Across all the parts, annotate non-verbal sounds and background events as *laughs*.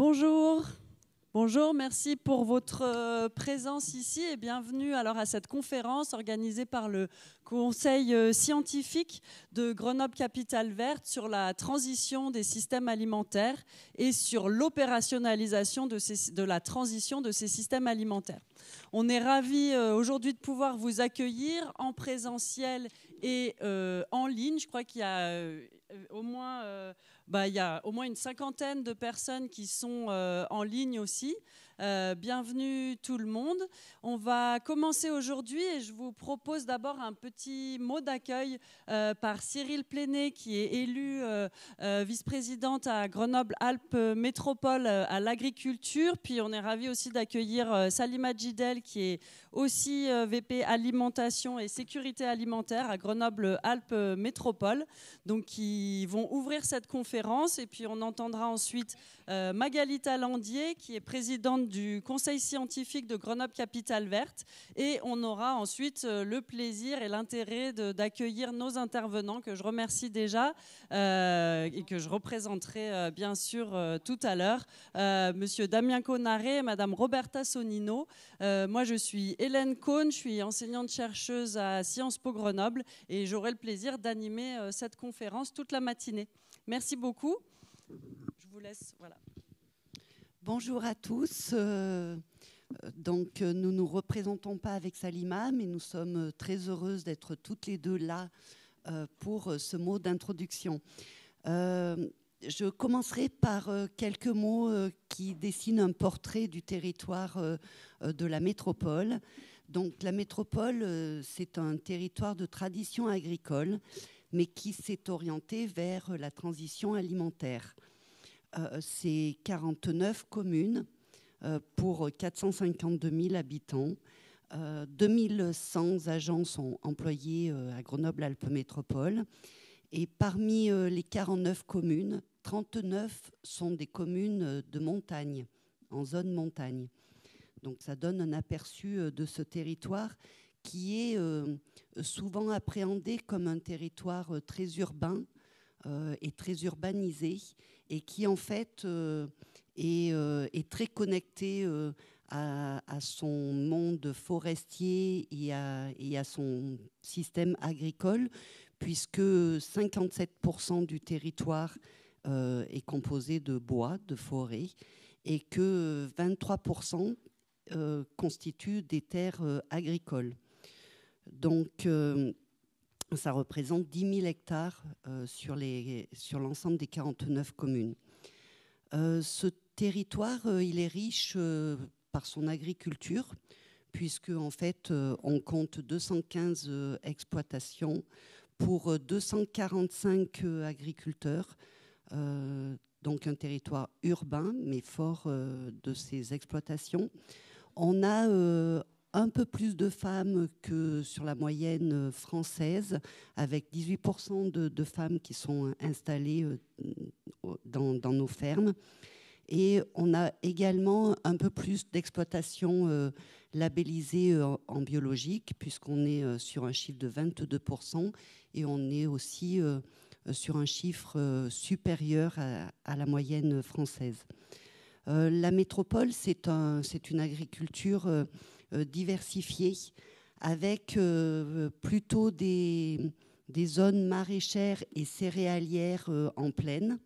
Bonjour. Merci pour votre euh, présence ici et bienvenue alors à cette conférence organisée par le Conseil euh, scientifique de Grenoble Capitale Verte sur la transition des systèmes alimentaires et sur l'opérationnalisation de, de, la transition de ces systèmes alimentaires. On est ravis euh, aujourd'hui de pouvoir vous accueillir en présentiel et en ligne. Je crois qu'il y a au moins bah, il y a au moins une cinquantaine de personnes qui sont euh, en ligne aussi. Euh, bienvenue tout le monde. On va commencer aujourd'hui et je vous propose d'abord un petit mot d'accueil euh, par Cyril Pléné, qui est élu euh, vice-présidente à Grenoble-Alpes Métropole à l'agriculture. Puis on est ravi aussi d'accueillir Salima Djidel, qui est aussi VP alimentation et sécurité alimentaire à Grenoble-Alpes Métropole. Donc qui vont ouvrir cette conférence et puis on entendra ensuite Magali Talandier, qui est présidente du Conseil scientifique de Grenoble Capitale Verte. Et on aura ensuite euh, le plaisir et l'intérêt d'accueillir nos intervenants, que je remercie déjà euh, et que je représenterai euh, bien sûr tout à l'heure. Monsieur Damien Conaré et Madame Roberta Sonino. moi, je suis Hélène Cohn, je suis enseignante-chercheuse à Sciences Po Grenoble et j'aurai le plaisir d'animer cette conférence toute la matinée. Merci beaucoup. Je vous laisse. Voilà. Bonjour à tous. Euh, donc, euh, nous ne nous représentons pas avec Salima, mais nous sommes très heureuses d'être toutes les deux là euh, pour ce mot d'introduction. je commencerai par quelques mots qui dessinent un portrait du territoire de la métropole. Donc, la métropole, c'est un territoire de tradition agricole, mais qui s'est orienté vers la transition alimentaire. Euh, c'est 49 communes euh, pour 452 000 habitants. 2100 euh, agents sont employés à Grenoble-Alpes Métropole. Et parmi les 49 communes, 39 sont des communes de montagne, en zone montagne. Donc ça donne un aperçu de ce territoire qui est souvent appréhendé comme un territoire très urbain et très urbanisé et qui en fait euh, euh, est, très connecté euh, à, son monde forestier et à, son système agricole, puisque 57% du territoire est composé de bois, de forêts, et que 23% constituent des terres agricoles. Donc, ça représente 10 000 hectares euh, sur l'ensemble des 49 communes. Euh, ce territoire, euh, il est riche par son agriculture, puisque en fait, on compte 215 exploitations pour 245 agriculteurs. donc un territoire urbain, mais fort de ces exploitations. On a un peu plus de femmes que sur la moyenne française, avec 18% de, femmes qui sont installées euh, dans, nos fermes. Et on a également un peu plus d'exploitation euh, labellisée euh, en, biologique, puisqu'on est sur un chiffre de 22%, et on est aussi sur un chiffre supérieur à, la moyenne française. la métropole, c'est un, une agriculture diversifiée avec euh, plutôt des, zones maraîchères et céréalières euh, en plaine.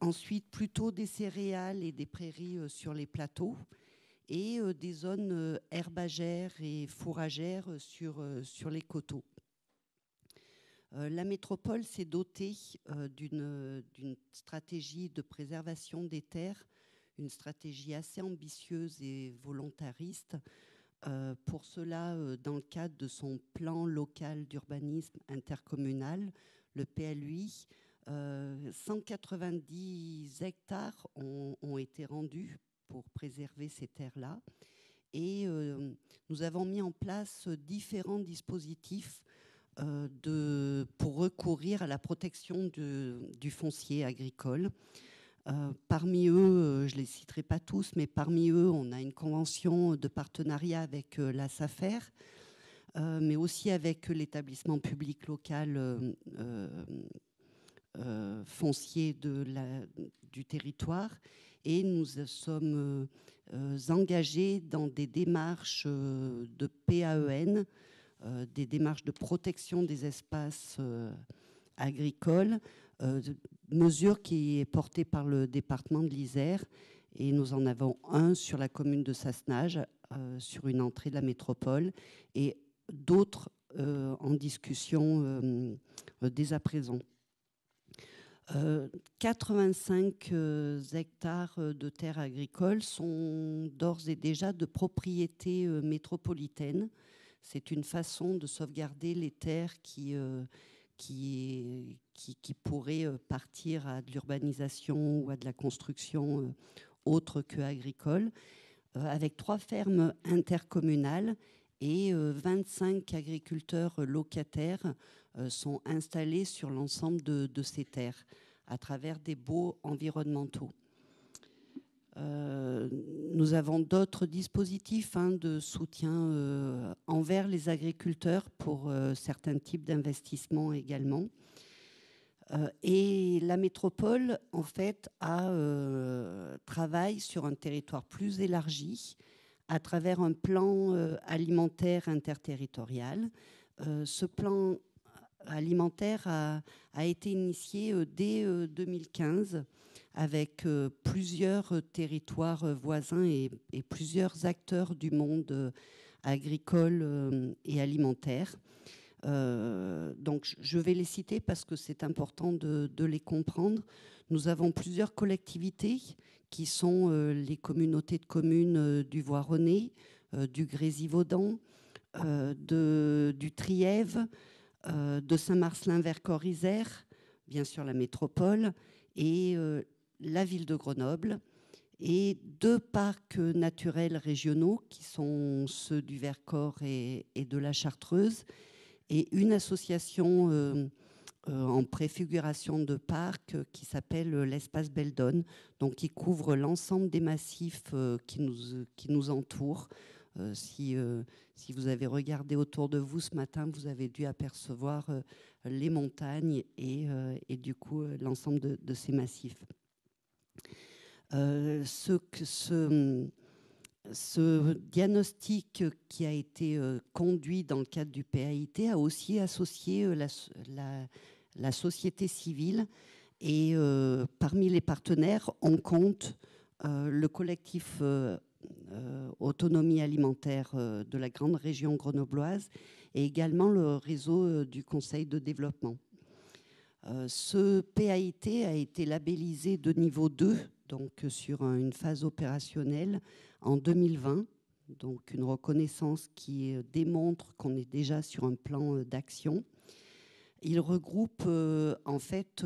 ensuite, plutôt des céréales et des prairies sur les plateaux et des zones herbagères et fourragères sur, sur les coteaux. la métropole s'est dotée d'une stratégie de préservation des terres une stratégie assez ambitieuse et volontariste. Euh, pour cela, euh, dans le cadre de son plan local d'urbanisme intercommunal, le PLUI, 190 euh, hectares ont, été rendus pour préserver ces terres-là. Et nous avons mis en place différents dispositifs de, pour recourir à la protection du foncier agricole. Euh, parmi eux, euh, je ne les citerai pas tous, mais parmi eux, on a une convention de partenariat avec euh, la SAFER, mais aussi avec l'établissement public local foncier du territoire. Et nous sommes engagés dans des démarches de PAEN, des démarches de protection des espaces agricoles, mesure qui est portée par le département de l'Isère et nous en avons un sur la commune de Sassenage, euh, sur une entrée de la métropole, et d'autres euh, en discussion euh, dès à présent. 85 hectares de terres agricoles sont d'ores et déjà de propriété métropolitaine. C'est une façon de sauvegarder les terres qui, qui, qui, pourraient partir à de l'urbanisation ou à de la construction autres que agricoles, euh, avec trois fermes intercommunales et 25 euh, agriculteurs locataires euh, sont installés sur l'ensemble de, ces terres à travers des baux environnementaux. nous avons d'autres dispositifs hein, de soutien envers les agriculteurs pour certains types d'investissements également. Euh, et la métropole, en fait, a, euh, travaille sur un territoire plus élargi à travers un plan euh, alimentaire interterritorial. ce plan alimentaire a, été initié dès 2015 avec plusieurs territoires voisins et, et, plusieurs acteurs du monde agricole et alimentaire. Euh, donc je vais les citer parce que c'est important de, les comprendre. Nous avons plusieurs collectivités qui sont euh, les communautés de communes euh, du Voironnais, du Grésivaudan, du Trièvre, de Saint-Marcelin-Vercors-Isère, bien sûr la métropole, et la ville de Grenoble et deux parcs naturels régionaux qui sont ceux du Vercors et de la Chartreuse et une association euh, euh, en préfiguration de parc euh, qui s'appelle l'espace Beldon, donc qui couvre l'ensemble des massifs qui, nous, qui nous entourent. si, si, vous avez regardé autour de vous ce matin, vous avez dû apercevoir les montagnes et, et du coup l'ensemble de, ces massifs. ce, ce, ce diagnostic qui a été euh, conduit dans le cadre du PAIT a aussi associé euh, la, société civile et euh, parmi les partenaires, on compte le collectif autonomie alimentaire de la grande région grenobloise et également le réseau du Conseil de développement. ce PAIT a été labellisé de niveau 2, donc sur une phase opérationnelle en 2020, donc une reconnaissance qui euh, démontre qu'on est déjà sur un plan euh, d'action. Il regroupe euh, en fait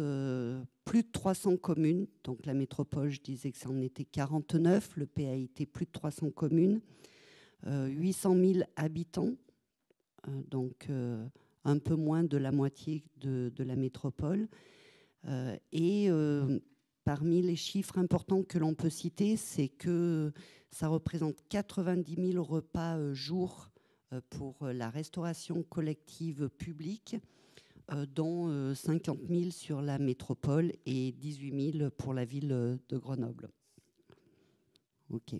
plus de 300 communes. Donc la métropole, je disais que ça en était 49. Le PAIT, plus de 300 communes. 800 000 habitants. donc un peu moins de la moitié de, de la métropole. et Parmi les chiffres importants que l'on peut citer, c'est que ça représente 90 000 repas euh, jour euh, pour euh, la restauration collective publique, dont 50 000 sur la métropole et 18 000 pour la ville de Grenoble. Ok.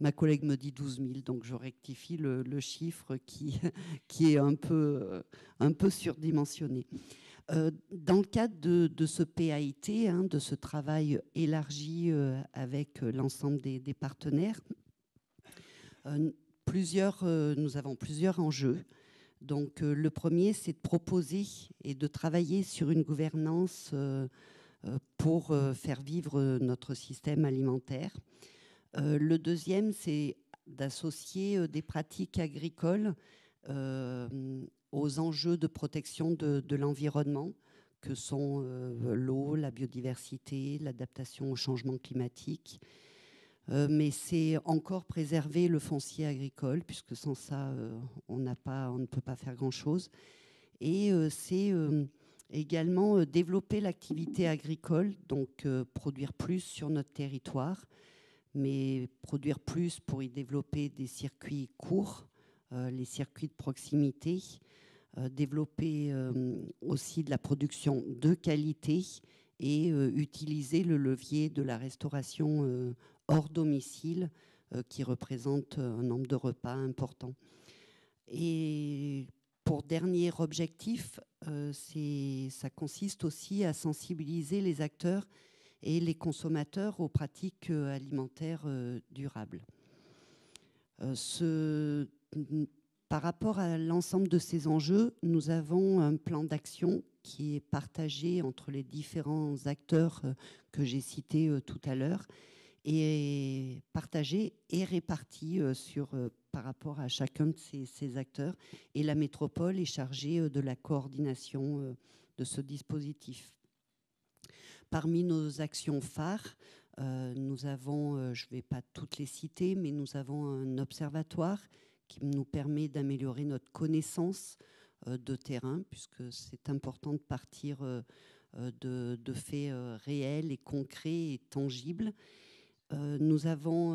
Ma collègue me dit 12 000, donc je rectifie le, chiffre *laughs* qui, est un peu surdimensionné. Euh, dans le cadre de, ce PAIT, hein, de ce travail élargi euh, avec euh, l'ensemble des, partenaires, plusieurs, nous avons plusieurs enjeux. Donc, le premier, c'est de proposer et de travailler sur une gouvernance pour faire vivre notre système alimentaire. le deuxième, c'est d'associer des pratiques agricoles aux enjeux de protection de, l'environnement que sont euh, l'eau, la biodiversité, l'adaptation au changement climatique. Euh, mais c'est encore préserver le foncier agricole, puisque sans ça, euh, on, ne peut pas faire grand-chose. Et c'est également développer l'activité agricole, donc produire plus sur notre territoire, mais produire plus pour y développer des circuits courts, les circuits de proximité, développer aussi de la production de qualité et utiliser le levier de la restauration hors domicile qui représente un nombre de repas important. Et pour dernier objectif, ça consiste aussi à sensibiliser les acteurs et les consommateurs aux pratiques alimentaires durables. Par rapport à l'ensemble de ces enjeux, nous avons un plan d'action qui est partagé entre les différents acteurs euh, que j'ai cités euh, tout à l'heure et partagé et réparti euh, sur, par rapport à chacun de ces, acteurs. Et la métropole est chargée de la coordination de ce dispositif. Parmi nos actions phares, nous avons, je ne vais pas toutes les citer, mais nous avons un observatoire qui nous permet d'améliorer notre connaissance euh, de terrain, puisque c'est important de partir euh, euh, de, faits réels et concrets et tangibles. Nous avons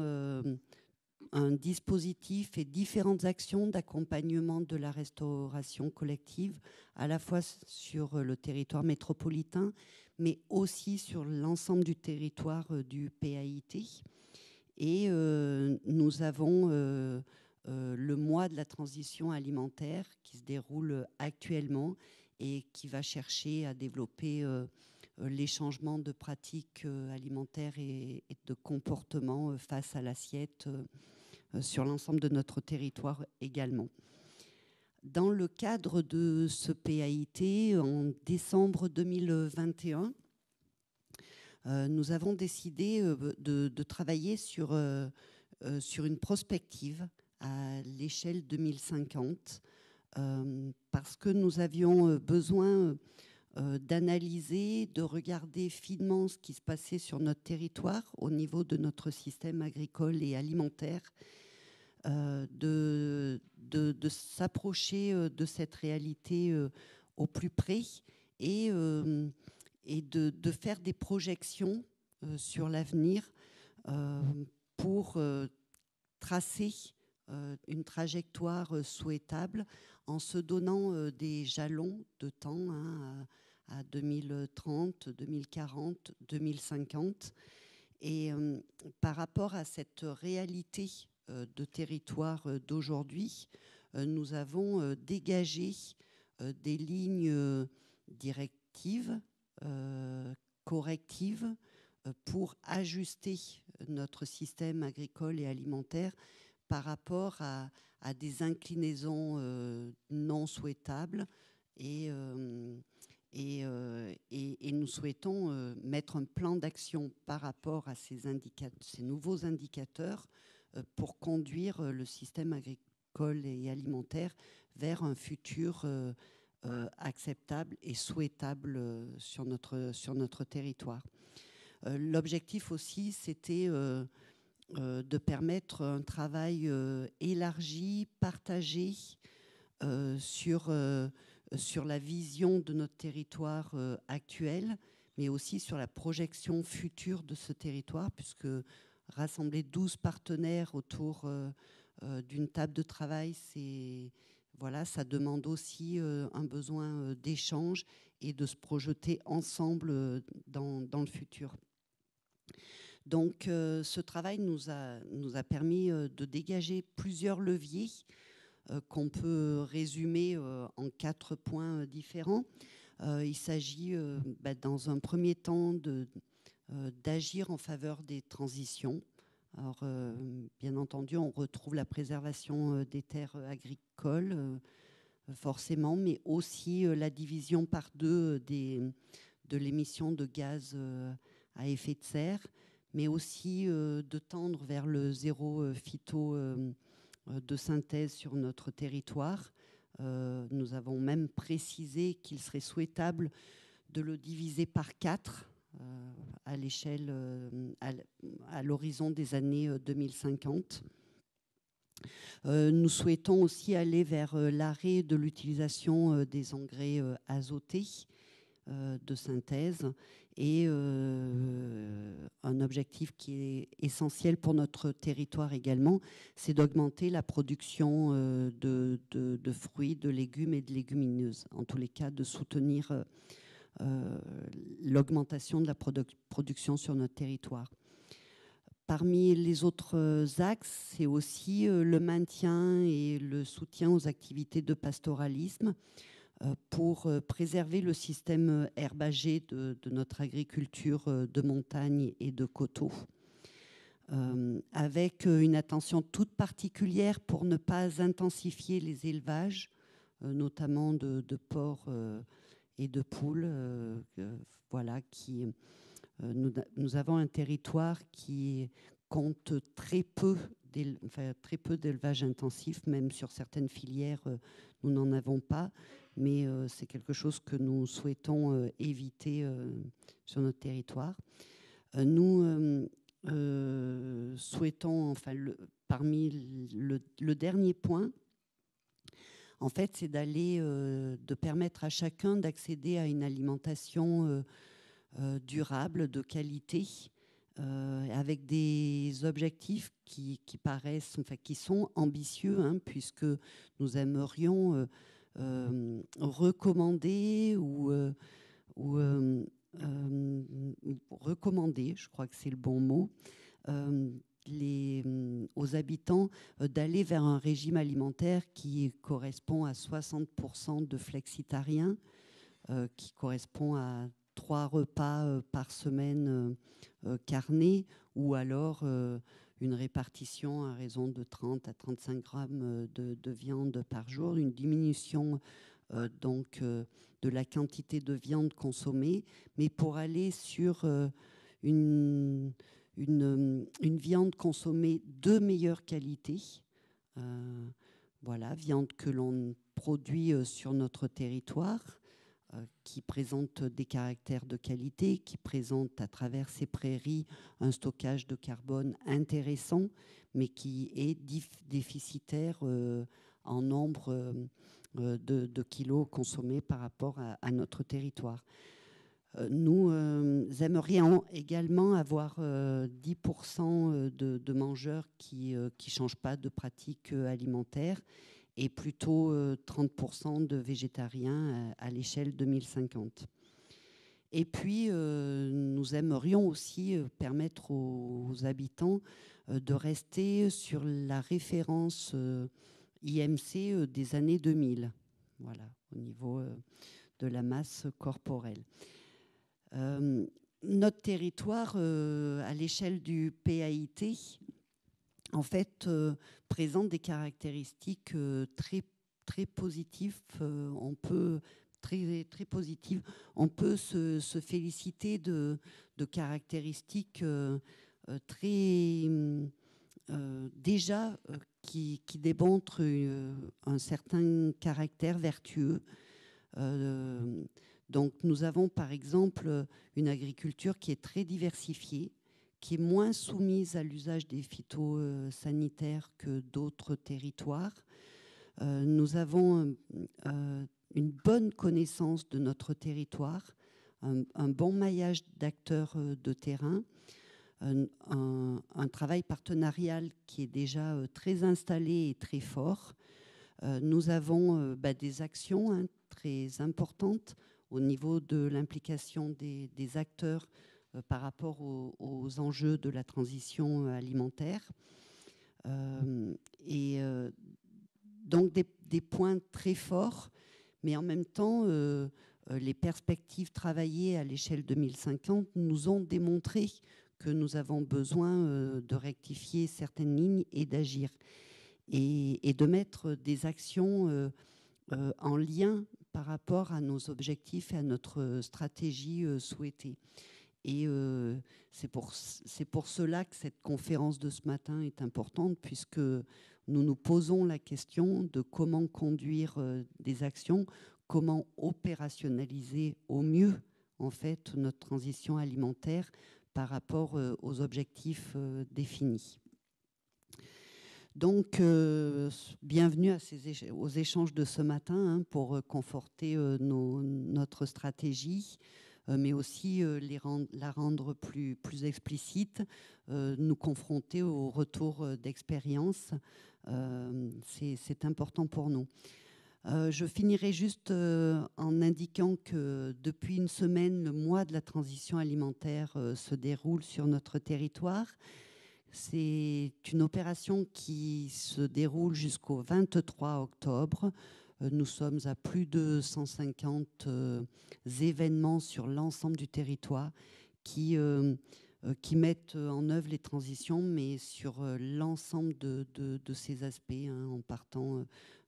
un dispositif et différentes actions d'accompagnement de la restauration collective, à la fois sur le territoire métropolitain, mais aussi sur l'ensemble du territoire du PAIT. Et nous avons le mois de la transition alimentaire qui se déroule actuellement et qui va chercher à développer euh, euh, les changements de pratiques alimentaires et, de comportement face à l'assiette sur l'ensemble de notre territoire également. Dans le cadre de ce PAIT, en décembre 2021, nous avons décidé de, travailler sur, sur une prospective à l'échelle 2050 euh, parce que nous avions euh, besoin euh, d'analyser, de regarder finement ce qui se passait sur notre territoire au niveau de notre système agricole et alimentaire, de, s'approcher de cette réalité au plus près et, de, faire des projections sur l'avenir pour tracer une trajectoire euh, souhaitable en se donnant euh, des jalons de temps hein, à, 2030, 2040, 2050. Et par rapport à cette réalité de territoire d'aujourd'hui, nous avons dégagé des lignes directives, correctives, pour ajuster notre système agricole et alimentaire par rapport à, des inclinaisons euh, non souhaitables et, euh, euh, et, et, nous souhaitons mettre un plan d'action par rapport à ces, ces nouveaux indicateurs pour conduire le système agricole et alimentaire vers un futur acceptable et souhaitable sur notre, sur notre territoire. L'objectif aussi, c'était de permettre un travail euh, élargi, partagé euh, sur, sur la vision de notre territoire actuel, mais aussi sur la projection future de ce territoire, puisque rassembler 12 partenaires autour d'une table de travail, c'est voilà, ça demande aussi un besoin d'échange et de se projeter ensemble dans, dans le futur. Donc euh, ce travail nous a, nous a permis euh, de dégager plusieurs leviers euh, qu'on peut résumer en quatre points différents. il s'agit bah, dans un premier temps d'agir en faveur des transitions. Alors, bien entendu, on retrouve la préservation des terres agricoles, forcément, mais aussi la division par deux des, de l'émission de gaz à effet de serre, mais aussi euh, de tendre vers le zéro euh, phyto euh, de synthèse sur notre territoire. nous avons même précisé qu'il serait souhaitable de le diviser par quatre à l'échelle, à l'horizon des années 2050. nous souhaitons aussi aller vers l'arrêt de l'utilisation des engrais azotés de synthèse et un objectif qui est essentiel pour notre territoire également, c'est d'augmenter la production de, de, fruits, de légumes et de légumineuses. En tous les cas, de soutenir l'augmentation de la production sur notre territoire. Parmi les autres axes, c'est aussi euh, le maintien et le soutien aux activités de pastoralisme euh, pour euh, préserver le système herbagé de, notre agriculture de montagne et de coteaux, avec une attention toute particulière pour ne pas intensifier les élevages, notamment de, porcs et de poules, voilà, euh, nous, avons un territoire qui compte très peu très peu d'élevage intensif, même sur certaines filières, euh, nous n'en avons pas, mais euh, c'est quelque chose que nous souhaitons éviter sur notre territoire. nous souhaitons, enfin, parmi le, dernier point, en fait, c'est d'aller, de permettre à chacun d'accéder à une alimentation euh, durable, de qualité, euh, avec des objectifs qui, paraissent, enfin, qui sont ambitieux, hein, puisque nous aimerions euh, recommander ou, ou recommander, je crois que c'est le bon mot, les, aux habitants d'aller vers un régime alimentaire qui correspond à 60% de flexitariens, qui correspond à trois repas euh, par semaine euh, euh, carnés ou alors une répartition à raison de 30 à 35 grammes de, viande par jour, une diminution donc de la quantité de viande consommée, mais pour aller sur une, une, une, viande consommée de meilleure qualité. voilà, viande que l'on produit sur notre territoire euh, qui présente des caractères de qualité, qui présente à travers ces prairies un stockage de carbone intéressant, mais qui est déficitaire euh, en nombre euh, de, kilos consommés par rapport à, notre territoire. Nous aimerions également avoir 10% de, de, mangeurs qui ne changent pas de pratique alimentaire et plutôt 30% euh, de végétariens euh, à, l'échelle 2050. Et puis, euh, nous aimerions aussi permettre aux, habitants de rester sur la référence IMC des années 2000, voilà, au niveau de la masse corporelle. notre territoire, à l'échelle du PAIT, en fait, euh, présente des caractéristiques euh, très, très positives. Euh, on peut très, très positives. On peut se, féliciter de, caractéristiques très déjà qui, qui, démontrent un certain caractère vertueux. donc nous avons par exemple une agriculture qui est très diversifiée, qui est moins soumise à l'usage des phytosanitaires que d'autres territoires. Euh, nous avons euh, une bonne connaissance de notre territoire, un, bon maillage d'acteurs euh, de terrain, un, travail partenarial qui est déjà très installé et très fort. nous avons bah, des actions hein, très importantes au niveau de l'implication des, acteurs euh, par rapport aux, enjeux de la transition euh, alimentaire. Euh, et donc des, points très forts, mais en même temps, les perspectives travaillées à l'échelle 2050 nous ont démontré que nous avons besoin de rectifier certaines lignes et d'agir et, de mettre des actions en lien par rapport à nos objectifs et à notre stratégie souhaitée. Et euh, c'est pour, cela que cette conférence de ce matin est importante, puisque nous nous posons la question de comment conduire euh, des actions, comment opérationnaliser au mieux en fait notre transition alimentaire par rapport euh, aux objectifs définis. Donc, bienvenue aux échanges de ce matin hein, pour conforter notre stratégie, mais aussi les la rendre plus, plus explicite, nous confronter au retour d'expérience. C'est important pour nous. Euh, je finirai juste euh, en indiquant que depuis une semaine, le mois de la transition alimentaire euh, se déroule sur notre territoire. C'est une opération qui se déroule jusqu'au 23 octobre. Nous sommes à plus de 150 événements sur l'ensemble du territoire qui, qui mettent en œuvre les transitions, mais sur l'ensemble de, ces aspects, hein, en partant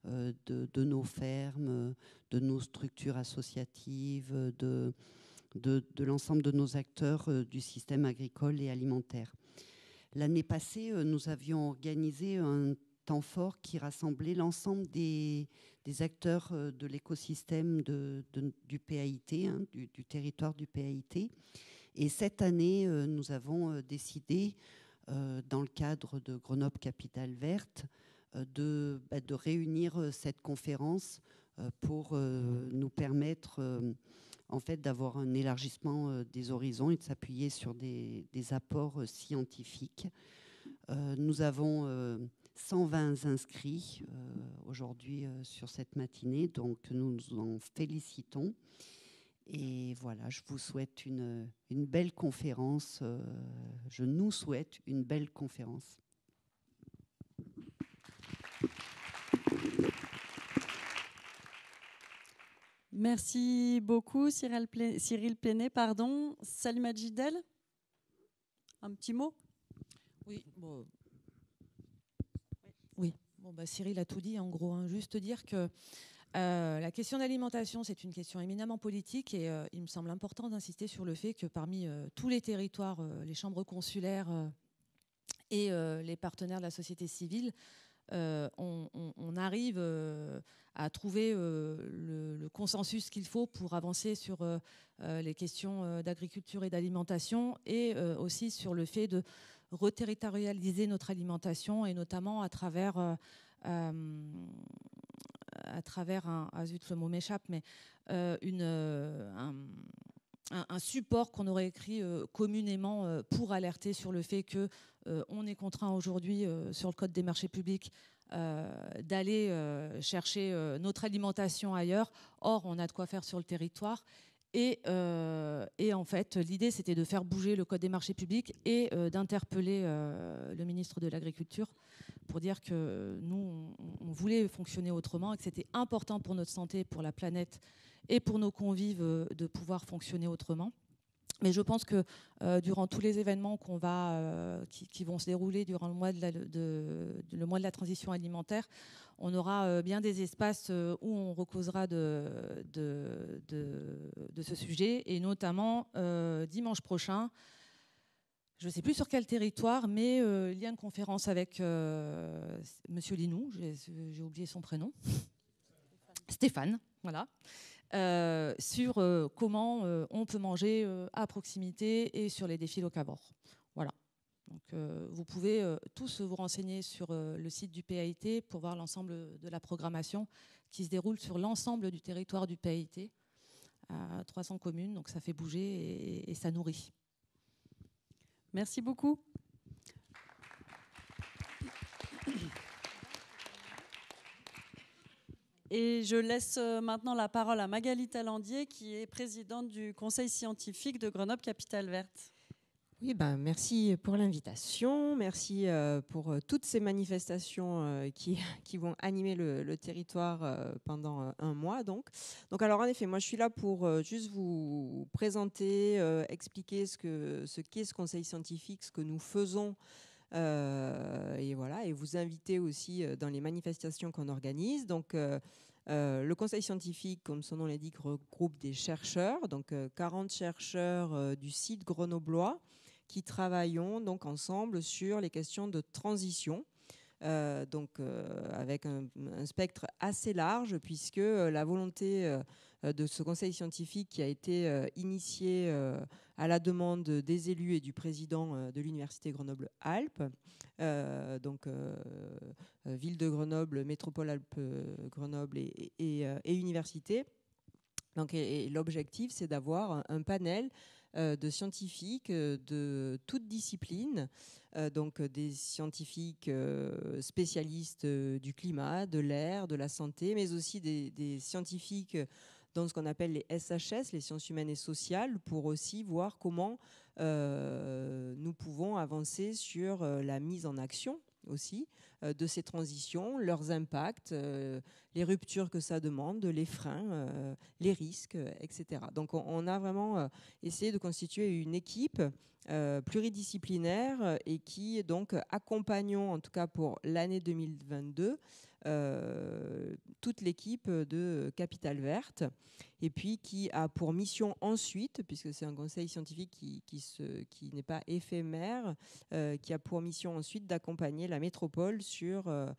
euh, de, nos fermes, de nos structures associatives, de, de, l'ensemble de nos acteurs euh, du système agricole et alimentaire. L'année passée, euh, nous avions organisé un temps fort qui rassemblait l'ensemble des, acteurs de l'écosystème du PAIT, hein, du, territoire du PAIT. Et cette année, nous avons décidé, dans le cadre de Grenoble Capitale Verte, euh, de, bah, de, réunir euh, cette conférence euh, pour nous permettre en fait d'avoir un élargissement des horizons et de s'appuyer sur des, apports scientifiques. nous avons 120 inscrits aujourd'hui sur cette matinée, donc nous nous en félicitons. Et voilà, je vous souhaite une, une belle conférence. je nous souhaite une belle conférence. Merci beaucoup, Cyril, Cyril Plenet. Pardon. Salut Majidel, un petit mot? Oui, bon. Bah, Cyril a tout dit en gros. Hein. Juste dire que euh, la question d'alimentation, c'est une question éminemment politique et euh, il me semble important d'insister sur le fait que parmi euh, tous les territoires, les chambres consulaires et les partenaires de la société civile, on, arrive à trouver le, consensus qu'il faut pour avancer sur les questions d'agriculture et d'alimentation et aussi sur le fait de reterritorialiser notre alimentation et notamment à travers à travers un, ah mot m'échappe, mais une, un, support qu'on aurait écrit communément pour alerter sur le fait que on est contraint aujourd'hui sur le code des marchés publics euh, d'aller euh, chercher euh, notre alimentation ailleurs. Or, on a de quoi faire sur le territoire. Et, et, en fait, l'idée, c'était de faire bouger le Code des marchés publics et d'interpeller le ministre de l'Agriculture pour dire que nous, on, voulait fonctionner autrement et que c'était important pour notre santé, pour la planète et pour nos convives de pouvoir fonctionner autrement. Mais je pense que euh, durant tous les événements va, euh, qui, vont se dérouler durant le mois de, le mois de la transition alimentaire, on aura euh, bien des espaces où on recausera de, de, de, ce sujet, et notamment dimanche prochain. Je ne sais plus sur quel territoire, mais il y a une conférence avec Monsieur Linou, j'ai oublié son prénom. Stéphane, voilà. Euh, sur euh, comment euh, on peut manger à proximité et sur les défis locavores. Voilà. Donc, vous pouvez tous vous renseigner sur le site du PAIT pour voir l'ensemble de la programmation qui se déroule sur l'ensemble du territoire du PAIT, à 300 communes, donc ça fait bouger et, ça nourrit. Merci beaucoup. Et je laisse euh, maintenant la parole à Magali Talandier, qui est présidente du conseil scientifique de Grenoble Capitale Verte. Oui, ben, merci pour l'invitation, merci euh, pour euh, toutes ces manifestations qui, *laughs* qui vont animer le, territoire pendant un mois. Donc. donc, alors en effet, moi je suis là pour juste vous présenter, expliquer ce qu'est ce, ce conseil scientifique, ce que nous faisons euh, et voilà, et vous inviter aussi euh, dans les manifestations qu'on organise. Donc, euh, le conseil scientifique, comme son nom l'indique, regroupe des chercheurs, donc 40 chercheurs du site grenoblois qui travaillons donc ensemble sur les questions de transition. donc avec un, spectre assez large, puisque la volonté de ce conseil scientifique qui a été initié à la demande des élus et du président de l'université Grenoble-Alpes. donc, ville de Grenoble, métropole Alpes-Grenoble et, et, université. Donc, l'objectif, c'est d'avoir un panel euh, de scientifiques euh, de toutes disciplines, euh, donc des scientifiques spécialistes du climat, de l'air, de la santé, mais aussi des, scientifiques dans ce qu'on appelle les SHS, les sciences humaines et sociales, pour aussi voir comment nous pouvons avancer sur la mise en action aussi euh, de ces transitions, leurs impacts, euh, les ruptures que ça demande, les freins, euh, les risques, etc. Donc on, a vraiment essayé de constituer une équipe pluridisciplinaire et qui donc accompagnons en tout cas pour l'année 2022 euh, toute l'équipe de Capital Verte, et puis qui a pour mission ensuite, puisque c'est un conseil scientifique qui, qui, n'est pas éphémère, euh, qui a pour mission ensuite d'accompagner la métropole sur, euh,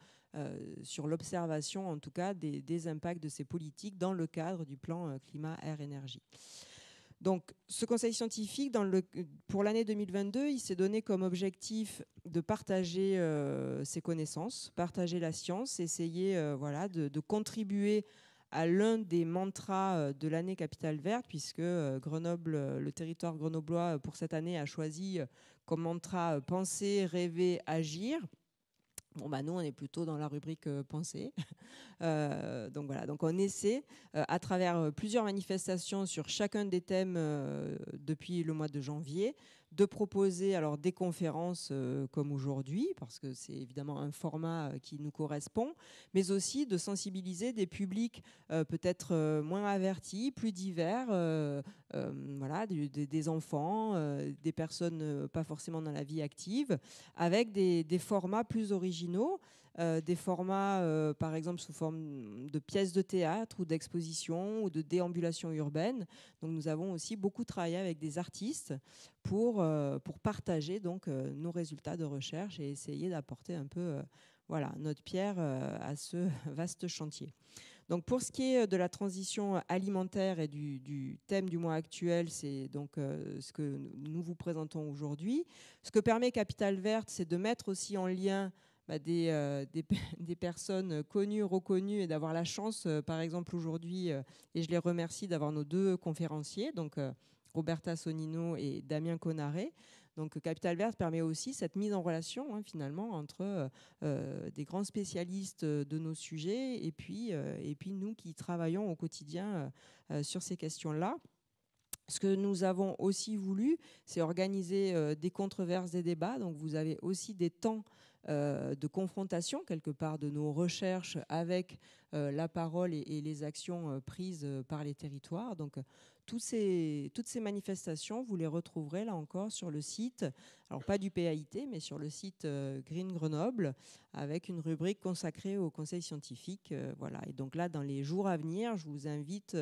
sur l'observation, en tout cas, des, des, impacts de ces politiques dans le cadre du plan climat-air-énergie. Donc, ce conseil scientifique, dans le, pour l'année 2022, il s'est donné comme objectif de partager euh, ses connaissances, partager la science, essayer euh, voilà, de, contribuer à l'un des mantras euh, de l'année Capitale Verte, puisque Grenoble, le territoire grenoblois pour cette année a choisi comme mantra penser, rêver, agir. Bon, bah nous, on est plutôt dans la rubrique euh, pensée. *laughs* Euh, donc voilà, donc on essaie, euh, à travers plusieurs manifestations sur chacun des thèmes depuis le mois de janvier, de proposer alors des conférences euh, comme aujourd'hui, parce que c'est évidemment un format euh, qui nous correspond, mais aussi de sensibiliser des publics euh, peut-être moins avertis, plus divers, voilà, des, enfants, des personnes pas forcément dans la vie active, avec des, des formats plus originaux. Euh, des formats, euh, par exemple, sous forme de pièces de théâtre ou d'expositions ou de déambulations urbaines. Donc, nous avons aussi beaucoup travaillé avec des artistes pour, euh, pour partager donc, nos résultats de recherche et essayer d'apporter un peu voilà, notre pierre à ce *laughs* vaste chantier. Donc pour ce qui est de la transition alimentaire et du, du thème du mois actuel, c'est donc ce que nous vous présentons aujourd'hui. Ce que permet Capital Verte, c'est de mettre aussi en lien bah, euh, *laughs* des, personnes connues, reconnues et d'avoir la chance, euh, par exemple aujourd'hui, euh, et je les remercie d'avoir nos deux conférenciers, donc Roberta Sonino et Damien Conaré. Donc Capital Vert permet aussi cette mise en relation hein, finalement entre des grands spécialistes de nos sujets et puis, nous qui travaillons au quotidien sur ces questions-là. Ce que nous avons aussi voulu, c'est organiser des controverses, des débats. Donc vous avez aussi des temps de confrontation quelque part de nos recherches avec euh, la parole et, les actions euh, prises par les territoires. Donc toutes ces, toutes ces manifestations, vous les retrouverez là encore sur le site, alors pas du PAIT, mais sur le site Green Grenoble, avec une rubrique consacrée au conseil scientifique. voilà. Et donc là, dans les jours à venir, je vous invite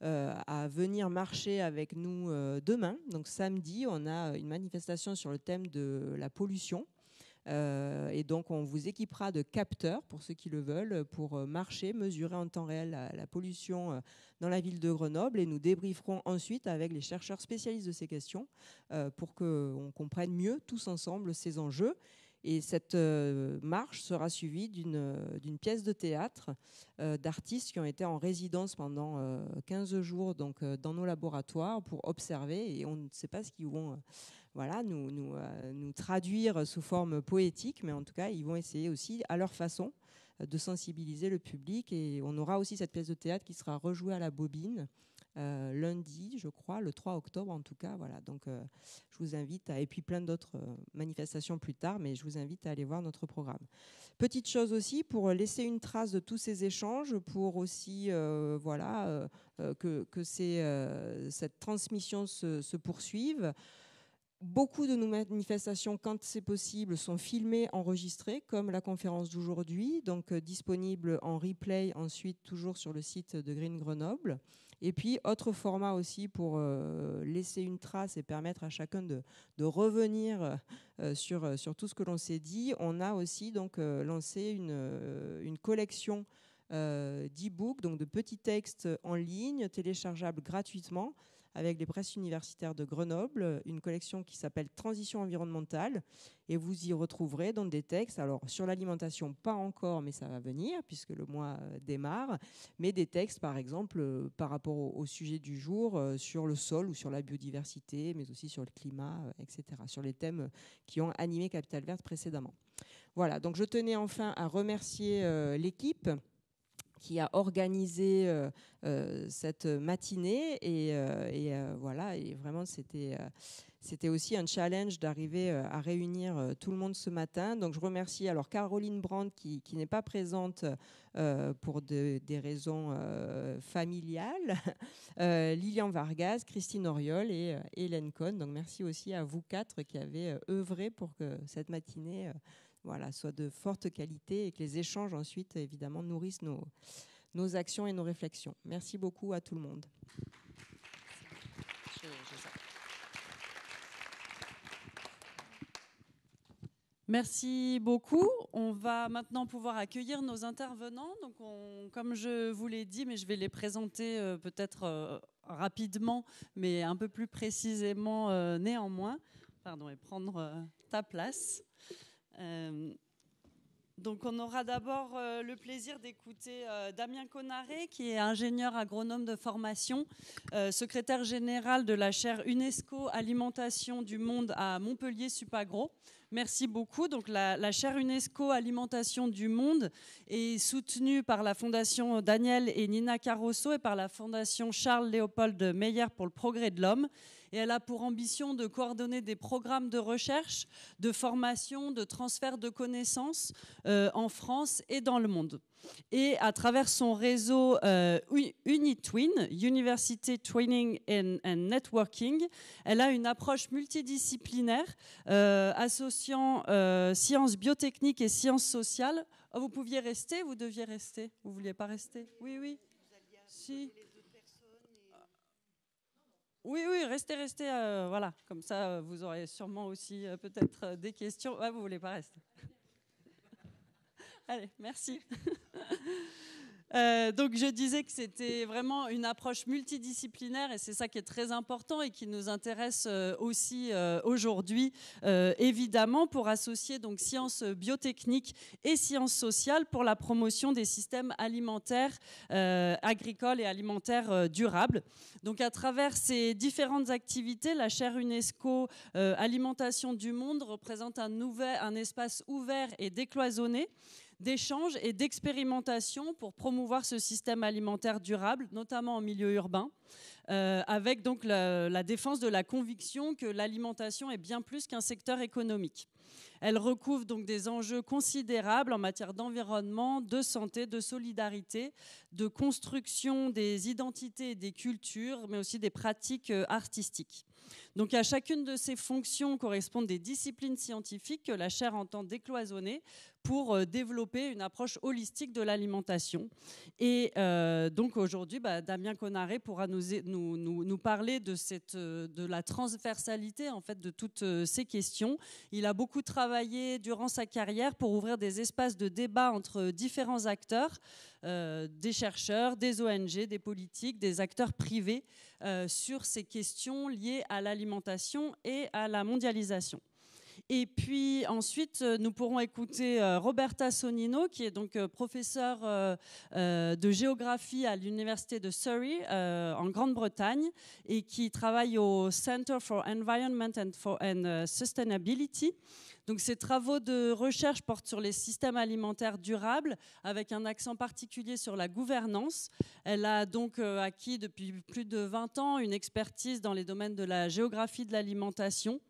à venir marcher avec nous demain. Donc samedi, on a une manifestation sur le thème de la pollution. Euh, et donc, on vous équipera de capteurs, pour ceux qui le veulent, pour euh, marcher, mesurer en temps réel la, pollution euh, dans la ville de Grenoble. Et nous débrieferons ensuite avec les chercheurs spécialistes de ces questions pour qu'on comprenne mieux tous ensemble ces enjeux. Et cette marche sera suivie d'une pièce de théâtre d'artistes qui ont été en résidence pendant 15 jours donc, dans nos laboratoires pour observer. Et on ne sait pas ce qu'ils vont voilà, nous, euh, nous, traduire sous forme poétique, mais en tout cas, ils vont essayer aussi, à leur façon, euh, de sensibiliser le public. Et on aura aussi cette pièce de théâtre qui sera rejouée à la bobine euh, lundi, je crois, le 3 octobre en tout cas. Voilà, donc je vous invite à, et puis plein d'autres manifestations plus tard, mais je vous invite à aller voir notre programme. Petite chose aussi pour laisser une trace de tous ces échanges, pour aussi voilà que, cette transmission se poursuive. Beaucoup de nos manifestations, quand c'est possible, sont filmées, enregistrées, comme la conférence d'aujourd'hui, donc euh, disponible en replay ensuite toujours sur le site de Green Grenoble. Et puis, autre format aussi pour euh, laisser une trace et permettre à chacun de, revenir euh, sur, tout ce que l'on s'est dit. On a aussi donc lancé une, une collection d'e-books, donc de petits textes en ligne, téléchargeables gratuitement avec les presses universitaires de Grenoble, une collection qui s'appelle Transition environnementale. Et vous y retrouverez donc des textes, alors sur l'alimentation, pas encore, mais ça va venir puisque le mois euh, démarre, mais des textes par exemple euh, par rapport au, sujet du jour, euh, sur le sol ou sur la biodiversité, mais aussi sur le climat, etc., sur les thèmes qui ont animé Capital Verte précédemment. Voilà, donc je tenais enfin à remercier l'équipe qui a organisé euh, euh, cette matinée. Et, euh, voilà, et vraiment, c'était c'était aussi un challenge d'arriver à réunir tout le monde ce matin. Donc je remercie alors Caroline Brandt qui, n'est pas présente pour des raisons familiales, *laughs* Lilian Vargas, Christine Oriol et Hélène Cohn. Donc merci aussi à vous quatre qui avez œuvré pour que cette matinée voilà, soit de forte qualité et que les échanges ensuite, évidemment, nourrissent nos, nos actions et nos réflexions. Merci beaucoup à tout le monde. Merci beaucoup. On va maintenant pouvoir accueillir nos intervenants. Donc, comme je vous l'ai dit, mais je vais les présenter euh, peut-être euh, rapidement, mais un peu plus précisément euh, néanmoins. Pardon, et prendre ta place. Euh, donc on aura d'abord euh, le plaisir d'écouter euh, Damien Conaré, qui est ingénieur agronome de formation, secrétaire général de la chaire UNESCO Alimentation du Monde à Montpellier Supagro. Merci beaucoup. Donc la, la, chaire UNESCO Alimentation du Monde est soutenue par la Fondation Daniel et Nina Carosso et par la Fondation Charles Léopold Meyer pour le progrès de l'homme et elle a pour ambition de coordonner des programmes de recherche, de formation, de transfert de connaissances euh, en France et dans le monde. Et à travers son réseau euh, UniTwin, University Training and, Networking, elle a une approche multidisciplinaire euh, associant sciences biotechniques et sciences sociales. Oh, vous pouviez rester, vous deviez rester. Vous ne vouliez pas rester? Oui, oui. Si. Oui, oui, restez, restez. Euh, voilà, comme ça, euh, vous aurez sûrement aussi euh, peut-être des questions. Ah, vous voulez pas rester? *laughs* Allez, merci. *laughs* Euh, donc je disais que c'était vraiment une approche multidisciplinaire et c'est ça qui est très important et qui nous intéresse euh, aussi euh, aujourd'hui, évidemment, pour associer donc sciences biotechniques et sciences sociales pour la promotion des systèmes alimentaires, agricoles et alimentaires durables. Donc à travers ces différentes activités, la chaire UNESCO Alimentation du Monde représente un, espace ouvert et décloisonné d'échange et d'expérimentation pour promouvoir ce système alimentaire durable, notamment en milieu urbain, euh, avec donc la, défense de la conviction que l'alimentation est bien plus qu'un secteur économique. Elle recouvre donc des enjeux considérables en matière d'environnement, de santé, de solidarité, de construction des identités et des cultures, mais aussi des pratiques euh, artistiques. Donc à chacune de ces fonctions correspondent des disciplines scientifiques que la chaire entend décloisonner pour euh, développer une approche holistique de l'alimentation. Et euh, donc aujourd'hui, bah, Damien Conaré pourra nous, parler de, de la transversalité en fait, de toutes ces questions. Il a beaucoup travaillé durant sa carrière pour ouvrir des espaces de débat entre différents acteurs, des chercheurs, des ONG, des politiques, des acteurs privés sur ces questions liées à l'alimentation et à la mondialisation. Et puis ensuite, euh, nous pourrons écouter euh, Roberta Sonino, qui est donc euh, professeure de géographie à l'université de Surrey en Grande-Bretagne et qui travaille au Center for Environment and, for, and Sustainability. Donc ces travaux de recherche portent sur les systèmes alimentaires durables avec un accent particulier sur la gouvernance. Elle a donc acquis depuis plus de 20 ans une expertise dans les domaines de la géographie de l'alimentation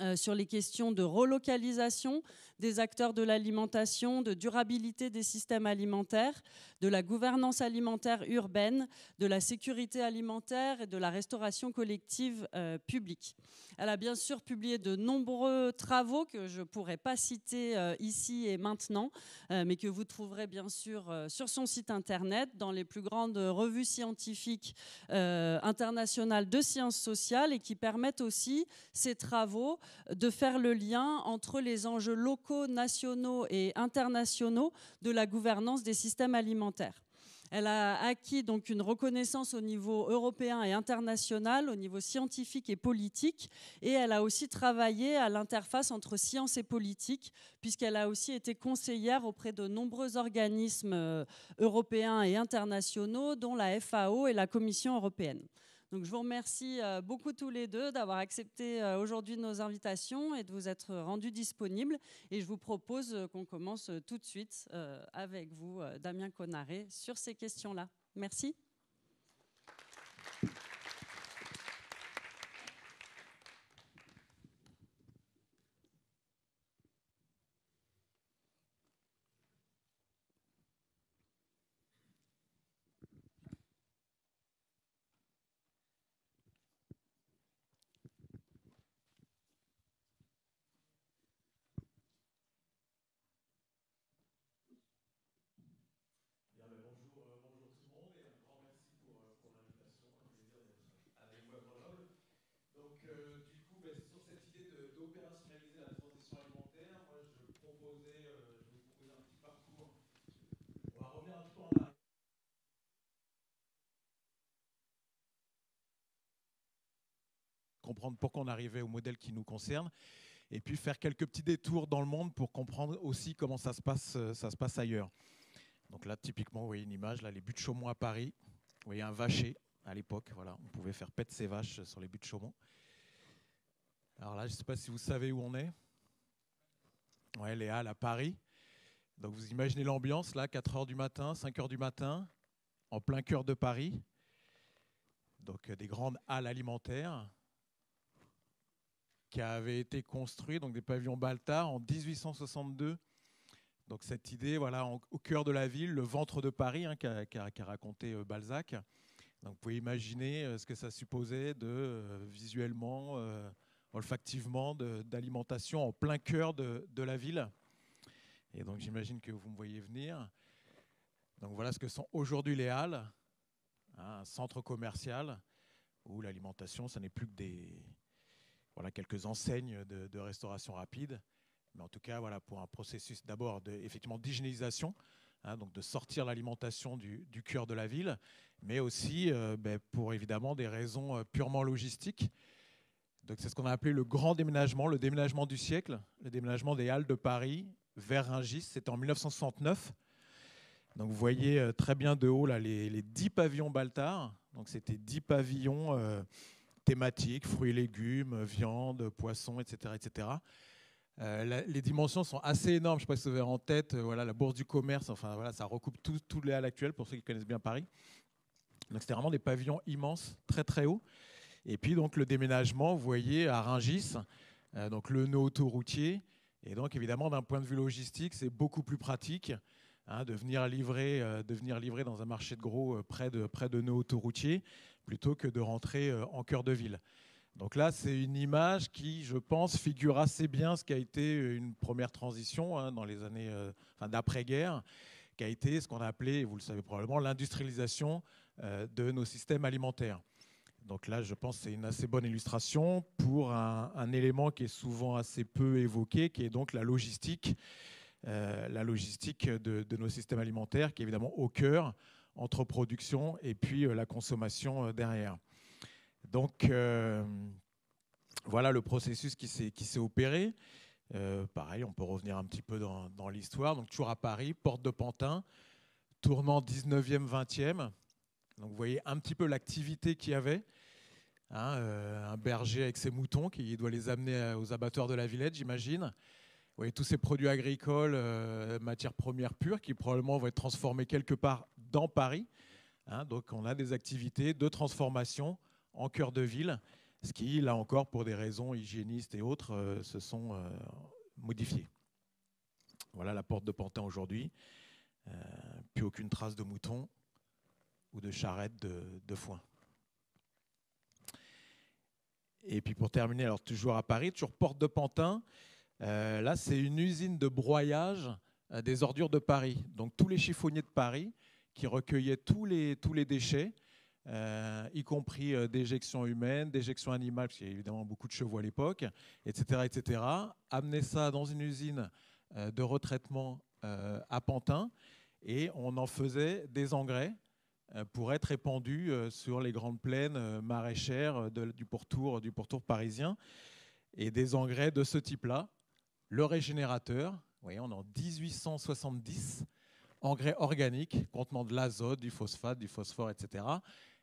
euh, sur les questions de relocalisation des acteurs de l'alimentation, de durabilité des systèmes alimentaires, de la gouvernance alimentaire urbaine, de la sécurité alimentaire et de la restauration collective euh, publique. Elle a bien sûr publié de nombreux travaux que je ne pourrais pas citer euh, ici et maintenant, mais que vous trouverez bien sûr sur son site internet, dans les plus grandes revues scientifiques internationales de sciences sociales et qui permettent aussi ces travaux De faire le lien entre les enjeux locaux, nationaux et internationaux de la gouvernance des systèmes alimentaires. Elle a acquis une reconnaissance au niveau européen et international, au niveau scientifique et politique, et elle a aussi travaillé à l'interface entre science et politique, puisqu'elle a aussi été conseillère auprès de nombreux organismes euh, européens et internationaux, dont la FAO et la Commission européenne. Donc je vous remercie euh, beaucoup tous les deux d'avoir accepté euh, aujourd'hui nos invitations et de vous être rendus disponibles. Et je vous propose euh, qu'on commence tout de suite avec vous, Damien Conaré, sur ces questions-là. Merci. Pourquoi on arrivait au modèle qui nous concerne, et puis faire quelques petits détours dans le monde pour comprendre aussi comment ça se passe, euh, ça se passe ailleurs. Donc là, typiquement, vous voyez une image, là, les buts de Chaumont à Paris. Vous voyez un vacher à l'époque, voilà, on pouvait faire pète ses vaches sur les buts de Chaumont. Alors là, je ne sais pas si vous savez où on est. Ouais, les Halles à Paris. Donc vous imaginez l'ambiance, là, 4 heures du matin, 5 heures du matin, en plein cœur de Paris. Donc euh, des grandes halles alimentaires qui avait été construit, donc des pavillons Baltard, en 1862. Donc cette idée, voilà, au cœur de la ville, le ventre de Paris, hein, qu'a raconté euh, Balzac. Donc vous pouvez imaginer euh, ce que ça supposait de euh, visuellement, olfactivement, d'alimentation en plein cœur de, la ville. Et donc j'imagine que vous me voyez venir. Donc voilà ce que sont aujourd'hui les halles, hein, un centre commercial où l'alimentation, ce n'est plus que des, voilà, quelques enseignes de, restauration rapide. Mais en tout cas, voilà, pour un processus d'abord effectivement d'hygiénisation, hein, donc de sortir l'alimentation du, cœur de la ville, mais aussi euh, ben, pour évidemment des raisons euh, purement logistiques. Donc c'est ce qu'on a appelé le grand déménagement, le déménagement du siècle, le déménagement des Halles de Paris vers Rungis. C'était en 1969. Donc vous voyez euh, très bien de haut là, les, 10 pavillons Baltard. Donc c'était 10 pavillons thématiques, fruits et légumes, viande, poissons, etc. etc. Euh, les dimensions sont assez énormes. Je ne sais pas si vous avez en tête euh, voilà, la bourse du commerce. Enfin, voilà, ça recoupe tous les halles actuelles pour ceux qui connaissent bien Paris. Donc, c'était vraiment des pavillons immenses, très très hauts. Et puis, donc, le déménagement, vous voyez, à Ringis, euh, donc le nœud autoroutier. Et donc, évidemment, d'un point de vue logistique, c'est beaucoup plus pratique hein, de, venir livrer, de venir livrer dans un marché de gros près de, près de nœuds autoroutiers plutôt que de rentrer euh, en cœur de ville. Donc là, c'est une image qui, je pense, figure assez bien ce qui a été une première transition hein, dans les années euh, d'après-guerre, qui a été ce qu'on a appelé, vous le savez probablement, l'industrialisation euh, de nos systèmes alimentaires. Donc là, je pense que c'est une assez bonne illustration pour un, élément qui est souvent assez peu évoqué, qui est donc la logistique, la logistique de, de, nos systèmes alimentaires, qui est évidemment au cœur entre production et puis euh, la consommation euh, derrière. Donc euh, voilà le processus qui s'est opéré. pareil, on peut revenir un petit peu dans, l'histoire. Donc toujours à Paris, porte de Pantin, tournant 19e, 20e. Donc vous voyez un petit peu l'activité qu'il y avait. Hein, un berger avec ses moutons qui doit les amener aux abattoirs de la Villette, j'imagine. Vous voyez tous ces produits agricoles, matières premières pures, qui probablement vont être transformés quelque part dans Paris. Hein, donc on a des activités de transformation en cœur de ville, ce qui, là encore, pour des raisons hygiénistes et autres, euh, se sont euh, modifiés. Voilà la porte de Pantin aujourd'hui. Euh, plus aucune trace de mouton ou de charrette de, foin. Et puis pour terminer, alors toujours à Paris, toujours porte de Pantin. là, c'est une usine de broyage des ordures de Paris. Donc tous les chiffonniers de Paris qui recueillait tous les, tous les déchets y compris d'éjection humaine, d'éjection animale, parce qu'il y a évidemment beaucoup de chevaux à l'époque, etc., etc. Amener ça dans une usine de retraitement à Pantin, et on en faisait des engrais pour être répandus sur les grandes plaines maraîchères du pourtour, du pourtour parisien, et des engrais de ce type-là. Le régénérateur, voyez, on est en 1870, engrais organiques contenant de l'azote, du phosphate, du phosphore, etc.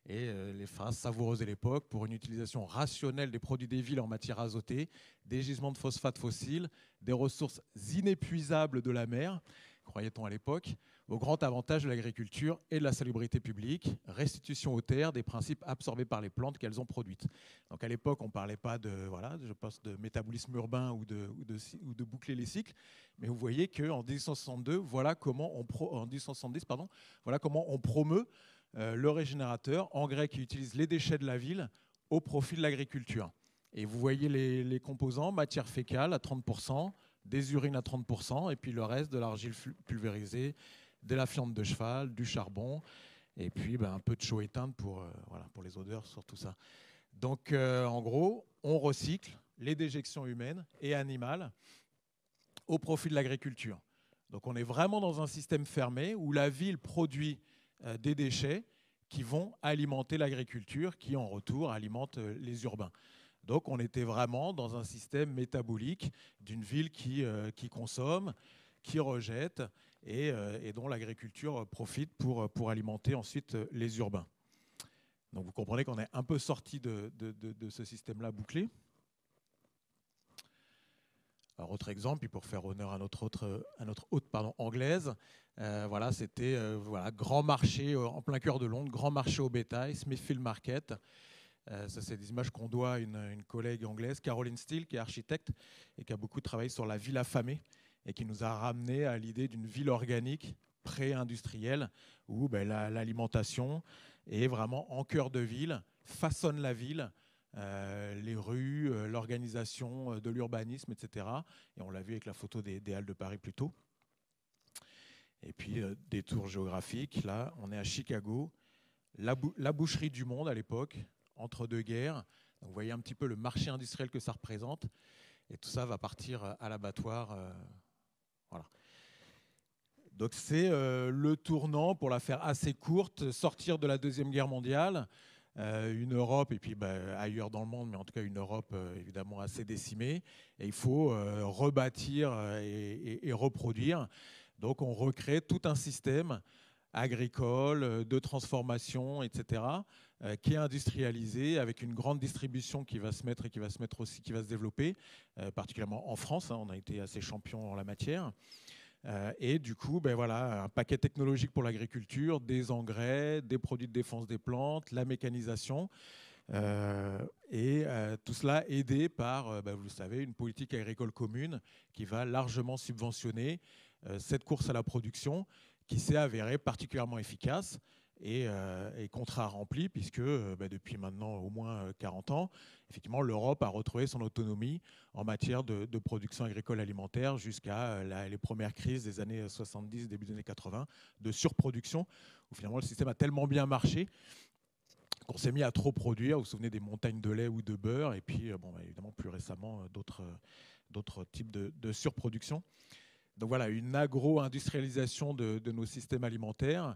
Et euh, les phrases savoureuses de l'époque pour une utilisation rationnelle des produits des villes en matière azotée, des gisements de phosphate fossiles, des ressources inépuisables de la mer, croyait-on à l'époque, au grand avantage de l'agriculture et de la salubrité publique, restitution aux terres des principes absorbés par les plantes qu'elles ont produites. Donc à l'époque, on ne parlait pas de, voilà, je pense, de métabolisme urbain ou de, ou de, boucler les cycles, mais vous voyez qu'en 1862, voilà comment on en 1870, pardon, voilà comment on promeut euh, le régénérateur, engrais qui utilise les déchets de la ville au profit de l'agriculture. Et vous voyez les composants, matière fécale à 30%, des urines à 30%, et puis le reste de l'argile pulvérisée, de la fiente de cheval, du charbon, et puis ben, un peu de chaux éteinte pour, euh, voilà, pour les odeurs sur tout ça. Donc euh, en gros, on recycle les déjections humaines et animales au profit de l'agriculture. Donc on est vraiment dans un système fermé où la ville produit euh, des déchets qui vont alimenter l'agriculture, qui en retour alimente les urbains. Donc on était vraiment dans un système métabolique d'une ville qui, qui consomme, qui rejette euh, et, dont l'agriculture profite pour, pour alimenter ensuite les urbains. Donc vous comprenez qu'on est un peu sorti de, de, ce système-là bouclé. Alors, autre exemple, puis pour faire honneur à notre, autre, à notre hôte pardon, anglaise, euh, voilà, c'était euh, voilà, grand marché en plein cœur de Londres, grand marché au bétail, Smithfield Market. ça, c'est des images qu'on doit à une, une, collègue anglaise, Caroline Steele, qui est architecte et qui a beaucoup travaillé sur la ville affamée et qui nous a ramené à l'idée d'une ville organique pré-industrielle où ben, l'alimentation est vraiment en cœur de ville, façonne la ville, euh, les rues, euh, l'organisation euh, de l'urbanisme, etc. Et on l'a vu avec la photo des, Halles de Paris plus tôt. Et puis des tours géographiques, là on est à Chicago, la boucherie du monde à l'époque, entre deux guerres. vous voyez un petit peu le marché industriel que ça représente. Et tout ça va partir à l'abattoir donc c'est euh, le tournant, pour la faire assez courte, sortir de la Deuxième Guerre mondiale, euh, une Europe, et puis bah, ailleurs dans le monde, mais en tout cas une Europe euh, évidemment assez décimée, et il faut rebâtir et, reproduire. Donc on recrée tout un système agricole, de transformation, etc., qui est industrialisé avec une grande distribution qui va se mettre et qui va se mettre aussi, qui va se développer, particulièrement en France. Hein, on a été assez champion en la matière. Euh, et du coup, ben voilà, un paquet technologique pour l'agriculture, des engrais, des produits de défense des plantes, la mécanisation. Euh, et euh, tout cela aidé par, ben vous le savez, une politique agricole commune qui va largement subventionner cette course à la production qui s'est avérée particulièrement efficace et, euh, contrat rempli, puisque euh, bah, depuis maintenant au moins 40 euh, ans, effectivement, l'Europe a retrouvé son autonomie en matière de, production agricole alimentaire jusqu'à les premières crises des années 70, début des années 80, de surproduction, où finalement le système a tellement bien marché qu'on s'est mis à trop produire. Vous vous souvenez des montagnes de lait ou de beurre, et puis bon, bah, évidemment plus récemment d'autres types de, surproduction. Donc voilà, une agro-industrialisation de, de, nos systèmes alimentaires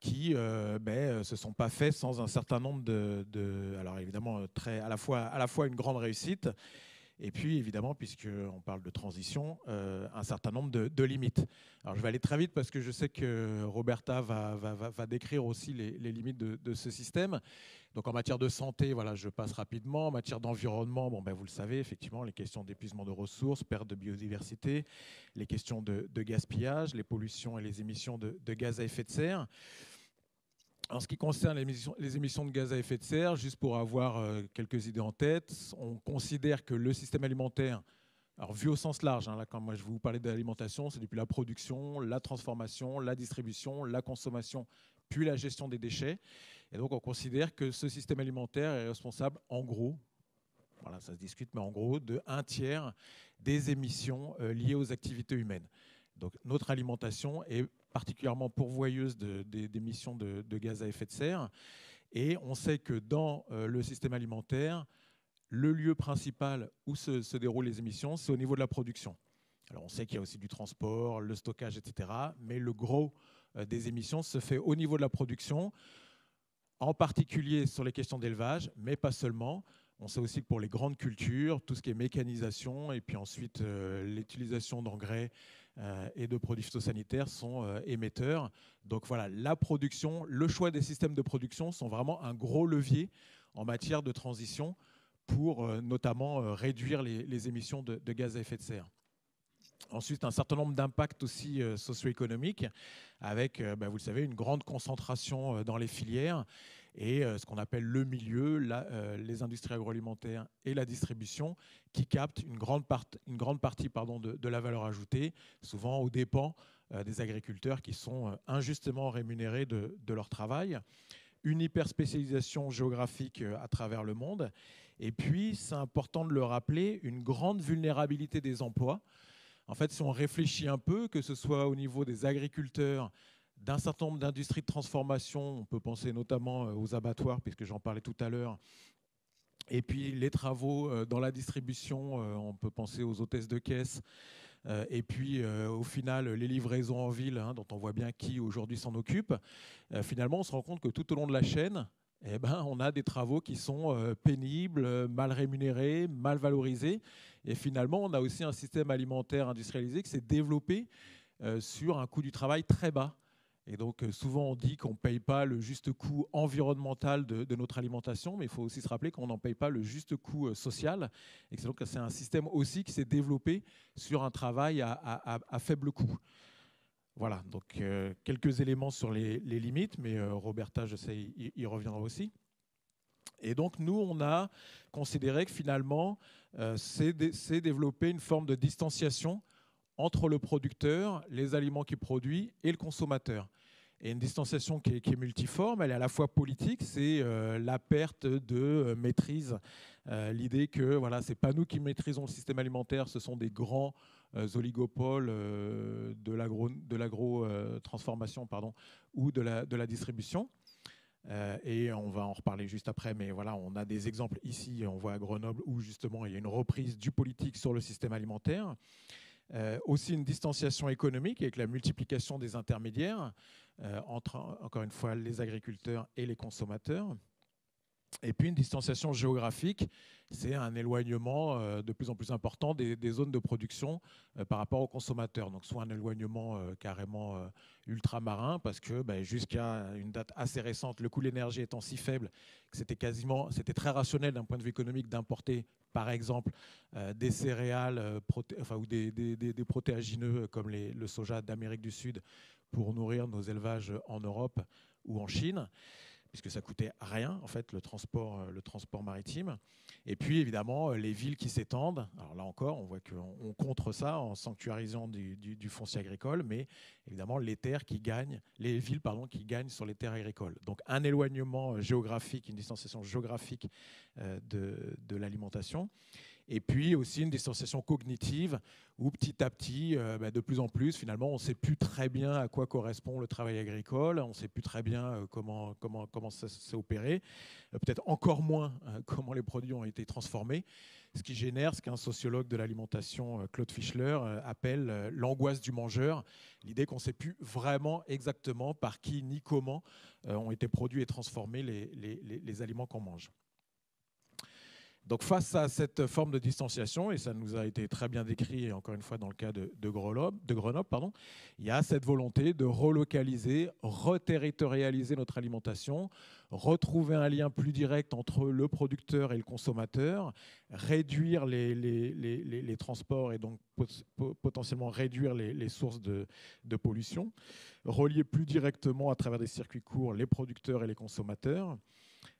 qui euh, ben, euh, se sont pas faits sans un certain nombre de, alors évidemment euh, très à la fois à la fois une grande réussite et puis évidemment puisqu'on parle de transition un certain nombre de, limites. Alors je vais aller très vite parce que je sais que Roberta va, décrire aussi les, les limites de, ce système. Donc en matière de santé, voilà, je passe rapidement. En matière d'environnement, bon, ben, vous le savez, effectivement, les questions d'épuisement de ressources, perte de biodiversité, les questions de, gaspillage, les pollutions et les émissions de, gaz à effet de serre. En ce qui concerne les émissions, de gaz à effet de serre, juste pour avoir euh, quelques idées en tête, on considère que le système alimentaire, alors vu au sens large, hein, quand moi je vous parlais d'alimentation, c'est depuis la production, la transformation, la distribution, la consommation, puis la gestion des déchets. Et donc on considère que ce système alimentaire est responsable en gros, voilà, ça se discute, mais en gros, de un tiers des émissions euh, liées aux activités humaines. Donc notre alimentation est particulièrement pourvoyeuse d'émissions de, gaz à effet de serre. Et on sait que dans le système alimentaire, le lieu principal où se, déroulent les émissions, c'est au niveau de la production. Alors on sait qu'il y a aussi du transport, le stockage, etc. Mais le gros des émissions se fait au niveau de la production, en particulier sur les questions d'élevage, mais pas seulement. On sait aussi que pour les grandes cultures, tout ce qui est mécanisation et puis ensuite euh, l'utilisation d'engrais euh, et de produits phytosanitaires sont euh, émetteurs. Donc voilà, la production, le choix des systèmes de production sont vraiment un gros levier en matière de transition pour notamment réduire les, émissions de, gaz à effet de serre. Ensuite, un certain nombre d'impacts aussi socio-économiques, avec, bah, vous le savez, une grande concentration dans les filières et euh, ce qu'on appelle le milieu, euh, les industries agroalimentaires et la distribution, qui captent une grande, partie de, la valeur ajoutée, souvent aux dépens euh, des agriculteurs qui sont injustement rémunérés de, leur travail. Une hyperspécialisation géographique à travers le monde. Et puis, c'est important de le rappeler, une grande vulnérabilité des emplois. En fait, si on réfléchit un peu, que ce soit au niveau des agriculteurs, d'un certain nombre d'industries de transformation. On peut penser notamment euh, aux abattoirs, puisque j'en parlais tout à l'heure. Et puis les travaux euh, dans la distribution, euh, on peut penser aux hôtesses de caisse. Et puis au final, les livraisons en ville, hein, dont on voit bien qui aujourd'hui s'en occupe. Finalement, on se rend compte que tout au long de la chaîne, eh ben, on a des travaux qui sont pénibles, mal rémunérés, mal valorisés. Et finalement, on a aussi un système alimentaire industrialisé qui s'est développé sur un coût du travail très bas. Et donc euh, souvent on dit qu'on ne paye pas le juste coût environnemental de, notre alimentation, mais il faut aussi se rappeler qu'on n'en paye pas le juste coût euh, social. Et c'est donc c'est un système aussi qui s'est développé sur un travail à, faible coût. Voilà, donc euh, quelques éléments sur les, limites, mais Roberta, je sais, y, reviendra aussi. Et donc nous, on a considéré que finalement, c'est développer une forme de distanciation entre le producteur, les aliments qu'il produit et le consommateur. Et une distanciation qui est, multiforme, elle est à la fois politique, c'est euh, la perte de euh, maîtrise, euh, l'idée que voilà, c'est pas nous qui maîtrisons le système alimentaire, ce sont des grands oligopoles de l'agro-transformation pardon, ou de la, de la distribution. et on va en reparler juste après, mais voilà, on a des exemples ici, on voit à Grenoble où justement il y a une reprise du politique sur le système alimentaire. Euh, aussi une distanciation économique avec la multiplication des intermédiaires euh, entre, encore une fois, les agriculteurs et les consommateurs. Et puis une distanciation géographique, c'est un éloignement euh, de plus en plus important des, zones de production par rapport aux consommateurs. Donc soit un éloignement carrément ultramarin, parce que ben, jusqu'à une date assez récente, le coût de l'énergie étant si faible que c'était quasiment, c'était très rationnel d'un point de vue économique d'importer par exemple euh, des céréales euh, enfin, ou des, protéagineux comme le soja d'Amérique du Sud pour nourrir nos élevages en Europe ou en Chine puisque ça coûtait rien en fait le transport, euh, maritime. Et puis évidemment les villes qui s'étendent. Alors là encore, on voit qu'on contre ça en sanctuarisant du, foncier agricole, mais évidemment les terres qui gagnent, les villes pardon qui gagnent sur les terres agricoles. Donc un éloignement géographique, une distanciation géographique de l'alimentation et puis aussi une distanciation cognitive où petit à petit, euh, bah, de plus en plus, finalement, on ne sait plus très bien à quoi correspond le travail agricole, on ne sait plus très bien euh, comment, ça s'est opéré, euh, peut-être encore moins *laughs* comment les produits ont été transformés, ce qui génère ce qu'un sociologue de l'alimentation, Claude Fischler, appelle l'angoisse du mangeur, l'idée qu'on ne sait plus vraiment exactement par qui ni comment ont été produits et transformés les aliments qu'on mange. Donc face à cette forme de distanciation, et ça nous a été très bien décrit, encore une fois dans le cas de, Grenoble, de Grenoble pardon, il y a cette volonté de relocaliser, reterritorialiser notre alimentation, retrouver un lien plus direct entre le producteur et le consommateur, réduire les, transports et donc potentiellement réduire les, sources de pollution, relier plus directement à travers des circuits courts les producteurs et les consommateurs.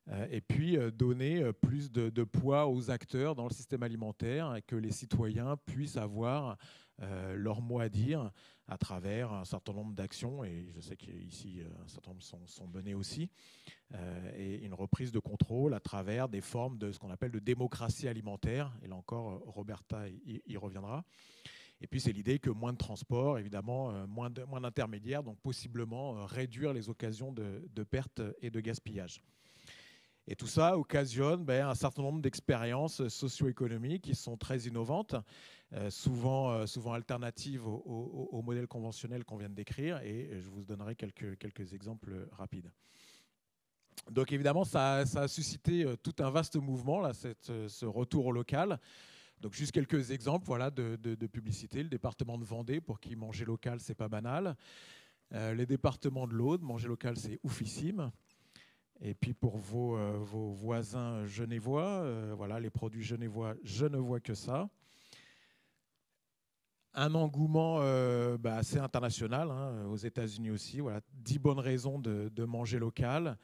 Euh, et puis euh, donner euh, plus de, poids aux acteurs dans le système alimentaire et que les citoyens puissent avoir leur mot à dire à travers un certain nombre d'actions, et je sais qu'ici un certain nombre sont, sont aussi, et une reprise de contrôle à travers des formes de ce qu'on appelle de démocratie alimentaire, et là encore Roberta y, reviendra. Et puis c'est l'idée que moins de transport, évidemment, moins d'intermédiaires, donc possiblement réduire les occasions de, de perte et de gaspillage. Et tout ça occasionne ben, un certain nombre d'expériences socio-économiques qui sont très innovantes, euh, souvent, euh, souvent alternatives au, modèle conventionnel qu'on vient de décrire. Et je vous donnerai quelques, quelques exemples rapides. Donc évidemment, ça, a suscité euh, tout un vaste mouvement, là, ce retour au local. Donc juste quelques exemples voilà, de, publicité. Le département de Vendée, pour qui manger local, c'est pas banal. les départements de l'Aude, manger local, c'est oufissime. Et puis pour vos, euh, voisins genevois, euh, voilà, les produits genevois, je ne vois que ça. Un engouement euh, bah, assez international, hein, aux États-Unis aussi. Voilà, dix bonnes raisons de, manger local.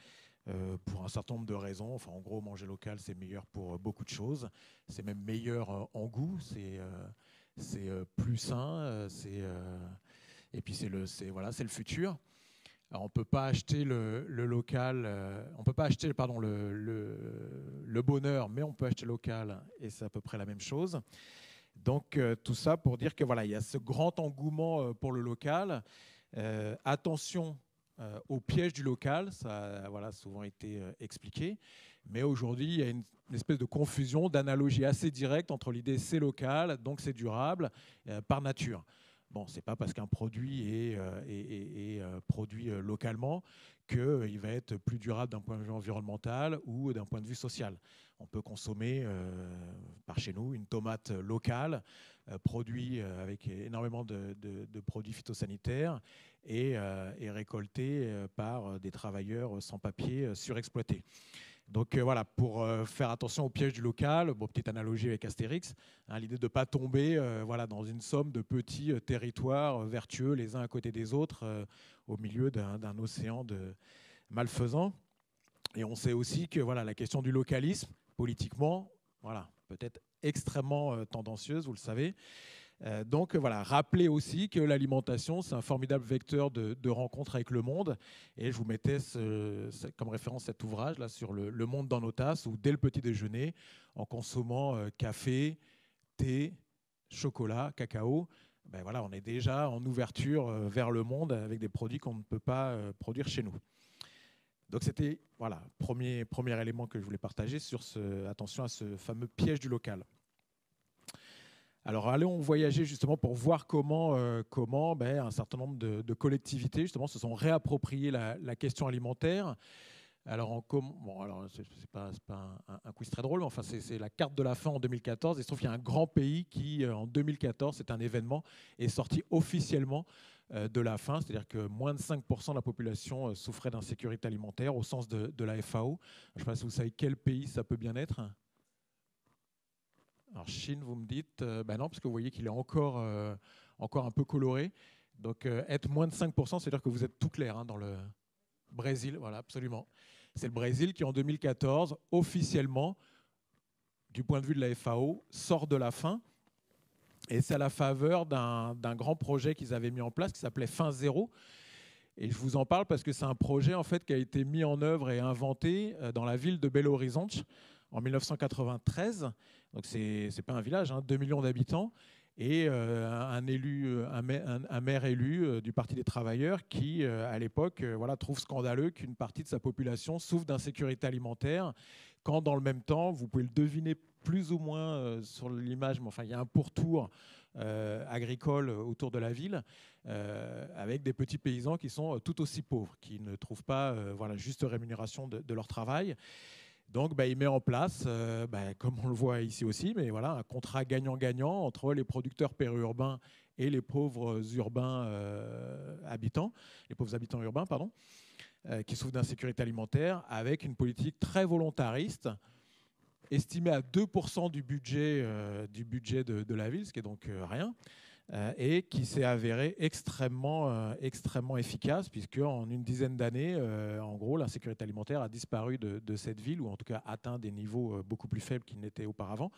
pour un certain nombre de raisons. Enfin, en gros, manger local, c'est meilleur pour beaucoup de choses. C'est même meilleur en goût. C'est plus sain. et puis c'est le, voilà, c'est le futur on peut pas acheter le, local, euh, on peut pas acheter pardon, le, le, bonheur, mais on peut acheter local et c'est à peu près la même chose. Donc euh, tout ça pour dire que voilà, il y a ce grand engouement euh, pour le local. attention au piège du local, ça a voilà, souvent été expliqué. Mais aujourd'hui, il y a une, espèce de confusion, d'analogie assez directe entre l'idée c'est local, donc c'est durable, par nature. Bon, c'est pas parce qu'un produit est, euh, euh, produit euh, localement qu'il va être plus durable d'un point de vue environnemental ou d'un point de vue social. On peut consommer par chez nous une tomate locale, produite avec énormément de, produits phytosanitaires et, et récoltée par des travailleurs sans papier surexploités. Donc euh, voilà, pour euh, faire attention au piège du local, petite analogie avec Astérix, hein, l'idée de ne pas tomber euh, voilà, dans une somme de petits territoires vertueux les uns à côté des autres au milieu d'un océan de malfaisants. Et on sait aussi que voilà, la question du localisme, politiquement, voilà, peut-être extrêmement tendancieuse, vous le savez. Euh, donc voilà, rappelez aussi que l'alimentation, c'est un formidable vecteur de, rencontre avec le monde. Et je vous mettais comme référence cet ouvrage là sur le, monde dans nos tasses, où dès le petit déjeuner, en consommant euh, café, thé, chocolat, cacao, ben voilà, on est déjà en ouverture euh, vers le monde avec des produits qu'on ne peut pas produire chez nous. Donc c'était voilà premier premier élément que je voulais partager sur ce attention à ce fameux piège du local. Alors allons voyager justement pour voir comment, euh, comment ben, un certain nombre de, collectivités justement se sont réappropriées la, question alimentaire. Alors, en bon, alors c'est pas, pas un, quiz très drôle, mais enfin c'est la carte de la faim en 2014. Il se trouve qu'il y a un grand pays qui, euh, en 2014, c'est un événement, est sorti officiellement euh, de la faim, c'est-à-dire que moins de 5% de la population souffrait d'insécurité alimentaire au sens de, de la FAO. Je ne sais pas si vous savez quel pays ça peut bien être. Alors Chine, vous me dites, euh, ben non, parce que vous voyez qu'il est encore, euh, encore un peu coloré. Donc euh, être moins de 5%, c'est-à-dire que vous êtes tout clair hein, dans le Brésil. Voilà, absolument. C'est le Brésil qui, en 2014, officiellement, du point de vue de la FAO, sort de la faim. Et c'est à la faveur d'un grand projet qu'ils avaient mis en place qui s'appelait Fin Zéro. Et je vous en parle parce que c'est un projet en fait qui a été mis en œuvre et inventé dans la ville de Belo Horizonte en 1993. Donc c'est n'est pas un village, hein, 2 millions d'habitants et euh, un, élu, euh, un, maire, élu euh, du Parti des travailleurs qui, à l'époque, voilà, trouve scandaleux qu'une partie de sa population souffre d'insécurité alimentaire, quand dans le même temps, vous pouvez le deviner plus ou moins sur l'image, mais enfin, il y a un pourtour agricole autour de la ville, avec des petits paysans qui sont tout aussi pauvres, qui ne trouvent pas voilà, juste rémunération de leur travail. Donc, bah, il met en place, euh, bah, comme on le voit ici aussi, mais voilà, un contrat gagnant-gagnant entre les producteurs périurbains et les pauvres urbains euh, habitants, les pauvres habitants urbains, euh, qui souffrent d'insécurité alimentaire, avec une politique très volontariste, estimée à 2% du budget, du budget de, de, la ville, ce qui est donc rien. Euh, et qui s'est avéré extrêmement, euh, extrêmement efficace, puisque en une dizaine d'années, euh, en gros, l'insécurité alimentaire a disparu de, cette ville, ou en tout cas atteint des niveaux beaucoup plus faibles qu'il n'était auparavant.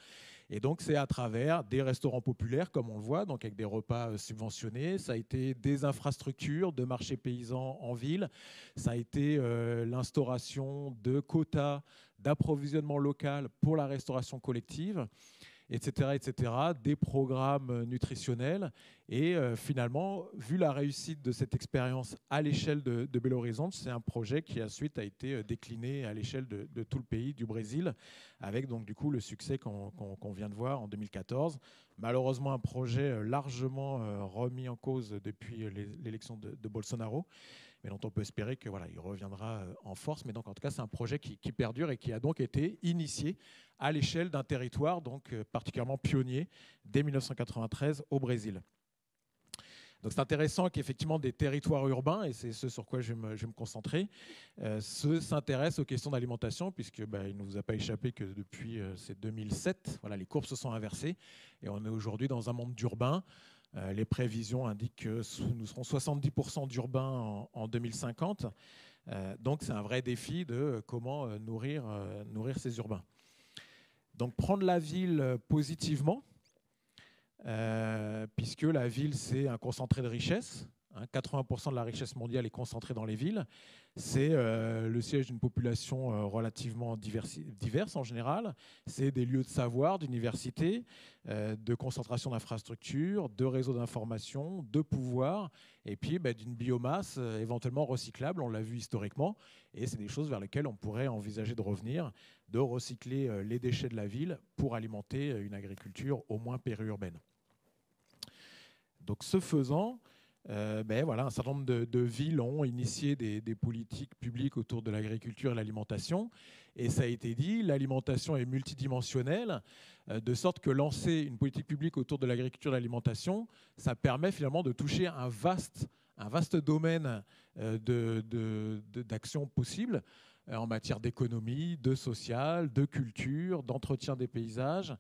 Et donc, c'est à travers des restaurants populaires, comme on le voit, donc avec des repas subventionnés. Ça a été des infrastructures de marchés paysans en ville. Ça a été l'instauration de quotas d'approvisionnement local pour la restauration collective. Etc., etc., des programmes nutritionnels. Et finalement, vu la réussite de cette expérience à l'échelle de, Belo Horizonte, c'est un projet qui ensuite a été décliné à l'échelle de, tout le pays, du Brésil, avec donc du coup le succès qu'on vient de voir en 2014. Malheureusement, un projet largement remis en cause depuis l'élection de Bolsonaro mais dont on peut espérer que voilà, il reviendra euh, en force. Mais donc, en tout cas, c'est un projet qui, perdure et qui a donc été initié à l'échelle d'un territoire euh, particulièrement pionnier dès 1993 au Brésil. C'est intéressant qu'effectivement des territoires urbains, et c'est ce sur quoi je vais me, concentrer, euh, s'intéressent aux questions d'alimentation, puisque bah, il ne vous a pas échappé que depuis 2007, voilà, les courbes se sont inversées, et on est aujourd'hui dans un monde d'urbains les prévisions indiquent que nous serons 70% d'urbains en, 2050. Euh, donc c'est un vrai défi de comment euh, nourrir, ces urbains. Donc prendre la ville positivement, puisque la ville c'est un concentré de richesse. 80% hein, de la richesse mondiale est concentrée dans les villes. C'est euh, le siège d'une population euh, relativement diverse en général. C'est des lieux de savoir, d'université, euh, de concentration d'infrastructures, de réseaux d'information, de pouvoir, et puis bah, d'une biomasse éventuellement recyclable, on l'a vu historiquement. Et c'est des choses vers lesquelles on pourrait envisager de revenir, de recycler les déchets de la ville pour alimenter une agriculture au moins périurbaine. Donc ce faisant, euh, ben voilà, un certain nombre de, villes ont initié des, politiques publiques autour de l'agriculture et l'alimentation. Et ça a été dit, l'alimentation est multidimensionnelle, euh, de sorte que lancer une politique publique autour de l'agriculture et l'alimentation, ça permet finalement de toucher un vaste, un vaste domaine euh, d'action possible en matière d'économie, de social, de culture, d'entretien des paysages, euh,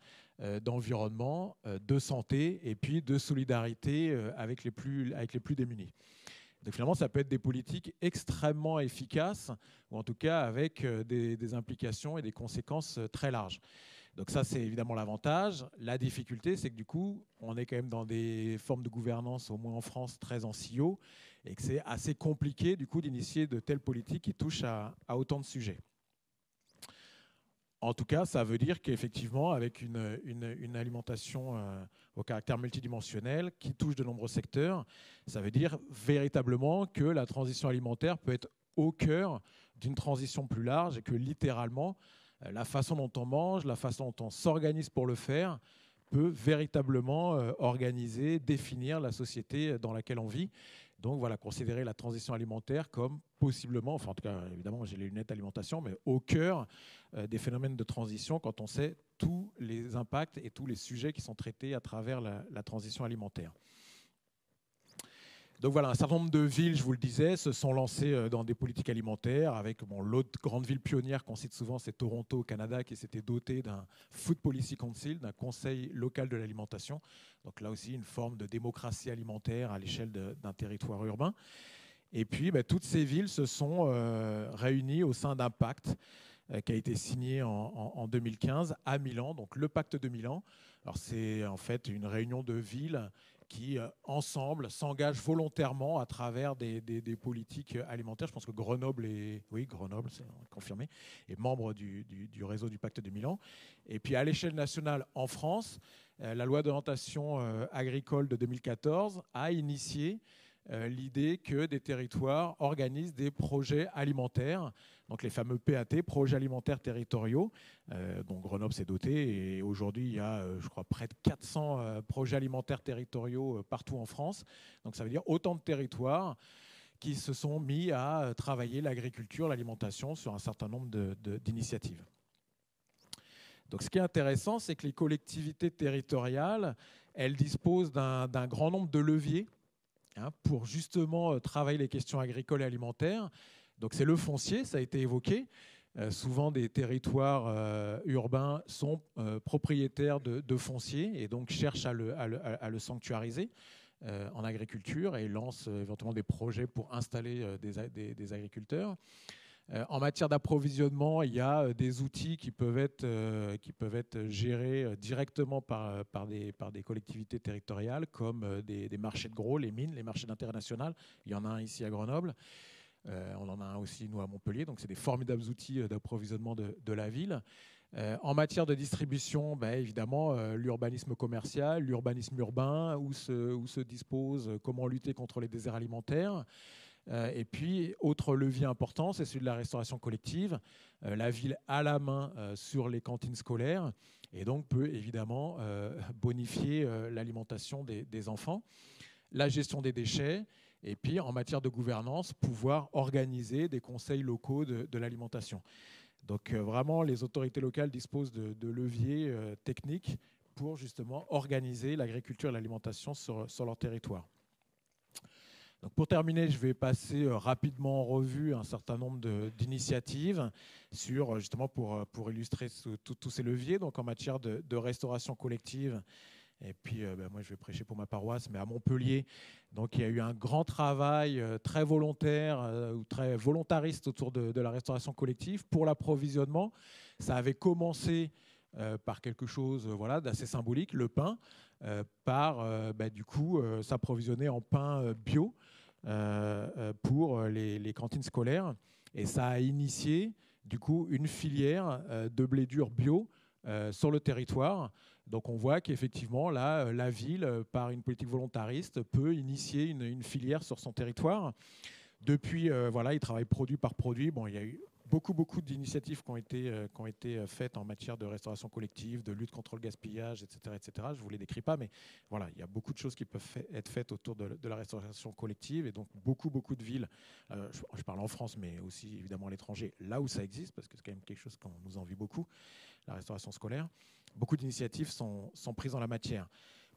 d'environnement, euh, de santé et puis de solidarité euh, avec les plus, démunis. Donc finalement, ça peut être des politiques extrêmement efficaces, ou en tout cas avec des, implications et des conséquences très larges. Donc ça, c'est évidemment l'avantage. La difficulté, c'est que du coup, on est quand même dans des formes de gouvernance, au moins en France, très en et que c'est assez compliqué du coup d'initier de telles politiques qui touchent à autant de sujets. En tout cas, ça veut dire qu'effectivement, avec une, alimentation euh, au caractère multidimensionnel qui touche de nombreux secteurs, ça veut dire véritablement que la transition alimentaire peut être au cœur d'une transition plus large et que littéralement, euh, la façon dont on mange, la façon dont on s'organise pour le faire, peut véritablement euh, organiser, définir la société dans laquelle on vit. Donc voilà, considérer la transition alimentaire comme possiblement, enfin en tout cas évidemment j'ai les lunettes alimentation, mais au cœur euh, des phénomènes de transition quand on sait tous les impacts et tous les sujets qui sont traités à travers la transition alimentaire. Donc voilà, un certain nombre de villes, je vous le disais, se sont lancées euh, dans des politiques alimentaires. Avec bon, l'autre grande ville pionnière qu'on cite souvent, c'est Toronto au Canada, qui s'était doté d'un Food Policy Council, d'un conseil local de l'alimentation. Donc là aussi, une forme de démocratie alimentaire à l'échelle d'un territoire urbain. Et puis, bah, toutes ces villes se sont euh, réunies au sein d'un pacte euh, qui a été signé en, en, 2015 à Milan, donc le pacte de Milan. C'est en fait une réunion de villes qui, euh, ensemble, s'engagent volontairement à travers des, politiques alimentaires. Je pense que Grenoble est, oui, Grenoble, c'est confirmé, est membre du, réseau du Pacte de Milan. Et puis, à l'échelle nationale, en France, euh, la loi d'orientation euh, agricole de 2014 a initié l'idée que des territoires organisent des projets alimentaires donc les fameux PAT, projets alimentaires territoriaux, euh, dont Grenoble s'est doté. Et aujourd'hui, il y a, euh, je crois, près de 400 euh, projets alimentaires territoriaux partout en France. Donc ça veut dire autant de territoires qui se sont mis à travailler l'agriculture, l'alimentation sur un certain nombre d'initiatives. Donc ce qui est intéressant, c'est que les collectivités territoriales, elles disposent d'un grand nombre de leviers hein, pour justement travailler les questions agricoles et alimentaires. Donc c'est le foncier, ça a été évoqué. Euh, souvent, des territoires euh, urbains sont euh, propriétaires de, de, foncier et donc cherchent à le, sanctuariser en agriculture et lancent éventuellement des projets pour installer des, agriculteurs. En matière d'approvisionnement, il y a des outils qui peuvent être, être gérés directement par, des, collectivités territoriales, comme des, marchés de gros, les mines, les marchés d'intérêt national. Il y en a un ici à Grenoble. Euh, on en a un aussi, nous, à Montpellier. Donc, c'est des formidables outils euh, d'approvisionnement de, la ville. en matière de distribution, ben, évidemment, l'urbanisme commercial, l'urbanisme urbain, où se dispose, comment lutter contre les déserts alimentaires. Et puis, autre levier important, c'est celui de la restauration collective. la ville a la main sur les cantines scolaires et donc peut évidemment *laughs* bonifier l'alimentation des, enfants. La gestion des déchets et puis, en matière de gouvernance, pouvoir organiser des conseils locaux de, l'alimentation. Donc, euh, vraiment, les autorités locales disposent de, leviers euh, techniques pour justement organiser l'agriculture et l'alimentation sur, leur territoire. Pour terminer, je vais passer euh, rapidement en revue un certain nombre d'initiatives sur justement pour, pour illustrer tous ces leviers. Donc en matière de, restauration collective, et puis, euh, ben, moi, je vais prêcher pour ma paroisse, mais à Montpellier. Donc, il y a eu un grand travail euh, très volontaire euh, ou très volontariste autour de, la restauration collective pour l'approvisionnement. Ça avait commencé par quelque chose voilà, d'assez symbolique, le pain, par ben, du coup s'approvisionner en pain bio pour les, les, cantines scolaires. Et ça a initié du coup une filière de blé dur bio sur le territoire. Donc on voit qu'effectivement, là, euh, la ville, euh, par une politique volontariste, peut initier une, filière sur son territoire. Depuis, euh, voilà, il travaille produit par produit. Bon, il y a eu beaucoup, beaucoup d'initiatives qui ont été, ont été faites en matière de restauration collective, de lutte contre le gaspillage, etc., etc. Je ne vous les décris pas, mais voilà, il y a beaucoup de choses qui peuvent être faites autour de, la restauration collective, et donc beaucoup, beaucoup de villes. je, je, parle en France, mais aussi évidemment à l'étranger, là où ça existe, parce que c'est quand même quelque chose qu'on nous envie beaucoup, la restauration scolaire beaucoup d'initiatives sont, prises en la matière.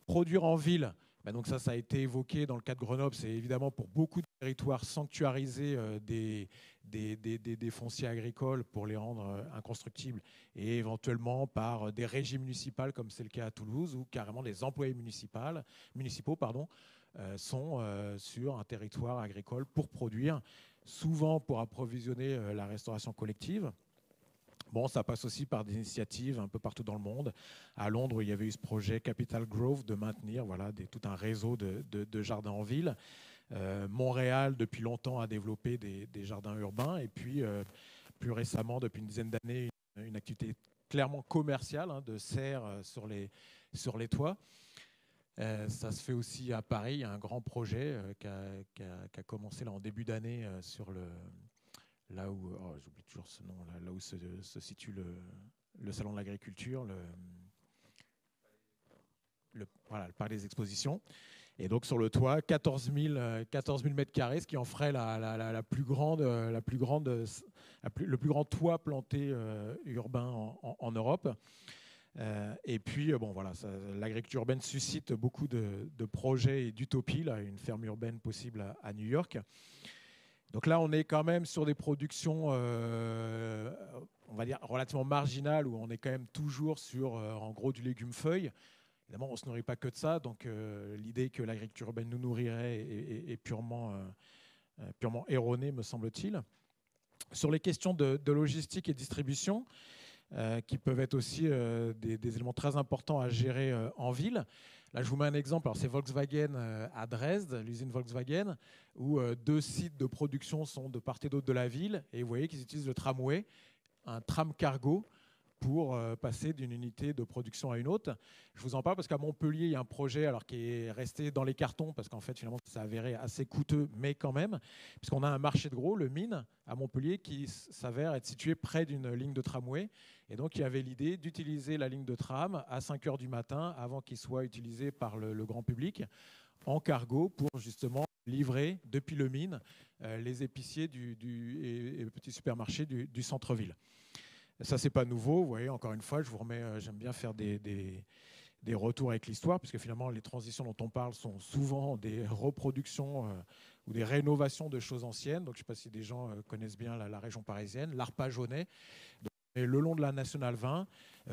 Produire en ville, bah donc ça, ça a été évoqué dans le cas de Grenoble, c'est évidemment pour beaucoup de territoires sanctuariser euh, des, des, fonciers agricoles pour les rendre euh, inconstructibles et éventuellement par des régies municipales comme c'est le cas à Toulouse où carrément les employés municipaux pardon, euh, sont sur un territoire agricole pour produire, souvent pour approvisionner la restauration collective. Bon, ça passe aussi par des initiatives un peu partout dans le monde. À Londres, il y avait eu ce projet Capital Grove de maintenir voilà, tout un réseau de, jardins en ville. Euh, Montréal, depuis longtemps, a développé des, jardins urbains. Et puis, euh, plus récemment, depuis une dizaine d'années, une, activité clairement commerciale hein, de serre euh, sur les, sur les toits. ça se fait aussi à Paris. Il y a un grand projet qui a, commencé là, en début d'année sur le, là où, oh, j'oublie toujours ce nom, là, où se, situe le, salon de l'agriculture, le, le, voilà, le des expositions. Et donc sur le toit, 14 000, 14 mètres carrés, ce qui en ferait la, plus grande, plus grande, le plus grand toit planté euh, urbain en, Europe. Euh, et puis, bon, voilà, l'agriculture urbaine suscite beaucoup de, projets et d'utopies. Une ferme urbaine possible à New York. Donc là, on est quand même sur des productions, euh, on va dire, relativement marginales, où on est quand même toujours sur, euh, en gros, du légume-feuille. Évidemment, on ne se nourrit pas que de ça, donc euh, l'idée que l'agriculture urbaine nous nourrirait est, purement, purement erronée, me semble-t-il. Sur les questions de, logistique et distribution, qui peuvent être aussi des, des, éléments très importants à gérer en ville, Là, je vous mets un exemple. c'est Volkswagen euh, à Dresde, l'usine Volkswagen, où euh, deux sites de production sont de part et d'autre de la ville. Et vous voyez qu'ils utilisent le tramway, un tram cargo, pour euh, passer d'une unité de production à une autre. Je vous en parle parce qu'à Montpellier, il y a un projet alors, qui est resté dans les cartons parce qu'en fait, finalement, ça avéré assez coûteux, mais quand même, puisqu'on a un marché de gros, le mine, à Montpellier, qui s'avère être situé près d'une ligne de tramway. Et donc, il y avait l'idée d'utiliser la ligne de tram à 5 heures du matin avant qu'il soit utilisé par le, grand public en cargo pour justement livrer depuis le mine euh, les épiciers du, et, petits supermarchés du, du centre-ville. Ça, c'est pas nouveau. Vous voyez, encore une fois, je vous remets, euh, j'aime bien faire des, des, retours avec l'histoire, puisque finalement, les transitions dont on parle sont souvent des *laughs* reproductions euh, ou des rénovations de choses anciennes. Donc, je ne sais pas si des gens euh, connaissent bien la, région parisienne, l'Arpajonais. le long de la Nationale 20,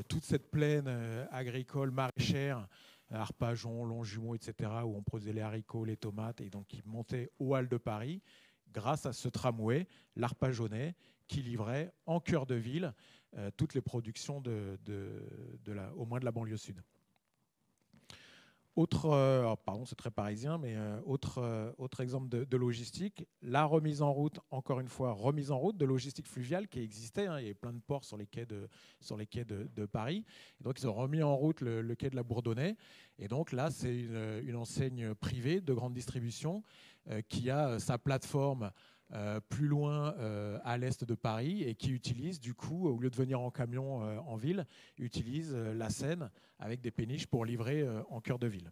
toute cette plaine agricole maraîchère, Arpajon, Longjumeau, etc., où on produisait les haricots, les tomates, et donc qui montait au Hall de Paris, grâce à ce tramway, l'Arpajonais, qui livrait en cœur de ville euh, toutes les productions de, la, au moins de la banlieue sud. autre, euh, pardon, c'est très parisien, mais euh, autre, autre exemple de, logistique, la remise en route, encore une fois, remise en route de logistique fluviale qui existait. Hein. il y avait plein de ports sur les quais de, sur les quais de, Paris. donc, ils ont remis en route le, quai de la Bourdonnais. Et donc là, c'est une, enseigne privée de grande distribution qui a sa plateforme plus loin à l'est de Paris et qui utilise du coup, au lieu de venir en camion en ville, utilise la Seine avec des péniches pour livrer en cœur de ville.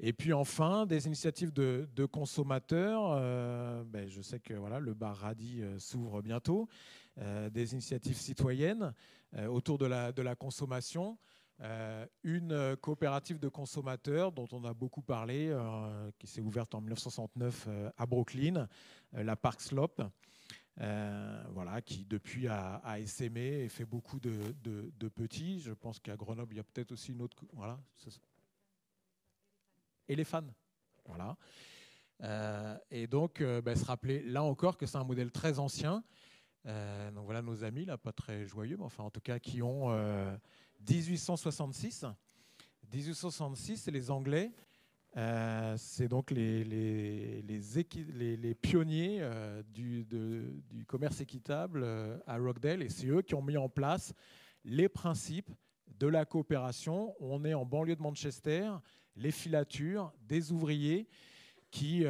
Et puis enfin, des initiatives de, consommateurs. Ben, je sais que voilà, le bar Radis s'ouvre bientôt. des initiatives citoyennes autour de la consommation. Euh, une coopérative de consommateurs dont on a beaucoup parlé, euh, qui s'est ouverte en 1969 euh, à Brooklyn, la Park Slope. voilà, qui depuis a, a, essaimé et fait beaucoup de, petits. Je pense qu'à Grenoble, il y a peut-être aussi une autre. Voilà. Et les fans. Voilà. et donc, ben, se rappeler là encore que c'est un modèle très ancien. donc voilà nos amis, là, pas très joyeux, mais enfin en tout cas qui ont 1866. 1866, c'est les Anglais. Euh, c'est donc les, pionniers euh, du, commerce équitable euh, à Rockdale et c'est eux qui ont mis en place les principes de la coopération. On est en banlieue de Manchester, les filatures, des ouvriers qui,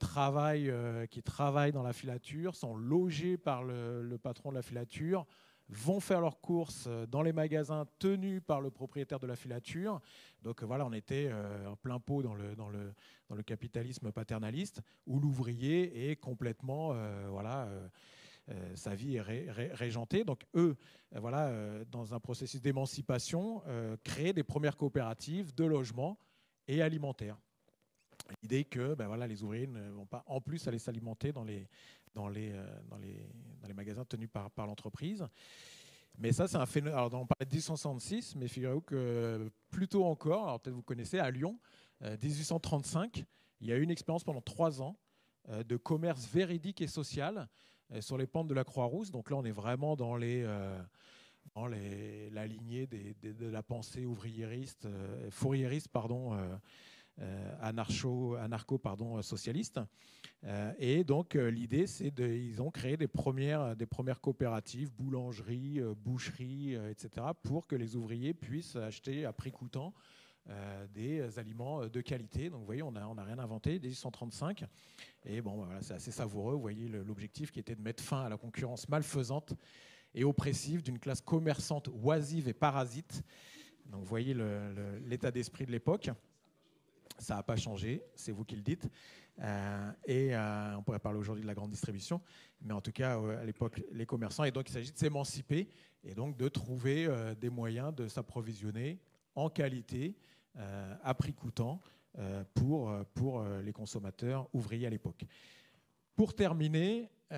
travaillent, qui travaillent dans la filature, sont logés par le patron de la filature, vont faire leurs courses euh, dans les magasins tenus par le propriétaire de la filature. Donc euh, voilà, on était euh, en plein pot dans le, capitalisme paternaliste, où l'ouvrier est complètement, voilà, sa vie est régentée. Donc eux, voilà, dans un processus d'émancipation, créent des premières coopératives de logement et alimentaires. L'idée que ben voilà, les ouvriers ne vont pas en plus aller s'alimenter dans les, dans les, euh, dans les, dans les magasins tenus par, par l'entreprise. Mais ça, c'est un phénomène. Alors, on parlait de 1866, mais figurez-vous que plus tôt encore, alors peut-être vous connaissez, à Lyon, 1835, euh, il y a eu une expérience pendant trois ans euh, de commerce véridique et social sur les pentes de la Croix-Rousse. Donc là, on est vraiment dans, les, dans les, la lignée des, de la pensée ouvriériste, fourriériste, pardon, euh, anarcho, anarcho pardon, socialiste. Euh, et donc euh, l'idée, c'est qu'ils ont créé des premières, des premières coopératives, boulangeries, boucheries, etc., pour que les ouvriers puissent acheter à prix coûtant des aliments de qualité. Donc vous voyez, on n'a rien inventé, 1835. Et bon, voilà, c'est assez savoureux. Vous voyez l'objectif qui était de mettre fin à la concurrence malfaisante et oppressive d'une classe commerçante oisive et parasite. Donc vous voyez l'état d'esprit de l'époque. Ça n'a pas changé, c'est vous qui le dites. Euh, et euh, on pourrait parler aujourd'hui de la grande distribution, mais en tout cas, à l'époque, les commerçants. Et donc, il s'agit de s'émanciper et donc de trouver euh, des moyens de s'approvisionner en qualité, à prix coûtant, pour, pour les consommateurs ouvriers à l'époque. Pour terminer, il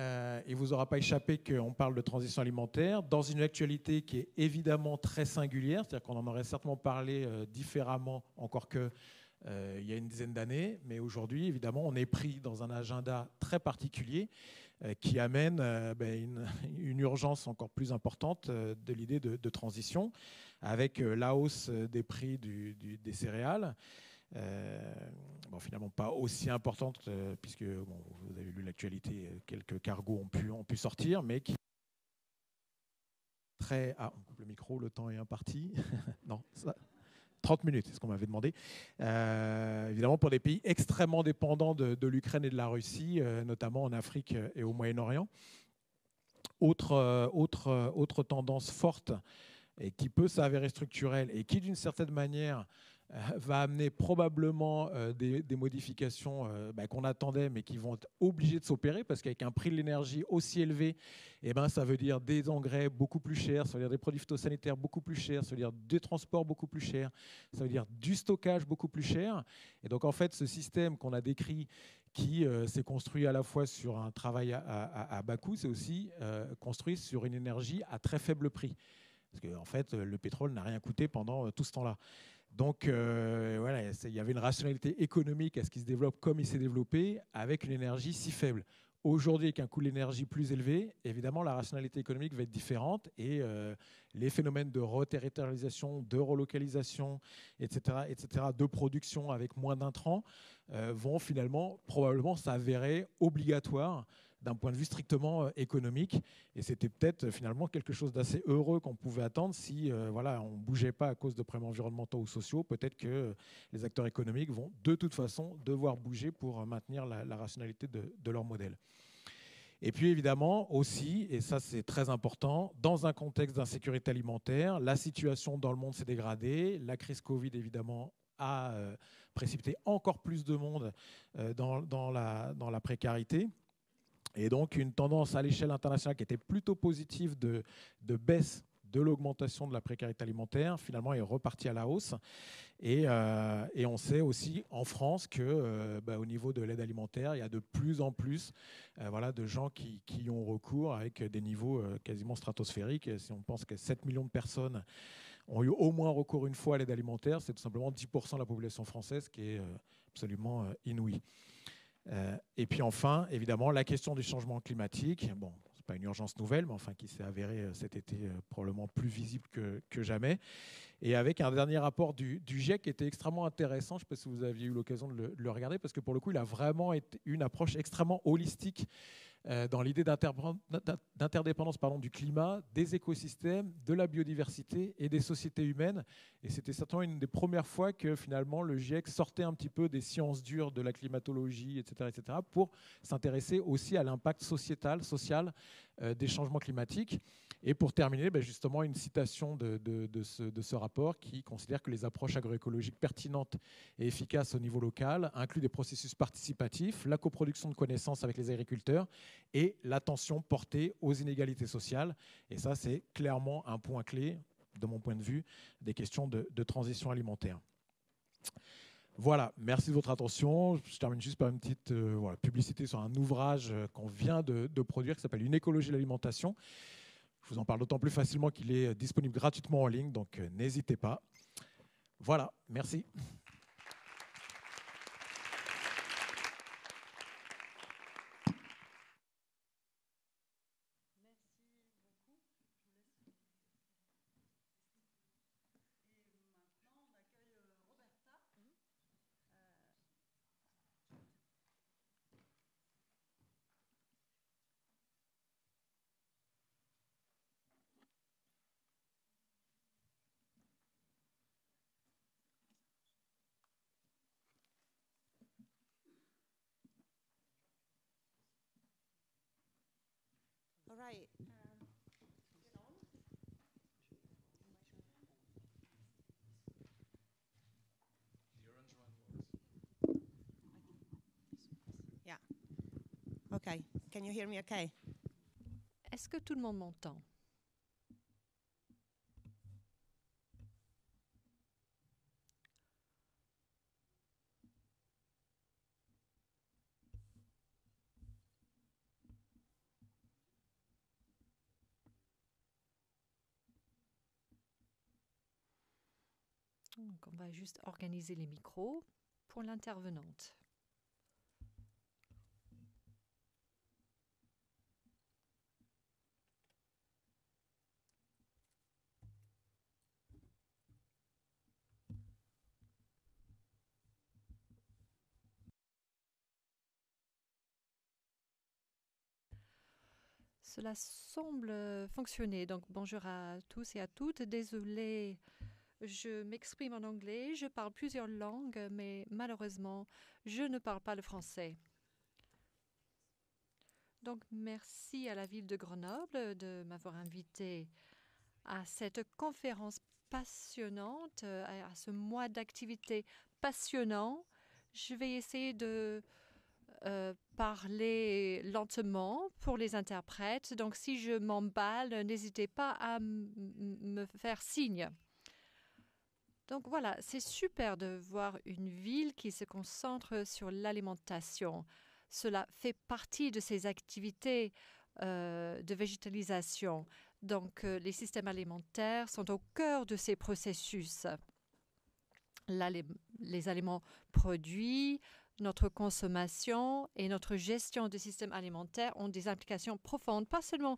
ne vous aura pas échappé qu'on parle de transition alimentaire dans une actualité qui est évidemment très singulière, c'est-à-dire qu'on en aurait certainement parlé différemment, encore que euh, il y a une dizaine d'années, mais aujourd'hui, évidemment, on est pris dans un agenda très particulier euh, qui amène euh, ben, une, *laughs* urgence encore plus importante de l'idée de, transition, avec la hausse des prix des céréales. bon, finalement pas aussi importante puisque vous avez lu l'actualité, quelques cargos ont pu, ont pu sortir, mais qui très ah on coupe le micro, le temps est imparti. *laughs* non, ça, 30 minutes, c'est ce qu'on m'avait demandé. Euh, évidemment, pour des pays extrêmement dépendants de, l'Ukraine et de la Russie, euh, notamment en Afrique et au Moyen-Orient. Autre, euh, autre, tendance forte et qui peut s'avérer structurelle et qui, d'une certaine manière, euh, va amener probablement euh, des, modifications euh, bah, qu'on attendait, mais qui vont être obligées de s'opérer, parce qu'avec un prix de l'énergie aussi élevé, eh ben, ça veut dire des engrais beaucoup plus chers, ça veut dire des produits phytosanitaires beaucoup plus chers, ça veut dire des transports beaucoup plus chers, ça veut dire du stockage beaucoup plus cher. Et donc, en fait, ce système qu'on a décrit, qui s'est construit à la fois sur un travail à, bas coût, c'est aussi construit sur une énergie à très faible prix. Parce qu'en en fait, le pétrole n'a rien coûté pendant tout ce temps-là. Donc euh, voilà, il y avait une rationalité économique à ce qui se développe comme il s'est développé avec une énergie si faible. Aujourd'hui, avec un coût de l'énergie plus élevé, évidemment, la rationalité économique va être différente et euh, les phénomènes de reterritorialisation, de relocalisation, etc., etc., de production avec moins d'intrants euh, vont finalement probablement s'avérer obligatoires d'un point de vue strictement euh, économique. Et c'était peut-être euh, finalement quelque chose d'assez heureux qu'on pouvait attendre si euh, voilà, on ne bougeait pas à cause de problèmes environnementaux ou sociaux. Peut-être que les acteurs économiques vont de toute façon devoir bouger pour maintenir la, rationalité de, leur modèle. Et puis évidemment aussi, et ça c'est très important, dans un contexte d'insécurité alimentaire, la situation dans le monde s'est dégradée, la crise Covid évidemment a précipité encore plus de monde dans la précarité. Et donc une tendance à l'échelle internationale qui était plutôt positive de, baisse de l'augmentation de la précarité alimentaire, finalement est repartie à la hausse. Et, euh, on sait aussi en France que euh, bah, au niveau de l'aide alimentaire, il y a de plus en plus euh, voilà, de gens qui, qui, ont recours avec des niveaux quasiment stratosphériques. Si on pense que 7 millions de personnes ont eu au moins recours une fois à l'aide alimentaire, c'est tout simplement 10% de la population française, qui est absolument inouï. Euh, et puis enfin, évidemment, la question du changement climatique. Bon, c'est pas une urgence nouvelle, mais enfin qui s'est avérée euh, cet été euh, probablement plus visible que, jamais. Et avec un dernier rapport du, GIEC qui était extrêmement intéressant. Je ne sais pas si vous aviez eu l'occasion de, le regarder, parce que pour le coup, il a vraiment une approche extrêmement holistique dans l'idée d'interdépendance du climat, des écosystèmes, de la biodiversité et des sociétés humaines. Et c'était certainement une des premières fois que finalement le GIEC sortait un petit peu des sciences dures de la climatologie, etc., etc., pour s'intéresser aussi à l'impact sociétal, social euh, des changements climatiques. Et pour terminer, ben, justement, une citation de, ce, rapport qui considère que les approches agroécologiques pertinentes et efficaces au niveau local incluent des processus participatifs, la coproduction de connaissances avec les agriculteurs et l'attention portée aux inégalités sociales. Et ça, c'est clairement un point clé, de mon point de vue, des questions de, transition alimentaire. Voilà, merci de votre attention. Je termine juste par une petite euh, publicité sur un ouvrage euh, qu'on vient de, produire qui s'appelle Une écologie de l'alimentation je vous en parle d'autant plus facilement qu'il est disponible gratuitement en ligne, donc euh, n'hésitez pas. Voilà, merci. right. Yeah. Okay. Can you hear me okay? Est-ce que tout le monde m'entend? Donc on va juste organiser les micros pour l'intervenante. Cela semble fonctionner. Donc bonjour à tous et à toutes. Désolée je m'exprime en anglais, je parle plusieurs langues, mais malheureusement, je ne parle pas le français. Donc, merci à la ville de Grenoble de m'avoir invité à cette conférence passionnante, à ce mois d'activité passionnant. Je vais essayer de euh, parler lentement pour les interprètes. Donc, si je m'emballe, n'hésitez pas à me faire signe. Donc voilà, c'est super de voir une ville qui se concentre sur l'alimentation. Cela fait partie de ses activités euh, de végétalisation. Donc euh, les systèmes alimentaires sont au cœur de ces processus. les, aliments produits notre consommation et notre gestion du système alimentaire ont des implications profondes, pas seulement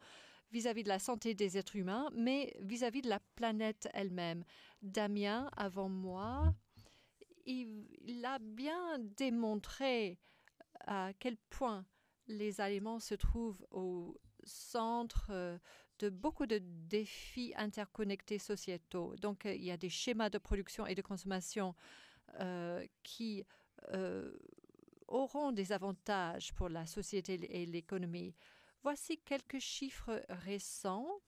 vis-à-vis de la santé des êtres humains, mais vis-à-vis de la planète elle-même. Damien, avant moi, il, a bien démontré à quel point les aliments se trouvent au centre euh, de beaucoup de défis interconnectés sociétaux. Donc, il y a des schémas de production et de consommation euh, qui euh, auront des avantages pour la société et l'économie. Voici quelques chiffres récents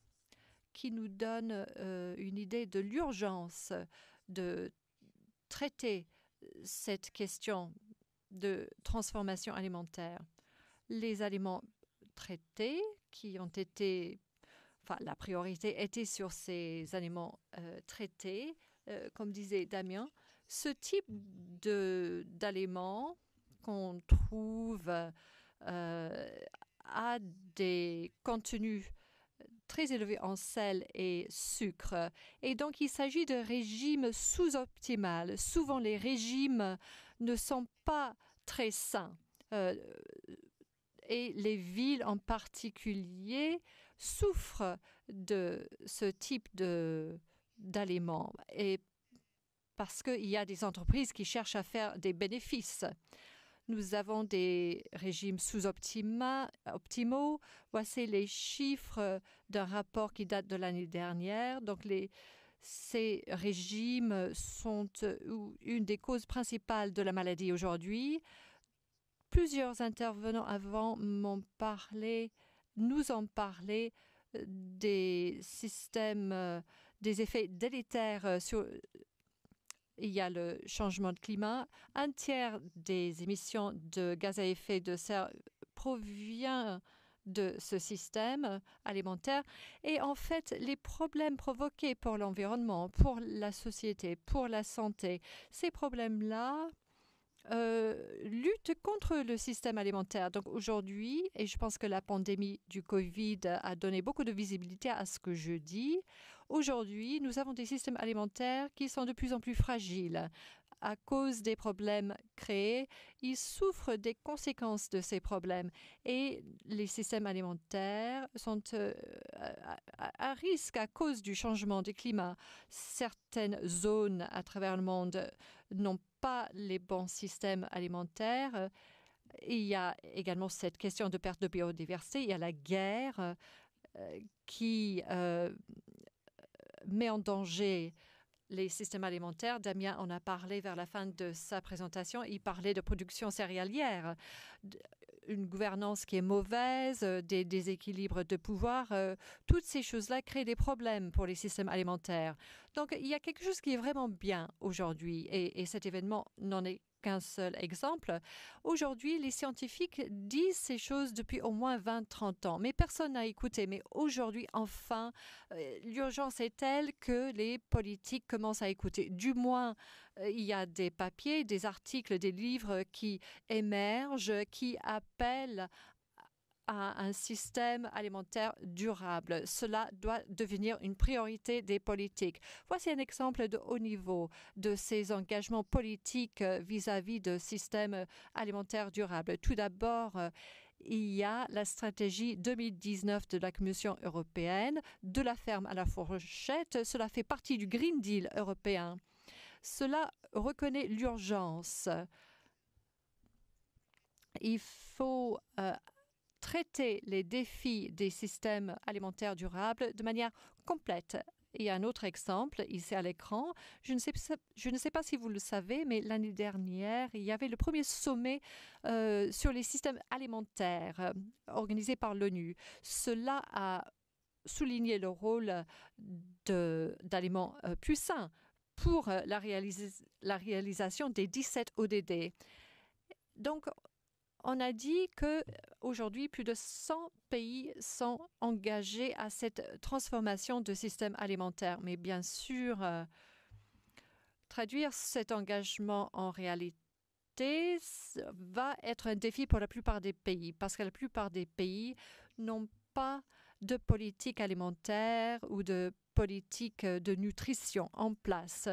qui nous donnent euh, une idée de l'urgence de traiter cette question de transformation alimentaire. Les aliments traités qui ont été, enfin la priorité était sur ces aliments euh, traités, comme disait Damien, ce type d'aliments qu'on trouve euh, a des contenus très élevés en sel et sucre. Et donc, il s'agit de régimes sous-optimales. Souvent, les régimes ne sont pas très sains. Euh, et les villes en particulier souffrent de ce type d'aliments. Et parce qu'il y a des entreprises qui cherchent à faire des bénéfices. Nous avons des régimes sous-optimaux. Voici les chiffres d'un rapport qui date de l'année dernière. Donc, ces régimes sont une des causes principales de la maladie aujourd'hui. Plusieurs intervenants avant m'ont parlé, nous ont parlé euh, des systèmes, euh, des effets délétères euh, sur il y a le changement de climat. Un tiers des émissions de gaz à effet de serre provient de ce système alimentaire. Et en fait, les problèmes provoqués pour l'environnement, pour la société, pour la santé, ces problèmes-là euh, luttent contre le système alimentaire. Donc aujourd'hui, et je pense que la pandémie du Covid a donné beaucoup de visibilité à ce que je dis, Aujourd'hui, nous avons des systèmes alimentaires qui sont de plus en plus fragiles. À cause des problèmes créés, ils souffrent des conséquences de ces problèmes et les systèmes alimentaires sont euh, à, risque à cause du changement du climat. Certaines zones à travers le monde n'ont pas les bons systèmes alimentaires. Il y a également cette question de perte de biodiversité. Il y a la guerre euh, qui euh, met en danger les systèmes alimentaires. Damien en a parlé vers la fin de sa présentation. Il parlait de production céréalière, une gouvernance qui est mauvaise, euh, des déséquilibres de pouvoir. Euh, toutes ces choses-là créent des problèmes pour les systèmes alimentaires. Donc, il y a quelque chose qui est vraiment bien aujourd'hui et, et cet événement n'en est qu'un seul exemple. Aujourd'hui, les scientifiques disent ces choses depuis au moins 20-30 ans, mais personne n'a écouté. Mais aujourd'hui, enfin, euh, l'urgence est telle que les politiques commencent à écouter. Du moins, euh, il y a des papiers, des articles, des livres qui émergent, qui appellent à un système alimentaire durable. Cela doit devenir une priorité des politiques. Voici un exemple de haut niveau de ces engagements politiques vis-à-vis de systèmes alimentaires durables. Tout d'abord, euh, il y a la stratégie 2019 de la Commission européenne, de la ferme à la fourchette. Cela fait partie du Green Deal européen. Cela reconnaît l'urgence. Il faut euh, traiter les défis des systèmes alimentaires durables de manière complète. Et un autre exemple, ici à l'écran, je, ne sais, pas si vous le savez, mais l'année dernière, il y avait le premier sommet euh, sur les systèmes alimentaires euh, organisé par l'ONU. Cela a souligné le rôle d'aliments euh, plus sains pour la, la réalisation des 17 ODD. Donc, on a dit que aujourd'hui plus de 100 pays sont engagés à cette transformation de système alimentaire. Mais bien sûr, euh, traduire cet engagement en réalité va être un défi pour la plupart des pays, parce que la plupart des pays n'ont pas de politique alimentaire ou de politique de nutrition en place.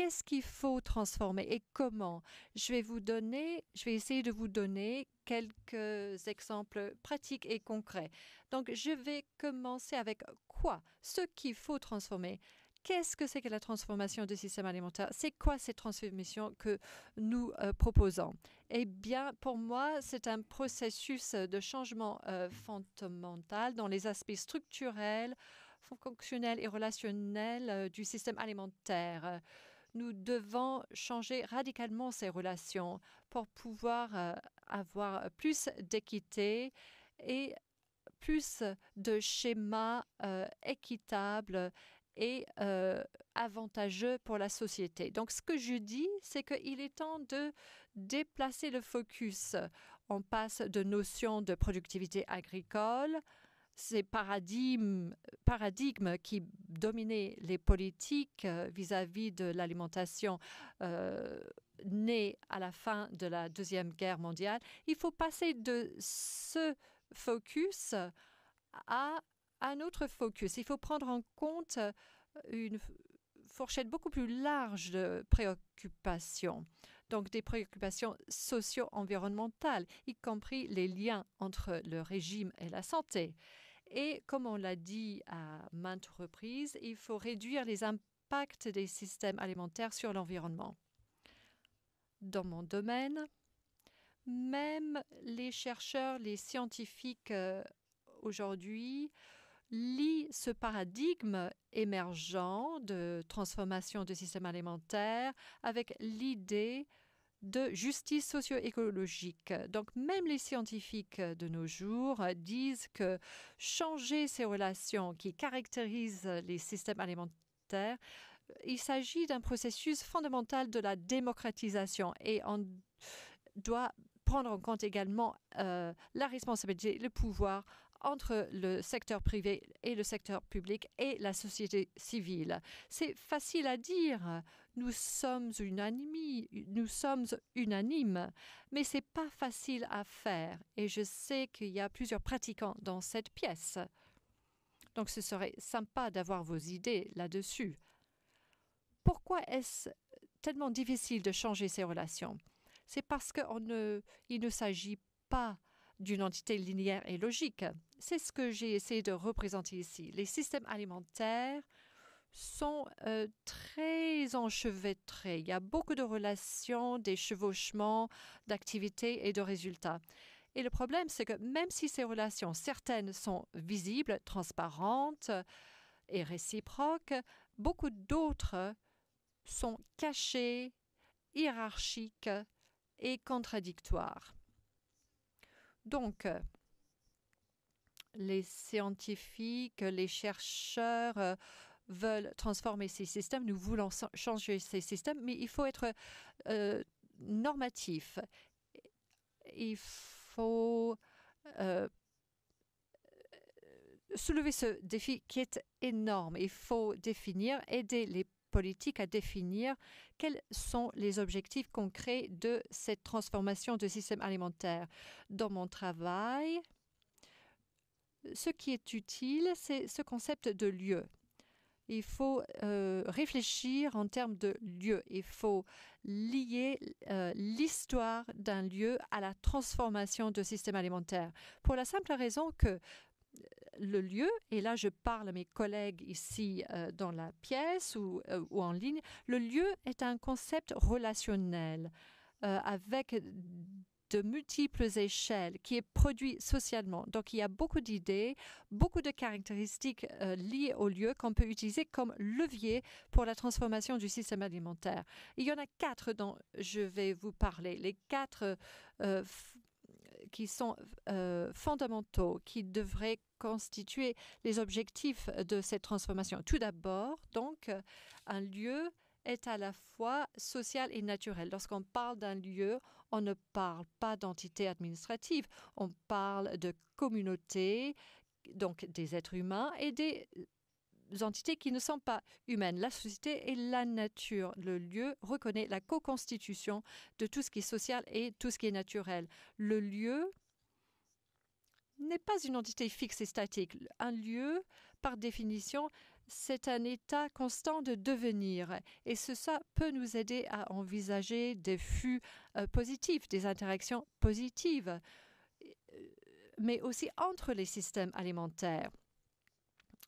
Qu'est-ce qu'il faut transformer et comment? Je vais vous donner, je vais essayer de vous donner quelques exemples pratiques et concrets. Donc, je vais commencer avec quoi? Ce qu'il faut transformer. Qu'est-ce que c'est que la transformation du système alimentaire? C'est quoi cette transformation que nous euh, proposons? Eh bien, pour moi, c'est un processus de changement euh, fondamental dans les aspects structurels, fonctionnels et relationnels euh, du système alimentaire. Nous devons changer radicalement ces relations pour pouvoir avoir plus d'équité et plus de schémas équitables et euh, avantageux pour la société. Donc ce que je dis, c'est qu'il est temps de déplacer le focus. On passe de notions de productivité agricole, ces paradigmes, qui dominaient les politiques euh, vis-à-vis de l'alimentation euh, née à la fin de la Deuxième Guerre mondiale. Il faut passer de ce focus à un autre focus. Il faut prendre en compte une fourchette beaucoup plus large de préoccupations, donc des préoccupations socio-environnementales, y compris les liens entre le régime et la santé. Et comme on l'a dit à maintes reprises, il faut réduire les impacts des systèmes alimentaires sur l'environnement. Dans mon domaine, même les chercheurs, les scientifiques euh, aujourd'hui lie ce paradigme émergent de transformation du système alimentaire avec l'idée de justice socio-écologique. Donc même les scientifiques de nos jours disent que changer ces relations qui caractérisent les systèmes alimentaires, il s'agit d'un processus fondamental de la démocratisation et on doit prendre en compte également euh, la responsabilité, le pouvoir entre le secteur privé et le secteur public et la société civile. C'est facile à dire, nous sommes unanimes, nous sommes unanimes, mais c'est pas facile à faire et je sais qu'il y a plusieurs pratiquants dans cette pièce. Donc ce serait sympa d'avoir vos idées là-dessus. Pourquoi est-ce tellement difficile de changer ces relations? C'est parce qu'il ne, ne s'agit pas d'une entité linéaire et logique. C'est ce que j'ai essayé de représenter ici. Les systèmes alimentaires sont euh, très enchevêtrés. Il y a beaucoup de relations, des chevauchements d'activités et de résultats. Et le problème, c'est que même si ces relations, certaines sont visibles, transparentes et réciproques, beaucoup d'autres sont cachées, hiérarchiques et contradictoires. Donc, euh, les scientifiques, les chercheurs euh, veulent transformer ces systèmes, nous voulons changer ces systèmes, mais il faut être euh, normatif. Il faut soulever ce défi qui est énorme. Il faut définir, aider les politiques à définir quels sont les objectifs concrets de cette transformation du système alimentaire. Dans mon travail, ce qui est utile, c'est ce concept de lieu. Il faut euh, réfléchir en termes de lieu. Il faut lier euh, l'histoire d'un lieu à la transformation du système alimentaire. Pour la simple raison que le lieu, et là je parle à mes collègues ici euh, dans la pièce ou, euh, ou, en ligne, le lieu est un concept relationnel euh, avec de multiples échelles qui est produit socialement. Donc il y a beaucoup d'idées, beaucoup de caractéristiques liées au lieu qu'on peut utiliser comme levier pour la transformation du système alimentaire. Il y en a quatre dont je vais vous parler. Les quatre qui sont euh, fondamentaux, qui devraient constituer les objectifs de cette transformation. Tout d'abord, donc, un lieu est à la fois social et naturel. Lorsqu'on parle d'un lieu, on ne parle pas d'entité administrative, on parle de communauté, donc des êtres humains et des entités qui ne sont pas humaines. La société et la nature. Le lieu reconnaît la co-constitution de tout ce qui est social et tout ce qui est naturel. Le lieu n'est pas une entité fixe et statique. Un lieu, par définition, c'est un état constant de devenir et ce, ça peut nous aider à envisager des flux euh, positifs, des interactions positives, mais aussi entre les systèmes alimentaires.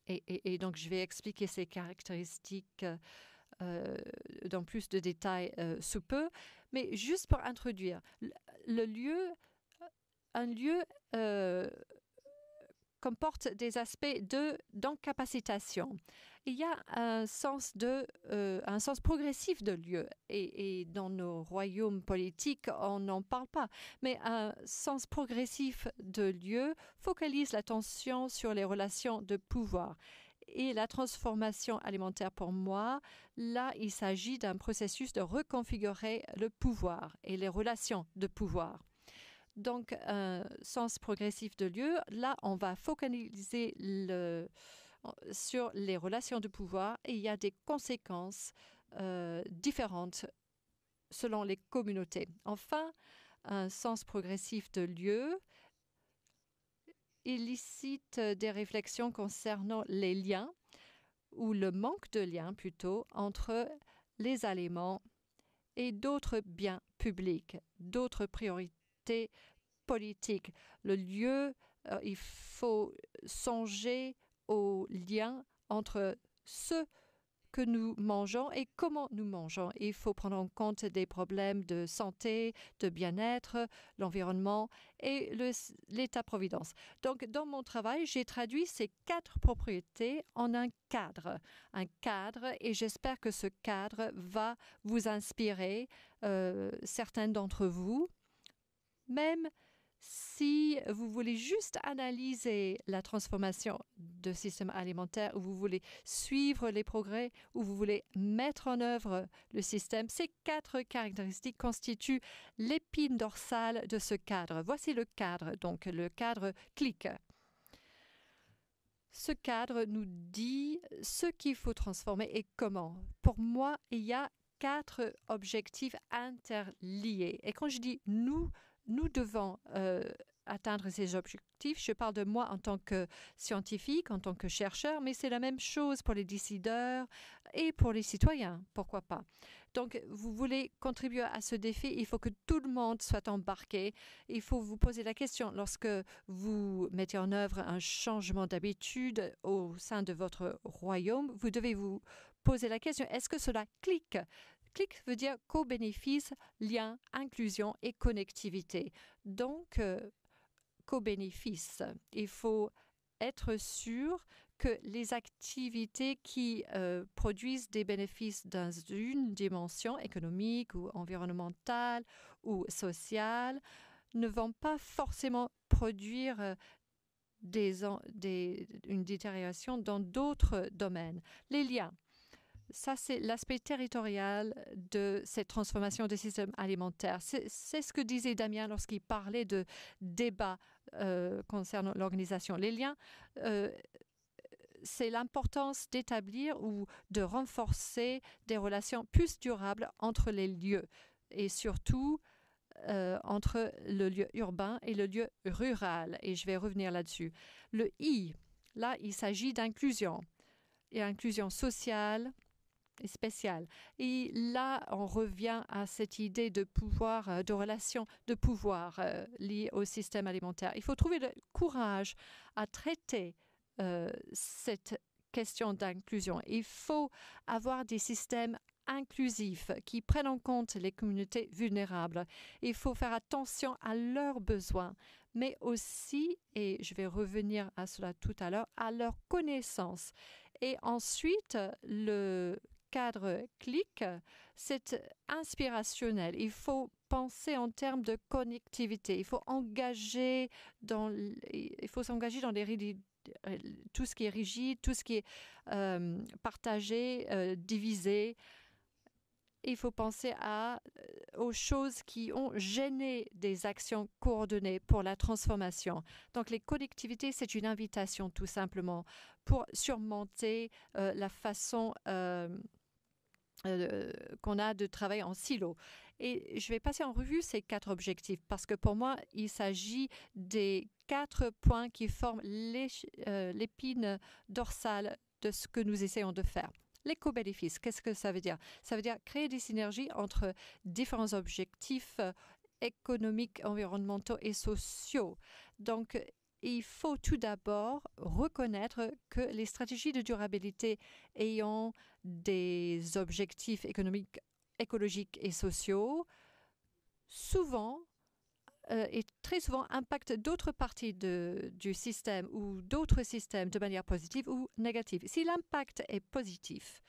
Et, donc, je vais expliquer ces caractéristiques euh, dans plus de détails euh, sous peu. Mais juste pour introduire, le, lieu, un lieu euh, comporte des aspects de d'encapacitation. Il y a un sens de un sens progressif de lieu et, dans nos royaumes politiques on n'en parle pas, mais un sens progressif de lieu focalise l'attention sur les relations de pouvoir et la transformation alimentaire pour moi, là, il s'agit d'un processus de reconfigurer le pouvoir et les relations de pouvoir. Donc, un sens progressif de lieu, là, on va focaliser le, sur les relations de pouvoir et il y a des conséquences euh, différentes selon les communautés. Enfin, un sens progressif de lieu, illicite des réflexions concernant les liens ou le manque de lien plutôt entre les aliments et d'autres biens publics, d'autres priorités politiques. Le lieu, euh, il faut songer aux liens entre ceux que nous mangeons et comment nous mangeons. Il faut prendre en compte des problèmes de santé, de bien-être, l'environnement et l'État-providence. Donc, dans mon travail, j'ai traduit ces quatre propriétés en un cadre. Un cadre, et j'espère que ce cadre va vous inspirer, euh, certains d'entre vous, même si vous voulez juste analyser la transformation de système alimentaire, ou vous voulez suivre les progrès, ou vous voulez mettre en œuvre le système, ces quatre caractéristiques constituent l'épine dorsale de ce cadre. Voici le cadre, donc le cadre clic. Ce cadre nous dit ce qu'il faut transformer et comment. Pour moi, il y a quatre objectifs interliés. Et quand je dis nous, nous devons euh, atteindre ces objectifs. Je parle de moi en tant que scientifique, en tant que chercheur, mais c'est la même chose pour les décideurs et pour les citoyens, pourquoi pas. Donc, vous voulez contribuer à ce défi, il faut que tout le monde soit embarqué. Il faut vous poser la question lorsque vous mettez en œuvre un changement d'habitude au sein de votre royaume, vous devez vous poser la question, est-ce que cela clique Clic veut dire co-bénéfice, lien, inclusion et connectivité. Donc, euh, co-bénéfice. Il faut être sûr que les activités qui euh, produisent des bénéfices dans une dimension économique ou environnementale ou sociale ne vont pas forcément produire euh, une détérioration dans d'autres domaines. Les liens ça, c'est l'aspect territorial de cette transformation des systèmes alimentaires. C'est ce que disait Damien lorsqu'il parlait de débat euh, concernant l'organisation. Les liens, euh, c'est l'importance d'établir ou de renforcer des relations plus durables entre les lieux et surtout euh, entre le lieu urbain et le lieu rural. Et je vais revenir là-dessus. Le I, là, il s'agit d'inclusion et inclusion sociale, spécial. Et là, on revient à cette idée de pouvoir, euh, de relation de pouvoir euh, liée au système alimentaire. Il faut trouver le courage à traiter euh, cette question d'inclusion. Il faut avoir des systèmes inclusifs qui prennent en compte les communautés vulnérables. Il faut faire attention à leurs besoins, mais aussi, et je vais revenir à cela tout à l'heure, à leurs connaissances. Et ensuite, le cadre clic, c'est inspirationnel. Il faut penser en termes de connectivité. Il faut engager dans, il faut s'engager dans les tout ce qui est rigide, tout ce qui est euh, partagé, euh, divisé. Il faut penser à, euh, aux choses qui ont gêné des actions coordonnées pour la transformation. Donc les connectivités, c'est une invitation tout simplement pour surmonter la façon euh, qu'on a de travailler en silo. Et je vais passer en revue ces quatre objectifs parce que pour moi, il s'agit des quatre points qui forment euh, l'épine dorsale de ce que nous essayons de faire. L'éco-bénéfice, qu'est-ce que ça veut dire? Ça veut dire créer des synergies entre différents objectifs euh, économiques, environnementaux et sociaux. Donc, il faut tout d'abord reconnaître que les stratégies de durabilité ayant des objectifs économiques, écologiques et sociaux, souvent euh, et très souvent impactent d'autres parties du système ou d'autres systèmes de manière positive ou négative. Si l'impact est positif,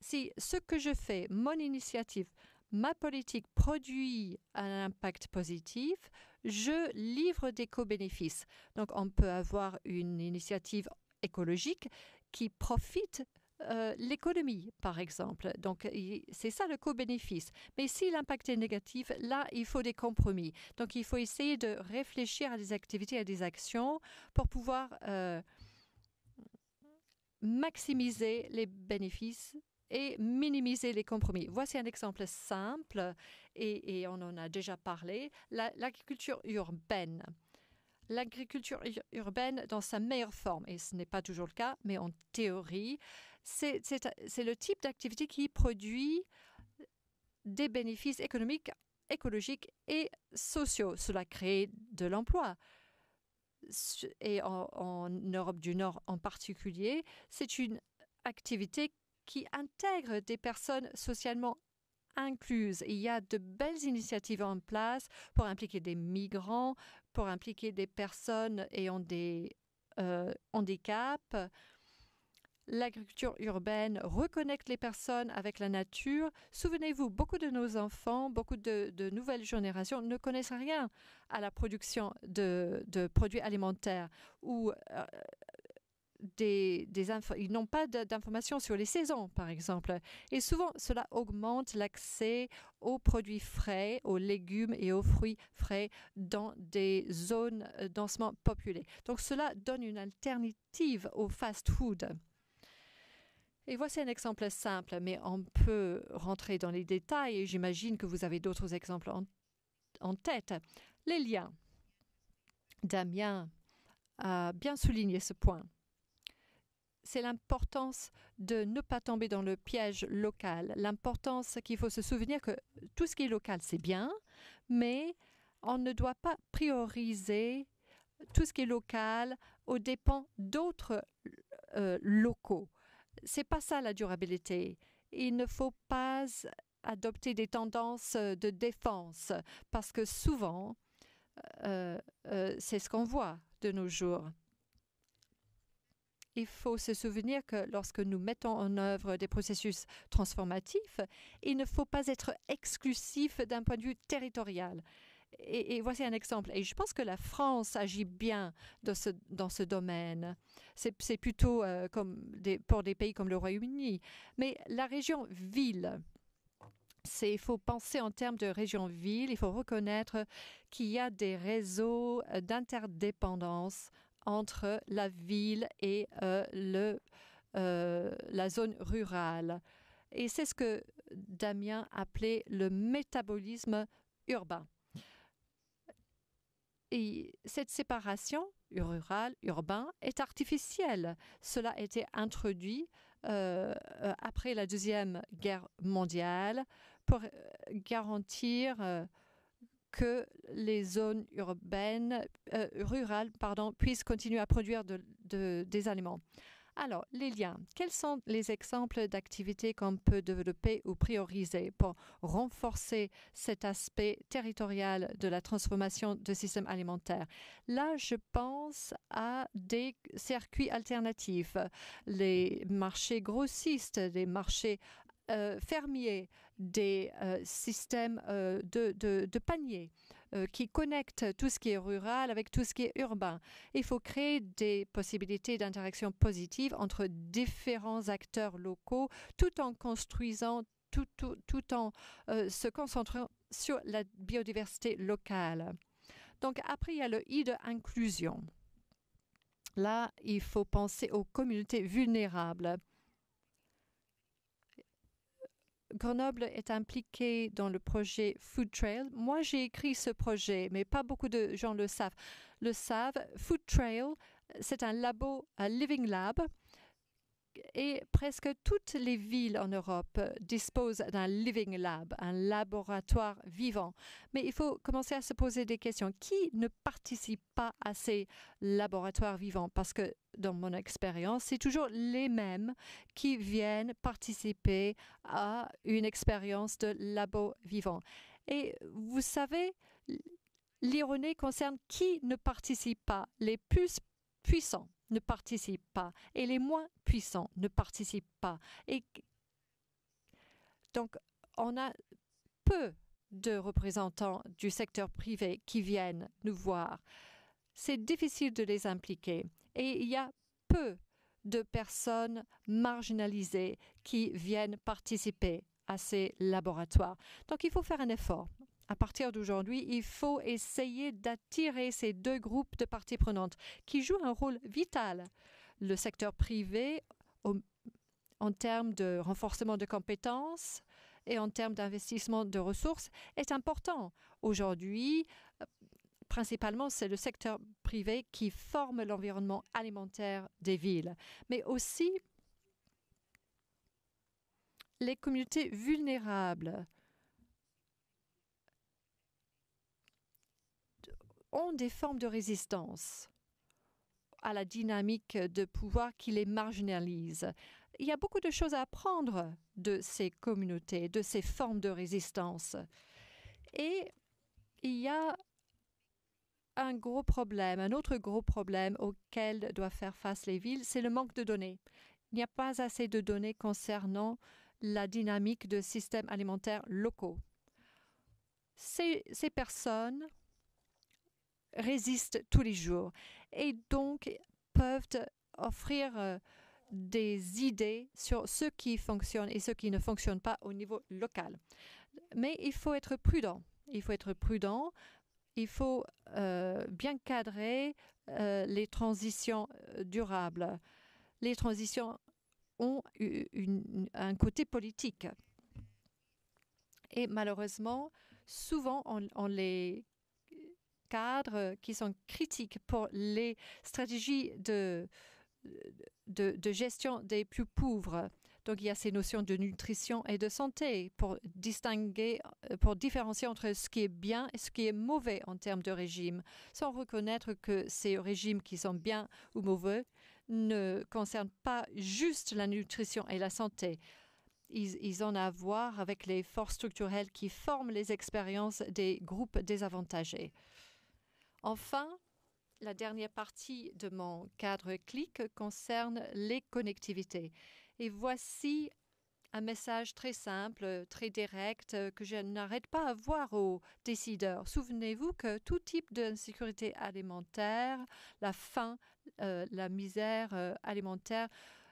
si ce que je fais, mon initiative, ma politique produit un impact positif, je livre des co-bénéfices. Donc on peut avoir une initiative écologique qui profite euh, l'économie, par exemple. Donc, c'est ça le co-bénéfice. Mais si l'impact est négatif, là, il faut des compromis. Donc, il faut essayer de réfléchir à des activités, à des actions pour pouvoir euh, maximiser les bénéfices et minimiser les compromis. Voici un exemple simple, et, on en a déjà parlé, l'agriculture urbaine. L'agriculture urbaine dans sa meilleure forme, et ce n'est pas toujours le cas, mais en théorie, c'est le type d'activité qui produit des bénéfices économiques, écologiques et sociaux. Cela crée de l'emploi. Et en, Europe du Nord en particulier, c'est une activité qui intègre des personnes socialement incluses. Il y a de belles initiatives en place pour impliquer des migrants, pour impliquer des personnes ayant des euh, handicaps, l'agriculture urbaine reconnecte les personnes avec la nature. Souvenez-vous, beaucoup de nos enfants, beaucoup de, nouvelles générations ne connaissent rien à la production de, produits alimentaires ou euh, des, ils n'ont pas d'informations sur les saisons, par exemple. Et souvent, cela augmente l'accès aux produits frais, aux légumes et aux fruits frais dans des zones euh, densément populées. Donc, cela donne une alternative au fast-food. Et voici un exemple simple, mais on peut rentrer dans les détails et j'imagine que vous avez d'autres exemples en, tête. Les liens. Damien a bien souligné ce point. C'est l'importance de ne pas tomber dans le piège local. L'importance qu'il faut se souvenir que tout ce qui est local, c'est bien, mais on ne doit pas prioriser tout ce qui est local aux dépens d'autres euh, locaux c'est pas ça la durabilité. Il ne faut pas adopter des tendances de défense parce que souvent, euh, euh, c'est ce qu'on voit de nos jours. Il faut se souvenir que lorsque nous mettons en œuvre des processus transformatifs, il ne faut pas être exclusif d'un point de vue territorial et, voici un exemple. Et je pense que la France agit bien dans ce, dans ce domaine. C'est plutôt euh, comme pour des pays comme le Royaume-Uni. Mais la région ville, il faut penser en termes de région ville. Il faut reconnaître qu'il y a des réseaux euh, d'interdépendance entre la ville et euh, le, la zone rurale. Et c'est ce que Damien appelait le métabolisme urbain. Et cette séparation rural, urbain est artificielle. Cela a été introduit euh, euh, après la Deuxième Guerre mondiale pour euh, garantir que les zones urbaines, rurales pardon, puissent continuer à produire des aliments. Alors, les liens. Quels sont les exemples d'activités qu'on peut développer ou prioriser pour renforcer cet aspect territorial de la transformation de système alimentaire? Là, je pense à des circuits alternatifs, les marchés grossistes, les marchés euh, fermiers, des euh, systèmes euh, de, paniers. Euh, qui connecte tout ce qui est rural avec tout ce qui est urbain. Il faut créer des possibilités d'interaction positive entre différents acteurs locaux tout en construisant, tout, en se concentrant sur la biodiversité locale. Donc après, il y a le I de inclusion. Là, il faut penser aux communautés vulnérables. Grenoble est impliqué dans le projet Food Trail. Moi, j'ai écrit ce projet, mais pas beaucoup de gens le savent. Le savent. Food Trail, c'est un labo, un living lab, et presque toutes les villes en Europe disposent d'un living lab, un laboratoire vivant. Mais il faut commencer à se poser des questions. Qui ne participe pas à ces laboratoires vivants? Parce que dans mon expérience, c'est toujours les mêmes qui viennent participer à une expérience de labo vivant. Et vous savez, l'ironie concerne qui ne participe pas, les plus puissants ne participent pas et les moins puissants ne participent pas. Et donc, on a peu de représentants du secteur privé qui viennent nous voir. C'est difficile de les impliquer et il y a peu de personnes marginalisées qui viennent participer à ces laboratoires. Donc il faut faire un effort à partir d'aujourd'hui, il faut essayer d'attirer ces deux groupes de parties prenantes qui jouent un rôle vital. Le secteur privé en termes de renforcement de compétences et en termes d'investissement de ressources est important. Aujourd'hui, principalement, c'est le secteur privé qui forme l'environnement alimentaire des villes, mais aussi les communautés vulnérables ont des formes de résistance à la dynamique de pouvoir qui les marginalise. Il y a beaucoup de choses à apprendre de ces communautés, de ces formes de résistance. Et il y a un gros problème, un autre gros problème auquel doivent faire face les villes, c'est le manque de données. Il n'y a pas assez de données concernant la dynamique de systèmes alimentaires locaux. Ces, ces personnes résistent tous les jours et donc peuvent offrir euh, des idées sur ce qui fonctionne et ce qui ne fonctionne pas au niveau local. Mais il faut être prudent. Il faut être prudent. Il faut euh, bien cadrer euh, les transitions durables. Les transitions ont un côté politique. Et malheureusement, souvent, on les cadres qui sont critiques pour les stratégies de, de, gestion des plus pauvres. Donc il y a ces notions de nutrition et de santé pour distinguer, euh, pour différencier entre ce qui est bien et ce qui est mauvais en termes de régime, sans reconnaître que ces régimes qui sont bien ou mauvais ne concernent pas juste la nutrition et la santé. Ils, ils ont à voir avec les forces structurelles qui forment les expériences des groupes désavantagés. Enfin, la dernière partie de mon cadre clic concerne les connectivités. Et voici un message très simple, très direct, que je n'arrête pas à voir aux décideurs. Souvenez-vous que tout type d'insécurité alimentaire, la faim, euh, la misère euh, alimentaire,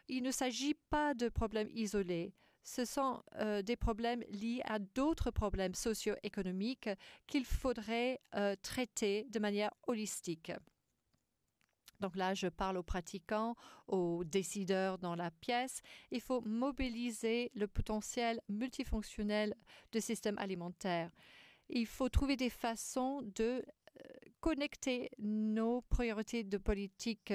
il ne s'agit pas de problèmes isolés ce sont euh, des problèmes liés à d'autres problèmes socio-économiques qu'il faudrait euh, traiter de manière holistique. Donc là, je parle aux pratiquants, aux décideurs dans la pièce. Il faut mobiliser le potentiel multifonctionnel du système alimentaire. Il faut trouver des façons de euh, connecter nos priorités de politique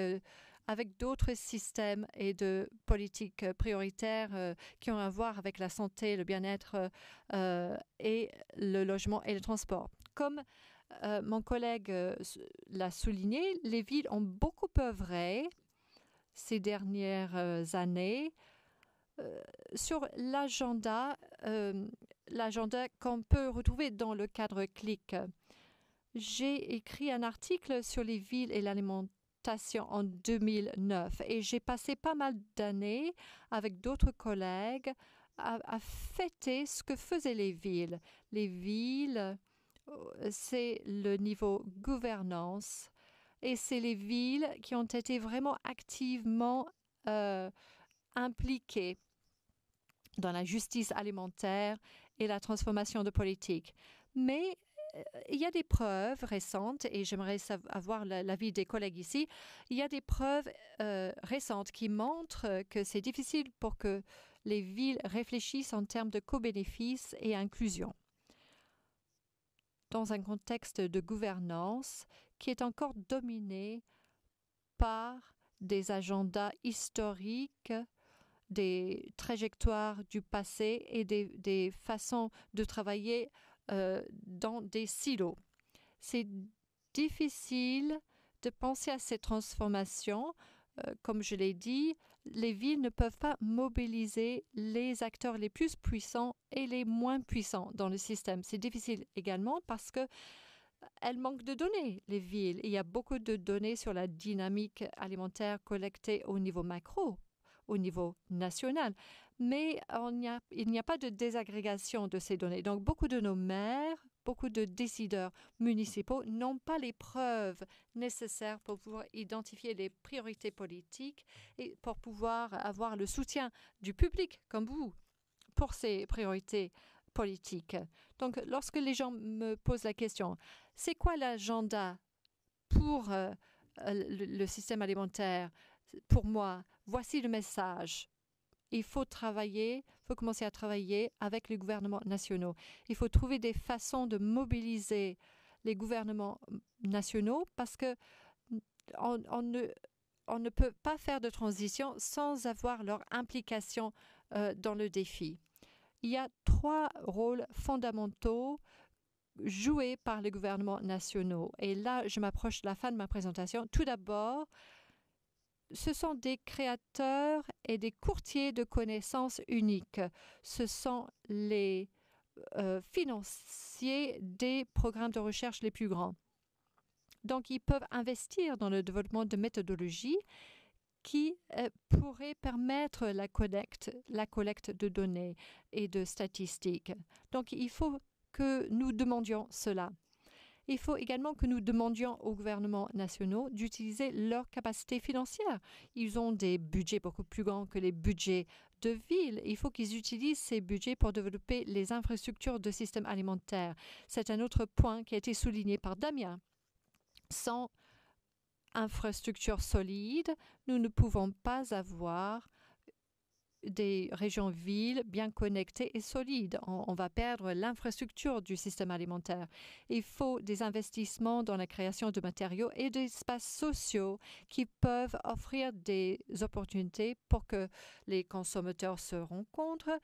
avec d'autres systèmes et de politiques prioritaires euh, qui ont à voir avec la santé, le bien-être euh, et le logement et le transport. Comme euh, mon collègue l'a souligné, les villes ont beaucoup œuvré ces dernières années sur l'agenda, l'agenda qu'on peut retrouver dans le cadre CLIC. J'ai écrit un article sur les villes et l'alimentation en 2009 et j'ai passé pas mal d'années avec d'autres collègues à, fêter ce que faisaient les villes. Les villes, euh, c'est le niveau gouvernance et c'est les villes qui ont été vraiment activement euh, impliquées dans la justice alimentaire et la transformation de politique. Mais il y a des preuves récentes, et j'aimerais avoir l'avis des collègues ici, il y a des preuves euh, récentes qui montrent que c'est difficile pour que les villes réfléchissent en termes de co-bénéfices et inclusion. Dans un contexte de gouvernance qui est encore dominé par des agendas historiques des trajectoires du passé et des, façons de travailler euh, dans des silos. C'est difficile de penser à ces transformations. Euh, comme je l'ai dit, les villes ne peuvent pas mobiliser les acteurs les plus puissants et les moins puissants dans le système. C'est difficile également parce que elles manquent de données, les villes. Il y a beaucoup de données sur la dynamique alimentaire collectée au niveau macro, au niveau national. Mais il n'y a pas de désagrégation de ces données. Donc, beaucoup de nos maires, beaucoup de décideurs municipaux n'ont pas les preuves nécessaires pour pouvoir identifier les priorités politiques et pour pouvoir avoir le soutien du public comme vous pour ces priorités politiques. Donc, lorsque les gens me posent la question, c'est quoi l'agenda pour euh, le, système alimentaire Pour moi, voici le message. Il faut travailler, il faut commencer à travailler avec les gouvernements nationaux. Il faut trouver des façons de mobiliser les gouvernements nationaux parce que on, ne, peut pas faire de transition sans avoir leur implication euh, dans le défi. Il y a trois rôles fondamentaux joués par les gouvernements nationaux. Et là, je m'approche de la fin de ma présentation. Tout d'abord, ce sont des créateurs et des courtiers de connaissances uniques. Ce sont les euh, financiers des programmes de recherche les plus grands. Donc, ils peuvent investir dans le développement de méthodologies qui euh, pourraient permettre la collecte, la collecte de données et de statistiques. Donc, il faut que nous demandions cela. Il faut également que nous demandions aux gouvernements nationaux d'utiliser leurs capacités financières. Ils ont des budgets beaucoup plus grands que les budgets de ville. Il faut qu'ils utilisent ces budgets pour développer les infrastructures de systèmes alimentaires. C'est un autre point qui a été souligné par Damien. Sans infrastructures solides, nous ne pouvons pas avoir des régions-villes bien connectées et solides. On, va perdre l'infrastructure du système alimentaire. Il faut des investissements dans la création de matériaux et d'espaces sociaux qui peuvent offrir des opportunités pour que les consommateurs se rencontrent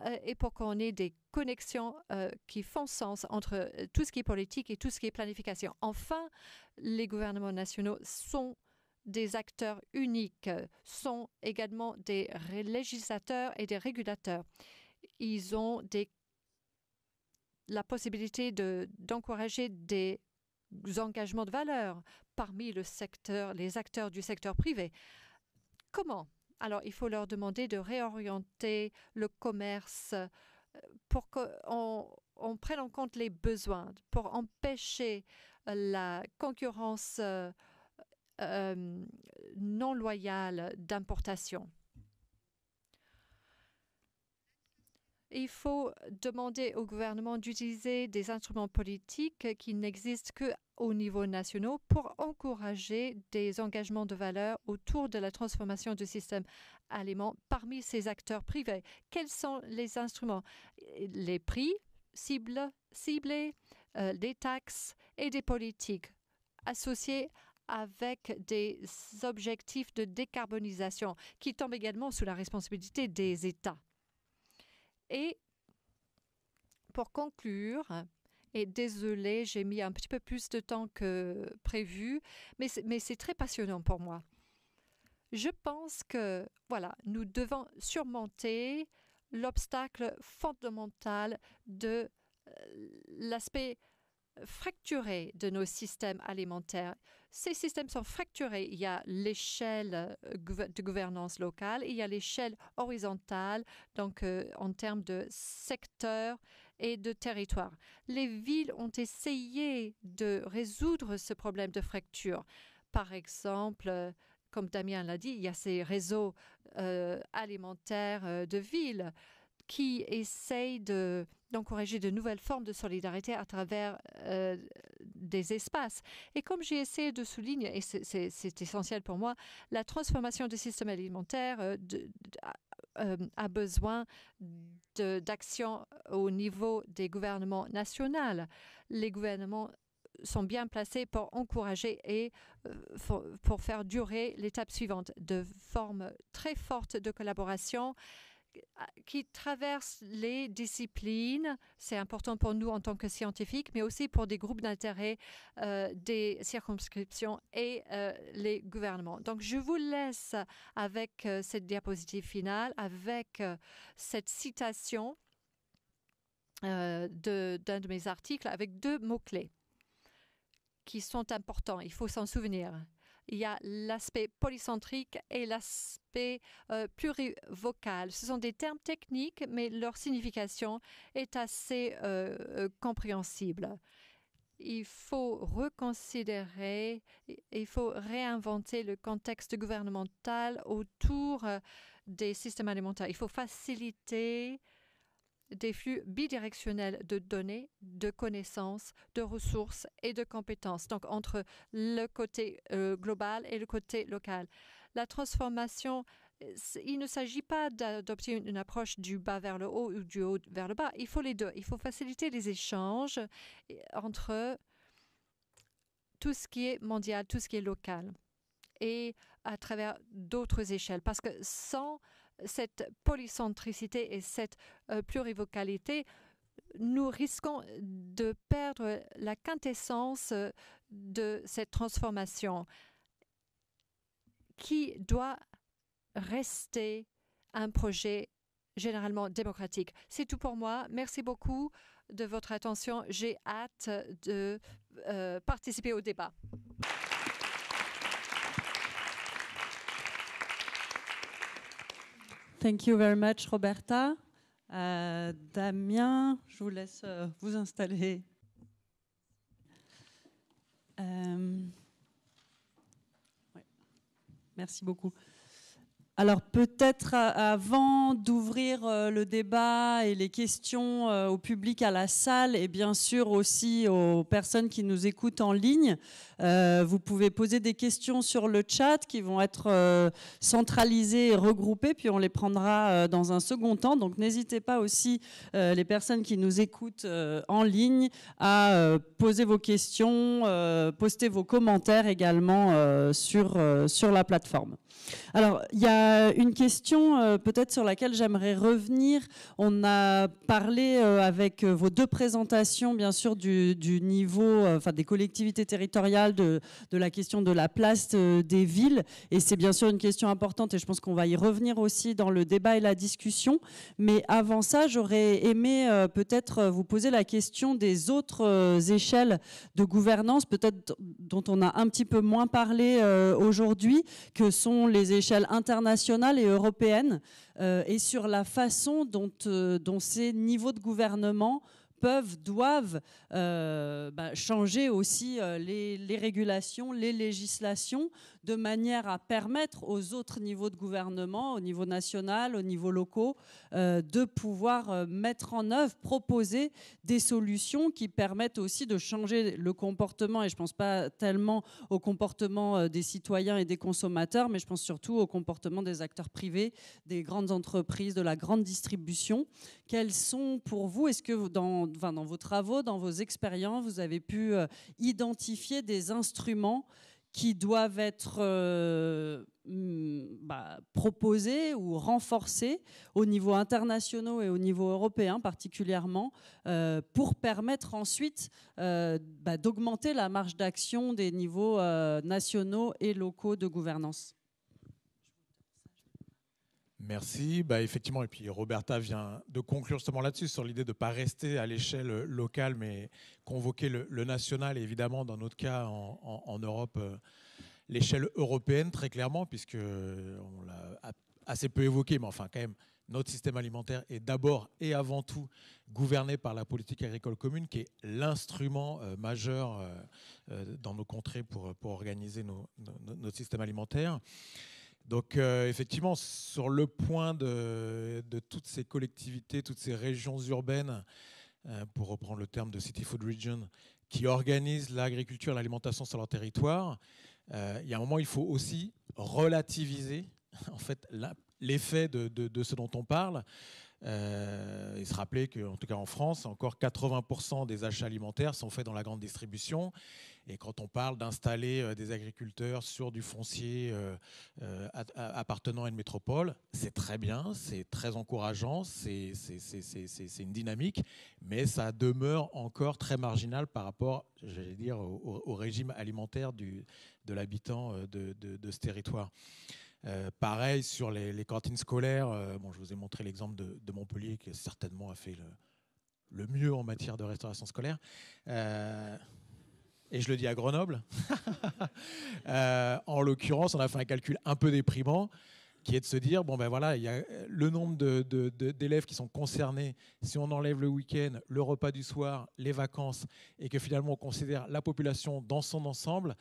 euh, et pour qu'on ait des connexions euh, qui font sens entre euh, tout ce qui est politique et tout ce qui est planification. Enfin, les gouvernements nationaux sont des acteurs uniques, sont également des législateurs et des régulateurs. Ils ont la possibilité d'encourager des engagements de valeur parmi le secteur, les acteurs du secteur privé. Comment? Alors, il faut leur demander de réorienter le commerce euh, pour qu'on on prenne en compte les besoins, pour empêcher la concurrence euh, non loyale d'importation. Il faut demander au gouvernement d'utiliser des instruments politiques qui n'existent qu'au niveau national pour encourager des engagements de valeur autour de la transformation du système aliment parmi ces acteurs privés. Quels sont les instruments? Les prix ciblés, euh, des taxes et des politiques associées avec des objectifs de décarbonisation qui tombent également sous la responsabilité des États. Et pour conclure, et désolé, j'ai mis un petit peu plus de temps que prévu, mais c'est très passionnant pour moi. Je pense que voilà, nous devons surmonter l'obstacle fondamental de euh, l'aspect fracturé de nos systèmes alimentaires. Ces systèmes sont fracturés. Il y a l'échelle euh, de gouvernance locale, il y a l'échelle horizontale, donc euh, en termes de secteur et de territoire. Les villes ont essayé de résoudre ce problème de fracture. Par exemple, euh, comme Damien l'a dit, il y a ces réseaux alimentaires de villes qui essayent de d'encourager de nouvelles formes de solidarité à travers euh, des espaces. Et comme j'ai essayé de souligner, et c'est essentiel pour moi, la transformation du système alimentaire euh, euh, a besoin d'actions au niveau des gouvernements nationaux. Les gouvernements sont bien placés pour encourager et pour faire durer l'étape suivante de forme très forte de collaboration qui traverse les disciplines. C'est important pour nous en tant que scientifiques, mais aussi pour des groupes d'intérêt euh, des circonscriptions et euh, les gouvernements. Donc, je vous laisse avec euh, cette diapositive finale, avec cette citation d'un de, de mes articles, avec deux mots-clés qui sont importants. Il faut s'en souvenir il y a l'aspect polycentrique et l'aspect euh, plurivocal. Ce sont des termes techniques, mais leur signification est assez euh, euh, compréhensible. Il faut reconsidérer, il faut réinventer le contexte gouvernemental autour des systèmes alimentaires. Il faut faciliter des flux bidirectionnels de données, de connaissances, de ressources et de compétences, donc entre le côté euh, global et le côté local. La transformation, il ne s'agit pas d'adopter une, approche du bas vers le haut ou du haut vers le bas. Il faut les deux. Il faut faciliter les échanges entre tout ce qui est mondial, tout ce qui est local et à travers d'autres échelles. Parce que sans cette polycentricité et cette euh, plurivocalité, nous risquons de perdre la quintessence euh, de cette transformation qui doit rester un projet généralement démocratique. C'est tout pour moi. Merci beaucoup de votre attention. J'ai hâte de euh, participer au débat. Thank you very much, Roberta. Euh, Damien, je vous laisse euh, vous installer. Euh. Merci beaucoup. Alors peut-être avant d'ouvrir euh, le débat et les questions euh, au public à la salle et bien sûr aussi aux personnes qui nous écoutent en ligne, euh, vous pouvez poser des questions sur le chat qui vont être centralisées et regroupées, puis on les prendra dans un second temps. Donc n'hésitez pas aussi les personnes qui nous écoutent en ligne à poser vos questions, poster vos commentaires également sur, sur la plateforme. Alors, il y a une question euh, peut-être sur laquelle j'aimerais revenir. On a parlé euh, avec euh, vos deux présentations, bien sûr, du, niveau, enfin des collectivités territoriales, de, la question de la place des villes. Et c'est bien sûr une question importante et je pense qu'on va y revenir aussi dans le débat et la discussion. Mais avant ça, j'aurais aimé peut-être vous poser la question des autres échelles de gouvernance, peut-être dont on a un petit peu moins parlé aujourd'hui, que sont les échelles internationales et européennes euh, et sur la façon dont, euh, dont ces niveaux de gouvernement peuvent, doivent euh, bah, changer aussi les, régulations, les législations, de manière à permettre aux autres niveaux de gouvernement, au niveau national, au niveau locaux, euh, de pouvoir euh, mettre en œuvre, proposer des solutions qui permettent aussi de changer le comportement. Et je ne pense pas tellement au comportement euh, des citoyens et des consommateurs, mais je pense surtout au comportement des acteurs privés, des grandes entreprises, de la grande distribution. Quels sont pour vous, est-ce que dans vos travaux, dans vos expériences, vous avez pu identifier des instruments qui doivent être euh, hmm, bah, proposés ou renforcés au niveau international et au niveau européen particulièrement euh, pour permettre ensuite euh, bah, d'augmenter la marge d'action des niveaux nationaux et locaux de gouvernance. Merci. Bah, effectivement, et puis Roberta vient de conclure justement là-dessus, sur l'idée de ne pas rester à l'échelle locale, mais convoquer le, national, et évidemment, dans notre cas, en, Europe, euh, l'échelle européenne, très clairement, puisque on l'a assez peu évoqué, mais enfin, quand même, notre système alimentaire est d'abord et avant tout gouverné par la politique agricole commune, qui est l'instrument euh, majeur euh, dans nos contrées pour organiser notre système alimentaire. Donc euh, effectivement, sur le point de, toutes ces collectivités, toutes ces régions urbaines, euh, pour reprendre le terme de City Food Region, qui organisent l'agriculture et l'alimentation sur leur territoire, euh, il y a un moment, il faut aussi relativiser *laughs* en fait l'effet de, ce dont on parle. il se rappelait qu'en tout cas en France, encore 80% des achats alimentaires sont faits dans la grande distribution. Et quand on parle d'installer euh, des agriculteurs sur du foncier euh, euh, appartenant à une métropole, c'est très bien, c'est très encourageant, c'est une dynamique, mais ça demeure encore très marginal par rapport, j'allais dire, au, régime alimentaire du, de l'habitant de, ce territoire. pareil sur les, cantines scolaires. bon, je vous ai montré l'exemple de, Montpellier qui certainement a fait le, mieux en matière de restauration scolaire et je le dis à Grenoble. *laughs* Euh, en l'occurrence, on a fait un calcul un peu déprimant qui est de se dire, bon ben voilà, il y a le nombre d'élèves qui sont concernés, si on enlève le week-end, le repas du soir, les vacances, et que finalement on considère la population dans son ensemble,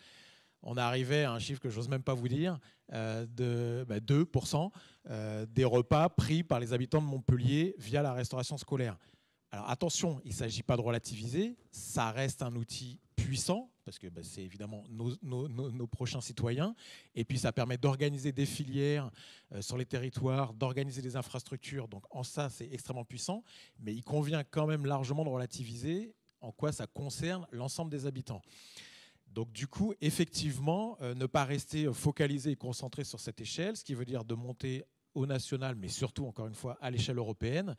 on arrivait à un chiffre que j'ose même pas vous dire, euh, de 2% ben, euh, des repas pris par les habitants de Montpellier via la restauration scolaire. Alors attention, il ne s'agit pas de relativiser, ça reste un outil parce que bah, c'est évidemment nos, prochains citoyens, et puis ça permet d'organiser des filières euh, sur les territoires, d'organiser des infrastructures, donc en ça c'est extrêmement puissant, mais il convient quand même largement de relativiser en quoi ça concerne l'ensemble des habitants. Donc du coup, effectivement, euh, ne pas rester focalisé et concentré sur cette échelle, ce qui veut dire de monter au national, mais surtout, encore une fois, à l'échelle européenne,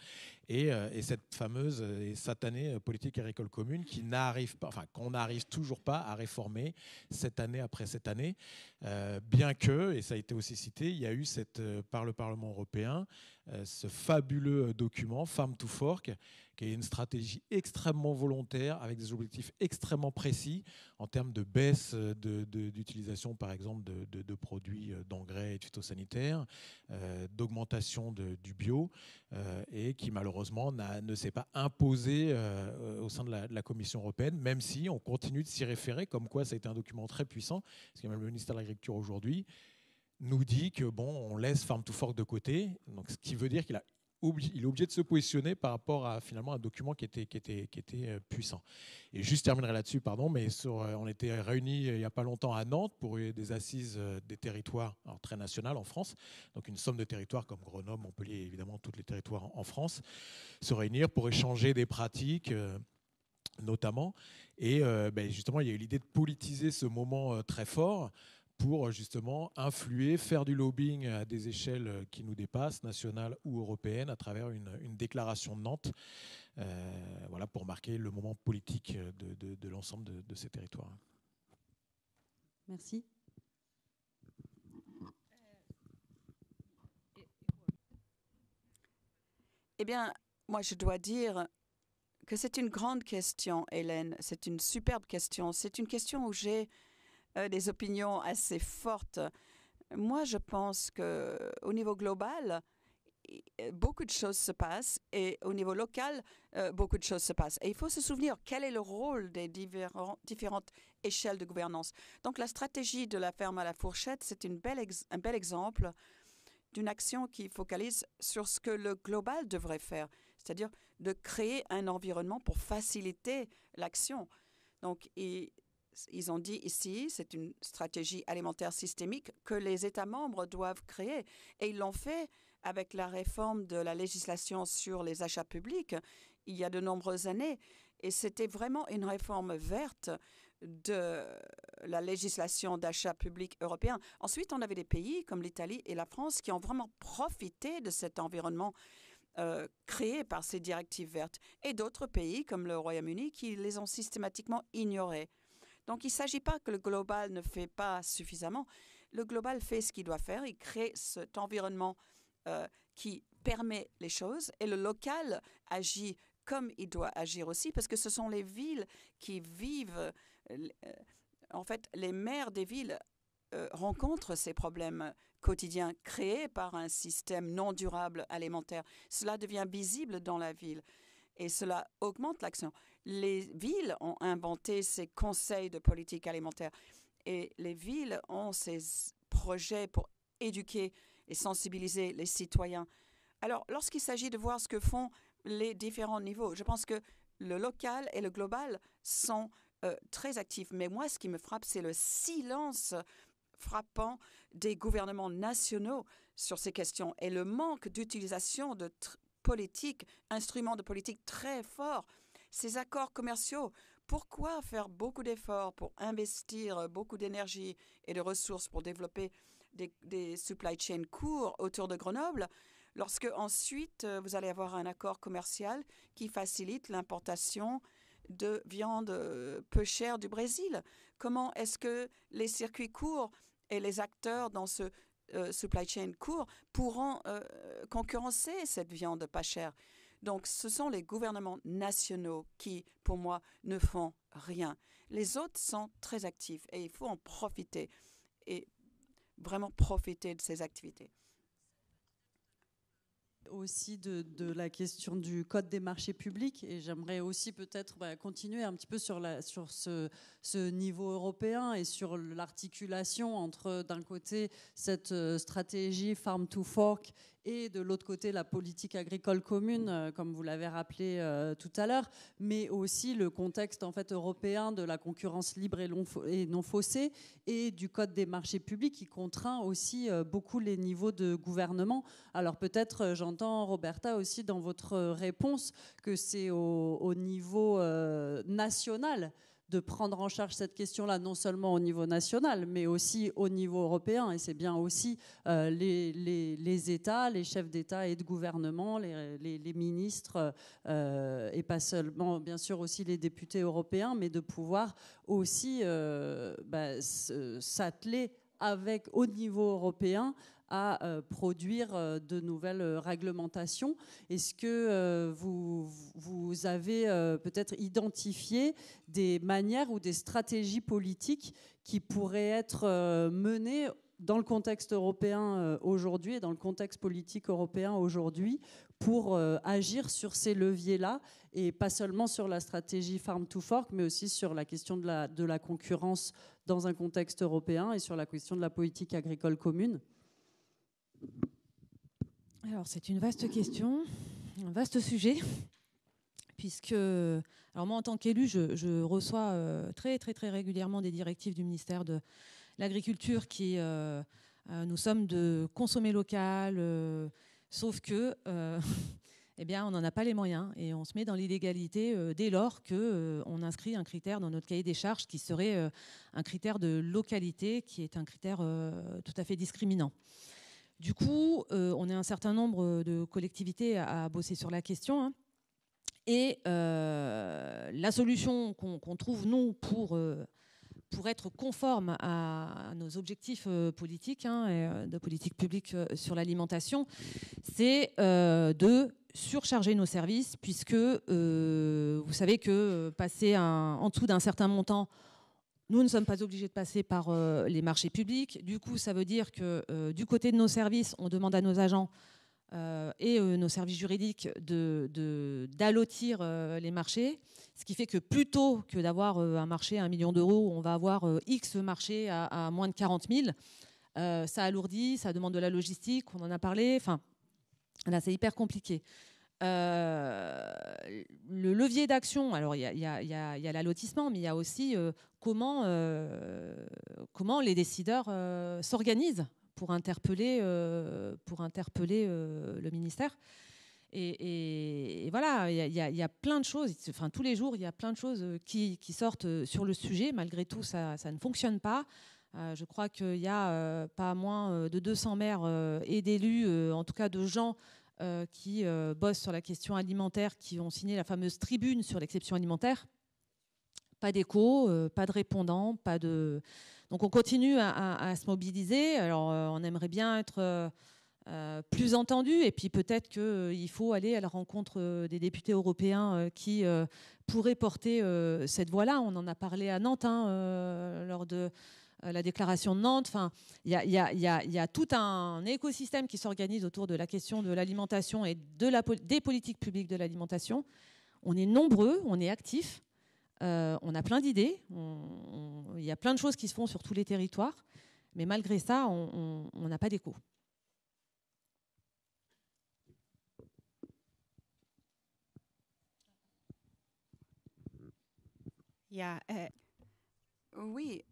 et, euh, cette fameuse et satanée politique agricole commune qui n'arrive pas, enfin, qu'on n'arrive toujours pas à réformer cette année après cette année, euh, bien que, et ça a été aussi cité, il y a eu cette, euh, par le Parlement européen ce fabuleux document, Farm to Fork, qui est une stratégie extrêmement volontaire, avec des objectifs extrêmement précis en termes de baisse d'utilisation, par exemple, de, produits d'engrais et de phytosanitaires, d'augmentation du bio, et qui malheureusement ne s'est pas imposé euh, au sein de la, Commission européenne, même si on continue de s'y référer, comme quoi ça a été un document très puissant, parce que même le ministère de l'Agriculture aujourd'hui nous dit que bon, on laisse Farm to Fork de côté, donc ce qui veut dire qu'il a il est obligé de se positionner par rapport à finalement un document qui était, euh, puissant. Et juste terminerai là-dessus, pardon, mais euh, on était réunis euh, il n'y a pas longtemps à Nantes pour des assises des territoires très nationales en France, donc une somme de territoires comme Grenoble, Montpellier, évidemment tous les territoires en, France, se réunir pour échanger des pratiques. notamment. Et ben, justement, il y a eu l'idée de politiser ce moment très fort pour justement influer, faire du lobbying à des échelles qui nous dépassent, nationales ou européennes, à travers une, déclaration de Nantes, euh, voilà, pour marquer le moment politique de, l'ensemble de, ces territoires. Merci. Eh bien, moi, je dois dire que c'est une grande question, Hélène. C'est une superbe question. C'est une question où j'ai euh, des opinions assez fortes. Moi, je pense qu'au niveau global, beaucoup de choses se passent et au niveau local, euh, beaucoup de choses se passent. Et il faut se souvenir quel est le rôle des différentes échelles de gouvernance. Donc la stratégie de la ferme à la fourchette, c'est un bel exemple d'une action qui focalise sur ce que le global devrait faire, c'est-à-dire de créer un environnement pour faciliter l'action. Donc, ils ont dit ici, c'est une stratégie alimentaire systémique que les États membres doivent créer. Et ils l'ont fait avec la réforme de la législation sur les achats publics il y a de nombreuses années. Et c'était vraiment une réforme verte de la législation d'achat public européen. Ensuite, on avait des pays comme l'Italie et la France qui ont vraiment profité de cet environnement euh, créé par ces directives vertes, et d'autres pays comme le Royaume-Uni qui les ont systématiquement ignorés. Donc il ne s'agit pas que le global ne fait pas suffisamment. Le global fait ce qu'il doit faire, il crée cet environnement euh, qui permet les choses et le local agit comme il doit agir aussi parce que ce sont les villes qui vivent, euh, en fait les maires des villes euh, rencontrent ces problèmes quotidiens créés par un système non durable alimentaire. Cela devient visible dans la ville et cela augmente l'action les villes ont inventé ces conseils de politique alimentaire et les villes ont ces projets pour éduquer et sensibiliser les citoyens. Alors, lorsqu'il s'agit de voir ce que font les différents niveaux, je pense que le local et le global sont euh, très actifs. Mais moi, ce qui me frappe, c'est le silence frappant des gouvernements nationaux sur ces questions et le manque d'utilisation de politique, instrument de politique très fort. Ces accords commerciaux, pourquoi faire beaucoup d'efforts pour investir beaucoup d'énergie et de ressources pour développer des, supply chains courts autour de Grenoble lorsque ensuite euh, vous allez avoir un accord commercial qui facilite l'importation de viande euh, peu chère du Brésil? Comment est-ce que les circuits courts et les acteurs dans ce euh, supply chain court pourront concurrencer cette viande pas chère? Donc ce sont les gouvernements nationaux qui, pour moi, ne font rien. Les autres sont très actifs et il faut en profiter et vraiment profiter de ces activités aussi de, la question du code des marchés publics et j'aimerais aussi peut-être bah, continuer un petit peu sur, la, ce niveau européen et sur l'articulation entre d'un côté cette euh, stratégie Farm to Fork et de l'autre côté la politique agricole commune, euh, comme vous l'avez rappelé euh, tout à l'heure, mais aussi le contexte en fait européen de la concurrence libre et, non faussée et du code des marchés publics qui contraint aussi euh, beaucoup les niveaux de gouvernement. Alors peut-être j'entends Roberta aussi dans votre réponse que c'est au, niveau national de prendre en charge cette question-là, non seulement au niveau national, mais aussi au niveau européen. Et c'est bien aussi euh, les, États, les chefs d'État et de gouvernement, les, ministres, euh, et pas seulement, bien sûr, aussi les députés européens, mais de pouvoir aussi euh, bah, s'atteler avec au niveau européen à euh, produire euh, de nouvelles euh, réglementations. Est-ce que vous, avez peut-être identifié des manières ou des stratégies politiques qui pourraient être menées dans le contexte européen aujourd'hui et dans le contexte politique européen aujourd'hui pour agir sur ces leviers-là et pas seulement sur la stratégie Farm to Fork, mais aussi sur la question de la concurrence dans un contexte européen et sur la question de la politique agricole commune? Alors, c'est une vaste question, un vaste sujet, puisque, moi, en tant qu'élu, je, reçois euh, très, très, très régulièrement des directives du ministère de l'Agriculture qui, euh, euh, nous sommes de consommer local, sauf que, *laughs* eh bien, on n'en a pas les moyens et on se met dans l'illégalité dès lors qu'on on inscrit un critère dans notre cahier des charges qui serait un critère de localité, qui est un critère tout à fait discriminant. Du coup, euh, on est un certain nombre de collectivités à, bosser sur la question. Hein. Et euh, la solution qu'on trouve, nous, pour, euh, être conforme à, nos objectifs politiques, hein, et, de politique publique sur l'alimentation, c'est de surcharger nos services, puisque vous savez que passer en dessous d'un certain montant, nous ne sommes pas obligés de passer par euh, les marchés publics. Du coup, ça veut dire que euh, du côté de nos services, on demande à nos agents euh, et nos services juridiques d'allotir les marchés. Ce qui fait que plutôt que d'avoir un marché à un million d'euros, on va avoir X marchés à, moins de 40 000. ça alourdit, ça demande de la logistique, on en a parlé. Enfin, là, c'est hyper compliqué. Euh, le levier d'action, alors il y a, l'allotissement, mais il y a aussi euh, comment, euh, comment les décideurs s'organisent pour interpeller, pour interpeller le ministère. Et, voilà, il y, a plein de choses, enfin tous les jours, il y a plein de choses qui, sortent sur le sujet. Malgré tout, ça, ça ne fonctionne pas. je crois qu'il y a pas moins de 200 maires et d'élus, en tout cas de gens euh, qui euh, bossent sur la question alimentaire, qui ont signé la fameuse tribune sur l'exception alimentaire. Pas d'écho, euh, pas de répondants, pas de. Donc on continue à, se mobiliser. Alors on aimerait bien être plus entendu, et puis peut-être qu'il faut aller à la rencontre des députés européens qui pourraient porter cette voie-là. On en a parlé à Nantes hein, lors de la déclaration de Nantes. Enfin, il y, a, tout un écosystème qui s'organise autour de la question de l'alimentation et de la, des politiques publiques de l'alimentation. On est nombreux, on est actifs, euh, on a plein d'idées, il y a plein de choses qui se font sur tous les territoires, mais malgré ça, on n'a pas d'écho. Euh, oui,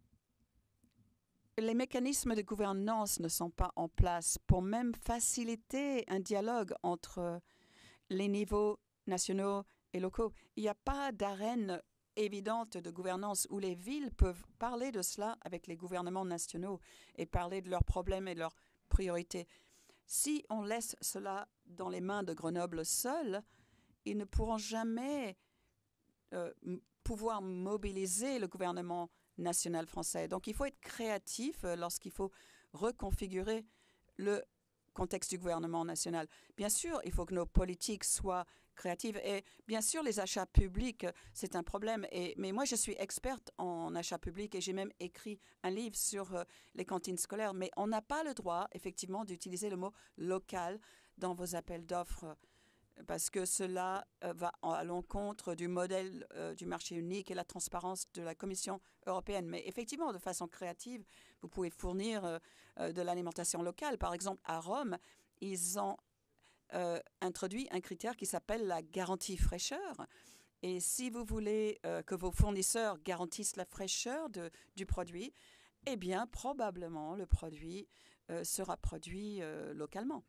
les mécanismes de gouvernance ne sont pas en place pour même faciliter un dialogue entre les niveaux nationaux et locaux. Il n'y a pas d'arène évidente de gouvernance où les villes peuvent parler de cela avec les gouvernements nationaux et parler de leurs problèmes et de leurs priorités. Si on laisse cela dans les mains de Grenoble seul, ils ne pourront jamais euh, pouvoir mobiliser le gouvernement national français. Donc il faut être créatif euh, lorsqu'il faut reconfigurer le contexte du gouvernement national. Bien sûr, il faut que nos politiques soient créatives. Et bien sûr, les achats publics, c'est un problème. Et, mais moi, je suis experte en achats publics et j'ai même écrit un livre sur euh, les cantines scolaires. Mais on n'a pas le droit, effectivement, d'utiliser le mot local dans vos appels d'offres parce que cela euh, va à l'encontre du modèle euh, du marché unique et la transparence de la Commission européenne. Mais effectivement, de façon créative, vous pouvez fournir euh, de l'alimentation locale. Par exemple, à Rome, ils ont introduit un critère qui s'appelle la garantie fraîcheur. Et si vous voulez que vos fournisseurs garantissent la fraîcheur du produit, eh bien, probablement, le produit sera produit localement.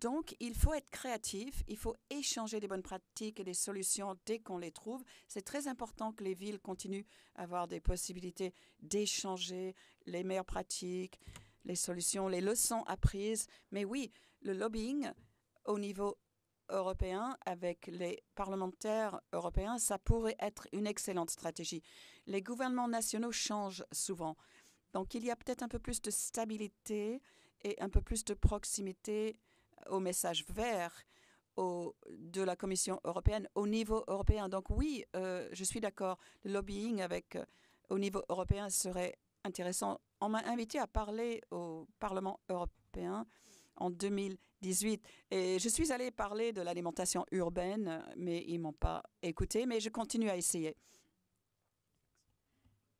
Donc, il faut être créatif, il faut échanger des bonnes pratiques et des solutions dès qu'on les trouve. C'est très important que les villes continuent à avoir des possibilités d'échanger les meilleures pratiques, les solutions, les leçons apprises. Mais oui, le lobbying au niveau européen avec les parlementaires européens, ça pourrait être une excellente stratégie. Les gouvernements nationaux changent souvent. Donc, il y a peut-être un peu plus de stabilité et un peu plus de proximité au message vert de la Commission européenne au niveau européen. Donc oui, euh, je suis d'accord, le lobbying avec, euh, au niveau européen serait intéressant. On m'a invité à parler au Parlement européen en 2018 et je suis allée parler de l'alimentation urbaine, mais ils m'ont pas écouté, mais je continue à essayer.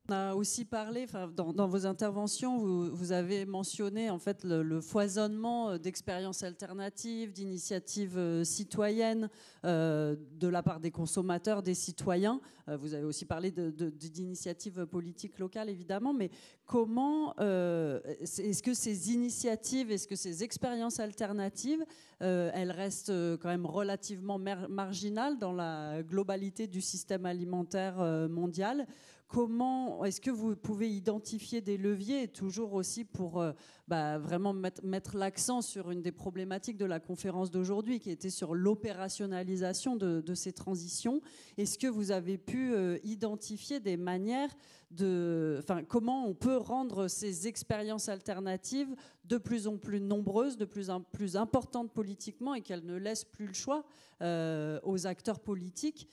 On a aussi parlé, dans, dans, vos interventions, vous, vous, avez mentionné en fait le, foisonnement euh, d'expériences alternatives, d'initiatives euh, citoyennes euh, de la part des consommateurs, des citoyens. vous avez aussi parlé d'initiatives politiques locales, évidemment. Mais comment est-ce que ces initiatives, est-ce que ces expériences alternatives, elles restent quand même relativement marginales dans la globalité du système alimentaire mondial? Comment est-ce que vous pouvez identifier des leviers, toujours aussi pour euh, bah, vraiment mettre, l'accent sur une des problématiques de la conférence d'aujourd'hui, qui était sur l'opérationnalisation de, ces transitions. Est-ce que vous avez pu euh, identifier des manières de, enfin, comment on peut rendre ces expériences alternatives de plus en plus nombreuses, de plus en plus importantes politiquement, et qu'elles ne laissent plus le choix euh, aux acteurs politiques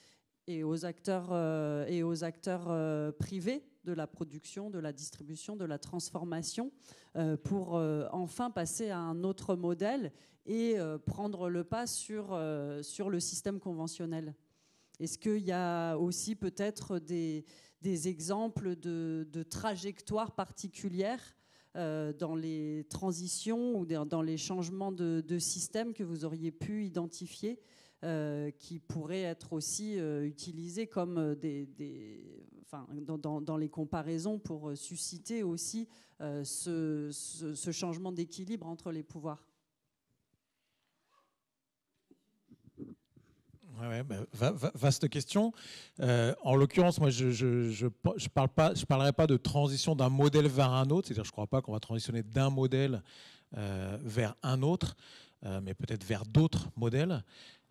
et aux acteurs, euh, et aux acteurs euh, privés de la production, de la distribution, de la transformation, euh, pour enfin passer à un autre modèle et prendre le pas sur, sur le système conventionnel. Est-ce qu'il y a aussi peut-être des, des, exemples de, de trajectoires particulières dans les transitions ou dans les changements de, de système que vous auriez pu identifier euh, qui pourraient être aussi euh, utilisés comme euh, des, enfin, dans, les comparaisons pour susciter aussi ce, changement d'équilibre entre les pouvoirs. Bah, vaste question. en l'occurrence, moi, je ne parlerai pas de transition d'un modèle vers un autre. C'est-à-dire, je ne crois pas qu'on va transitionner d'un modèle vers un autre, mais peut-être vers d'autres modèles.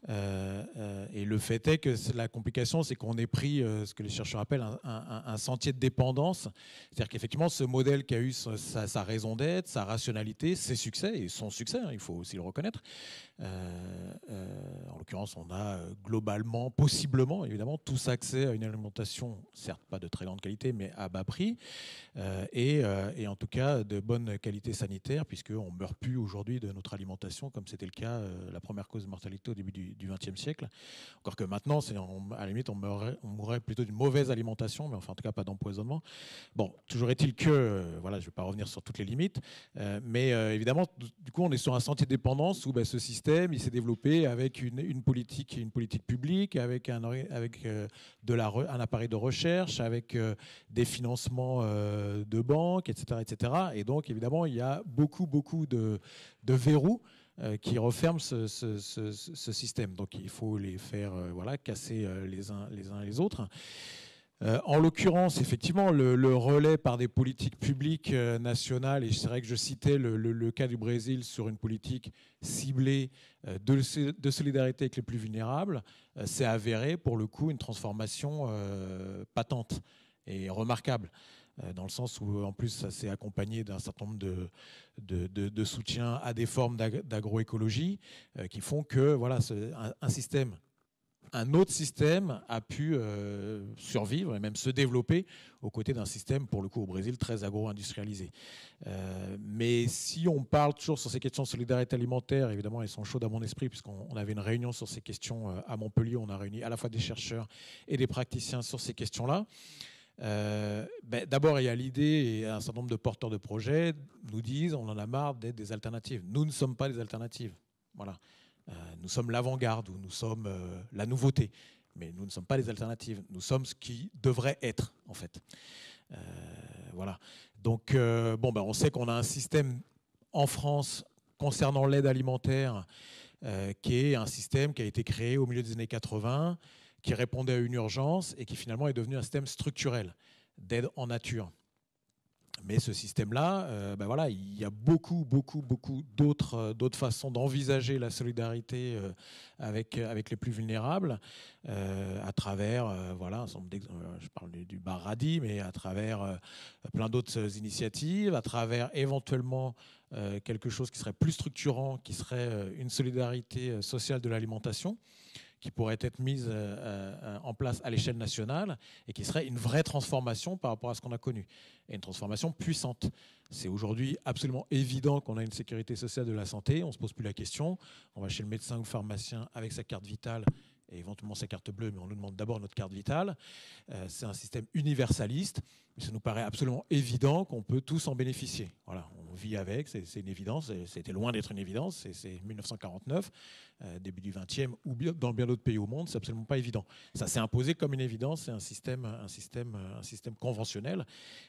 Euh, euh, et le fait est que la complication, c'est qu'on ait pris euh, ce que les chercheurs appellent un, sentier de dépendance. C'est-à-dire qu'effectivement, ce modèle qui a eu sa, raison d'être, sa rationalité, ses succès, et son succès, hein, il faut aussi le reconnaître. en l'occurrence, on a globalement, possiblement, évidemment, tous accès à une alimentation, certes pas de très grande qualité, mais à bas prix, et, et, en tout cas de bonne qualité sanitaire, puisqu'on ne meurt plus aujourd'hui de notre alimentation, comme c'était le cas, la première cause de mortalité au début du du XXe siècle. Encore que maintenant, c'est à la limite, on mourrait, plutôt d'une mauvaise alimentation, mais enfin, en tout cas, pas d'empoisonnement. Bon, toujours est-il que, euh, voilà, je ne vais pas revenir sur toutes les limites, euh, mais euh, évidemment, du coup, on est sur un sentier de dépendance où ben, ce système, il s'est développé avec une, politique, une politique publique, avec un, appareil de recherche, avec des financements de banques, etc., etc. Et donc, évidemment, il y a beaucoup, beaucoup de verrous qui referment ce, système. Donc il faut les faire voilà, casser les uns les, uns les autres. en l'occurrence, effectivement, le, relais par des politiques publiques nationales, et c'est vrai que je citais le, cas du Brésil sur une politique ciblée de, de solidarité avec les plus vulnérables, c'est avéré pour le coup une transformation patente et remarquable. Euh, dans le sens où en plus ça s'est accompagné d'un certain nombre de, soutiens à des formes d'agroécologie euh, qui font que voilà, un, système un autre système a pu euh, survivre et même se développer aux côtés d'un système, pour le coup au Brésil, très agro-industrialisé. mais si on parle toujours sur ces questions de solidarité alimentaire, évidemment elles sont chaudes à mon esprit, puisqu'on avait une réunion sur ces questions à Montpellier, on a réuni à la fois des chercheurs et des praticiens sur ces questions-là. Euh, ben, d'abord, il y a l'idée, et un certain nombre de porteurs de projets nous disent on en a marre d'être des alternatives. Nous ne sommes pas des alternatives. Voilà. Euh, nous sommes l'avant-garde ou nous sommes euh, la nouveauté. Mais nous ne sommes pas des alternatives. Nous sommes ce qui devrait être, en fait. voilà. Donc, bon, ben, on sait qu'on a un système en France concernant l'aide alimentaire qui est un système qui a été créé au milieu des années 80 qui répondait à une urgence et qui finalement est devenu un système structurel d'aide en nature. Mais ce système-là, euh, ben voilà, il y a beaucoup, beaucoup, beaucoup d'autres, euh, façons d'envisager la solidarité euh, avec, les plus vulnérables, à travers, voilà, je parle du, bar radis, mais à travers plein d'autres initiatives, à travers éventuellement quelque chose qui serait plus structurant, qui serait une solidarité sociale de l'alimentation qui pourrait être mise euh, euh, en place à l'échelle nationale et qui serait une vraie transformation par rapport à ce qu'on a connu. Et une transformation puissante. C'est aujourd'hui absolument évident qu'on a une sécurité sociale de la santé, on ne se pose plus la question, on va chez le médecin ou pharmacien avec sa carte vitale et éventuellement sa carte bleue, mais on nous demande d'abord notre carte vitale. Euh, c'est un système universaliste, mais ça nous paraît absolument évident qu'on peut tous en bénéficier. Voilà, on vit avec, c'est une évidence, c'était loin d'être une évidence, c'est 1949, euh, début du 20e, ou dans bien d'autres pays au monde, c'est absolument pas évident. Ça s'est imposé comme une évidence, c'est un système, un, système, un système conventionnel.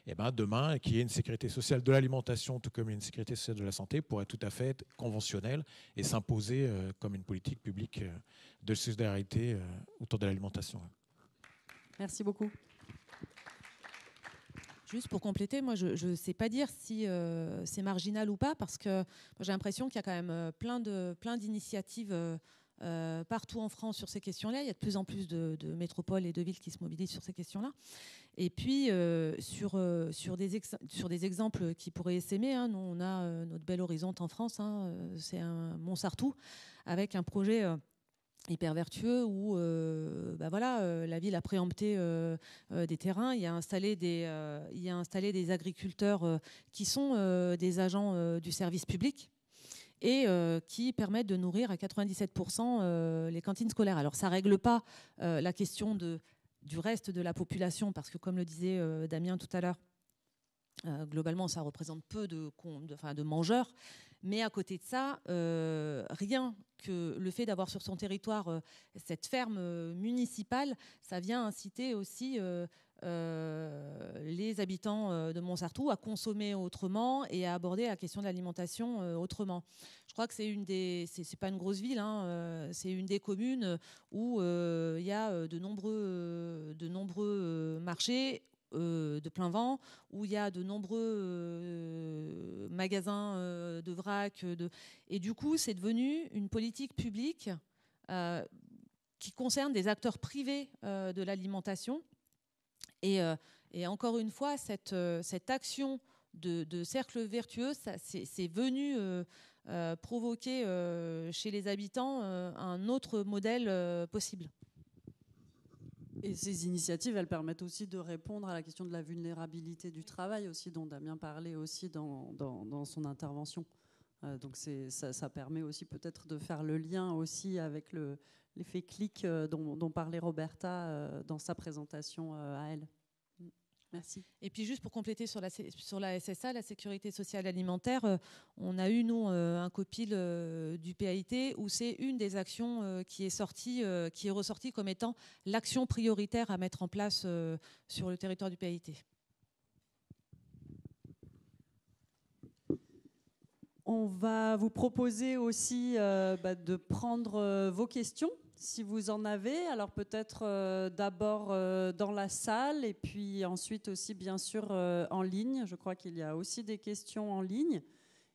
Et ben demain, qu'il y ait une sécurité sociale de l'alimentation, tout comme une sécurité sociale de la santé, pourrait tout à fait être conventionnelle et s'imposer euh, comme une politique publique de solidarité autour de l'alimentation. Merci beaucoup. Juste pour compléter, moi je ne sais pas dire si euh, c'est marginal ou pas, parce que j'ai l'impression qu'il y a quand même euh, plein de plein d'initiatives euh, partout en France sur ces questions-là. Il y a de plus en plus de, métropoles et de villes qui se mobilisent sur ces questions-là. Et puis sur sur des sur des exemples qui pourraient s'aimer, hein, nous on a notre belle horizonte en France, hein, c'est un Montsartou avec un projet hyper vertueux où euh, bah voilà, euh, la ville a préempté euh, des terrains, il y a installé des, agriculteurs qui sont des agents du service public et qui permettent de nourrir à 97% les cantines scolaires. Alors ça règle pas la question de, du reste de la population parce que comme le disait Damien tout à l'heure, globalement ça représente peu de mangeurs, mais à côté de ça, rien que le fait d'avoir sur son territoire euh, cette ferme euh, municipale, ça vient inciter aussi euh, les habitants de Montsartou à consommer autrement et à aborder la question de l'alimentation autrement. Je crois que c'est une des, c'est pas une grosse ville, hein, c'est une des communes où il y a de nombreux, de nombreux marchés euh, de plein vent, où il y a de nombreux euh, magasins euh, de vrac. Et du coup, c'est devenu une politique publique qui concerne des acteurs privés de l'alimentation. Et, encore une fois, cette, cette action de, cercle vertueux, c'est venu provoquer chez les habitants un autre modèle possible. Et ces initiatives, elles permettent aussi de répondre à la question de la vulnérabilité du travail aussi, dont Damien parlait aussi dans, dans, son intervention. Euh, donc ça, ça, permet aussi peut-être de faire le lien aussi avec l'effet clic euh, dont, dont, parlait Roberta euh, dans sa présentation à elle. Merci. Et puis juste pour compléter sur la, sur la SSA, la sécurité sociale alimentaire, euh, on a eu nous euh, un copil euh, du PAIT où c'est une des actions qui est sortie, qui est ressortie comme étant l'action prioritaire à mettre en place sur le territoire du PAIT. On va vous proposer aussi euh, bah, de prendre euh, vos questions si vous en avez. Alors peut-être euh, d'abord dans la salle et puis ensuite aussi bien sûr en ligne. Je crois qu'il y a aussi des questions en ligne.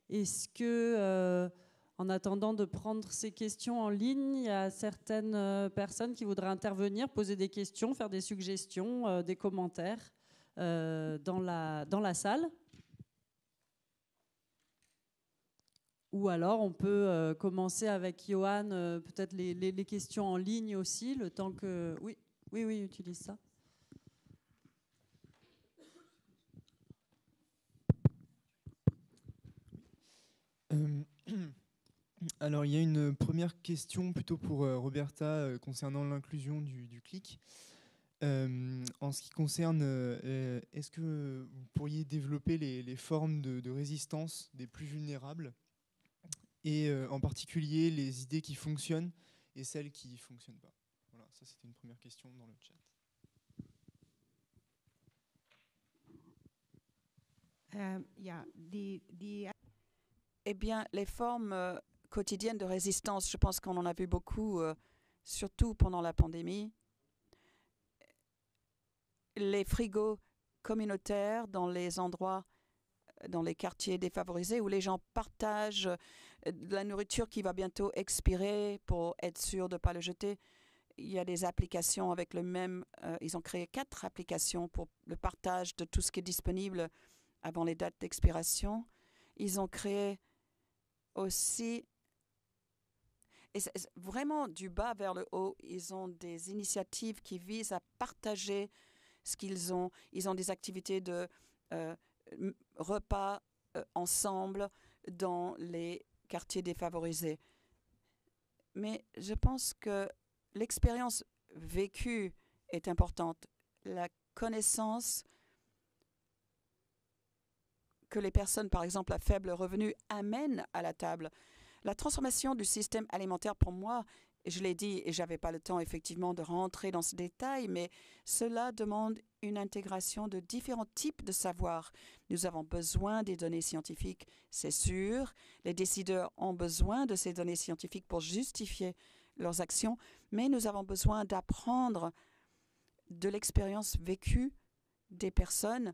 Est-ce que en attendant de prendre ces questions en ligne, il y a certaines personnes qui voudraient intervenir, poser des questions, faire des suggestions, des commentaires dans la salle? Ou alors on peut euh, commencer avec Johan, euh, peut-être les, questions en ligne aussi, le temps que... Oui, oui, oui, utilise ça. Euh, *clears throat* alors il y a une première question plutôt pour Roberta concernant l'inclusion du, clic. en ce qui concerne, est-ce que vous pourriez développer les, formes de, résistance des plus vulnérables? Et euh, en particulier les idées qui fonctionnent et celles qui ne fonctionnent pas. Voilà, ça c'était une première question dans le chat. Euh, eh bien, les formes euh, quotidiennes de résistance, je pense qu'on en a vu beaucoup, surtout pendant la pandémie. Les frigos communautaires dans les endroits, dans les quartiers défavorisés, où les gens partagent de la nourriture qui va bientôt expirer pour être sûr de ne pas le jeter. Il y a des applications avec le même. Euh, ils ont créé quatre applications pour le partage de tout ce qui est disponible avant les dates d'expiration. Ils ont créé aussi. Et vraiment du bas vers le haut, ils ont des initiatives qui visent à partager ce qu'ils ont. Ils ont des activités de euh, repas euh, ensemble dans les quartiers défavorisés. Mais je pense que l'expérience vécue est importante. La connaissance que les personnes, par exemple, à faible revenu, amènent à la table. La transformation du système alimentaire, pour moi, je l'ai dit et j'avais pas le temps effectivement de rentrer dans ce détail, mais cela demande une intégration de différents types de savoirs. Nous avons besoin des données scientifiques, c'est sûr. Les décideurs ont besoin de ces données scientifiques pour justifier leurs actions, mais nous avons besoin d'apprendre de l'expérience vécue des personnes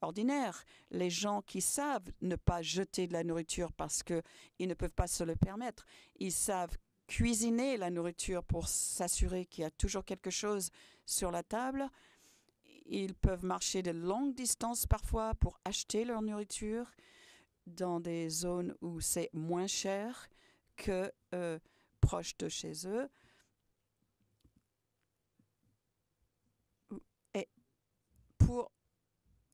ordinaires, les gens qui savent ne pas jeter de la nourriture parce qu'ils ne peuvent pas se le permettre. Ils savent cuisiner la nourriture pour s'assurer qu'il y a toujours quelque chose sur la table. Ils peuvent marcher de longues distances parfois pour acheter leur nourriture dans des zones où c'est moins cher que euh, proche de chez eux. Et pour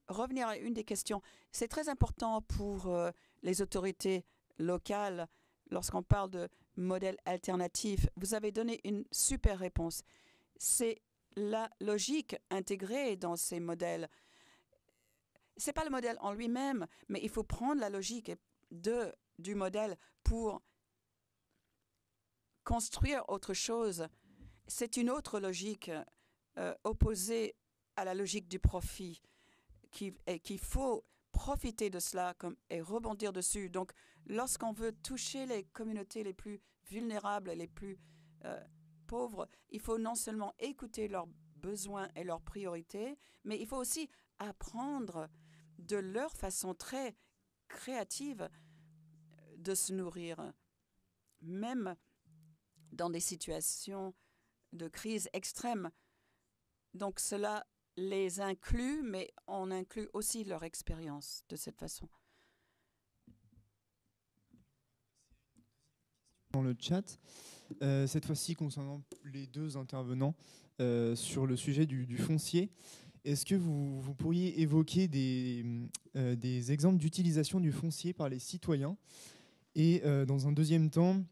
revenir à une des questions, c'est très important pour euh, les autorités locales lorsqu'on parle de modèle alternatif, vous avez donné une super réponse. C'est la logique intégrée dans ces modèles. Ce n'est pas le modèle en lui-même, mais il faut prendre la logique de, du modèle pour construire autre chose. C'est une autre logique euh, opposée à la logique du profit qu'il faut profiter de cela comme, et rebondir dessus. Donc, lorsqu'on veut toucher les communautés les plus vulnérables, les plus euh, pauvres, il faut non seulement écouter leurs besoins et leurs priorités, mais il faut aussi apprendre de leur façon très créative de se nourrir, même dans des situations de crise extrême. Donc cela les inclut, mais on inclut aussi leur expérience de cette façon. Dans le chat, euh, cette fois-ci concernant les deux intervenants euh, sur le sujet du, foncier, est-ce que vous, pourriez évoquer des, euh, des exemples d'utilisation du foncier par les citoyens? Et dans un deuxième temps,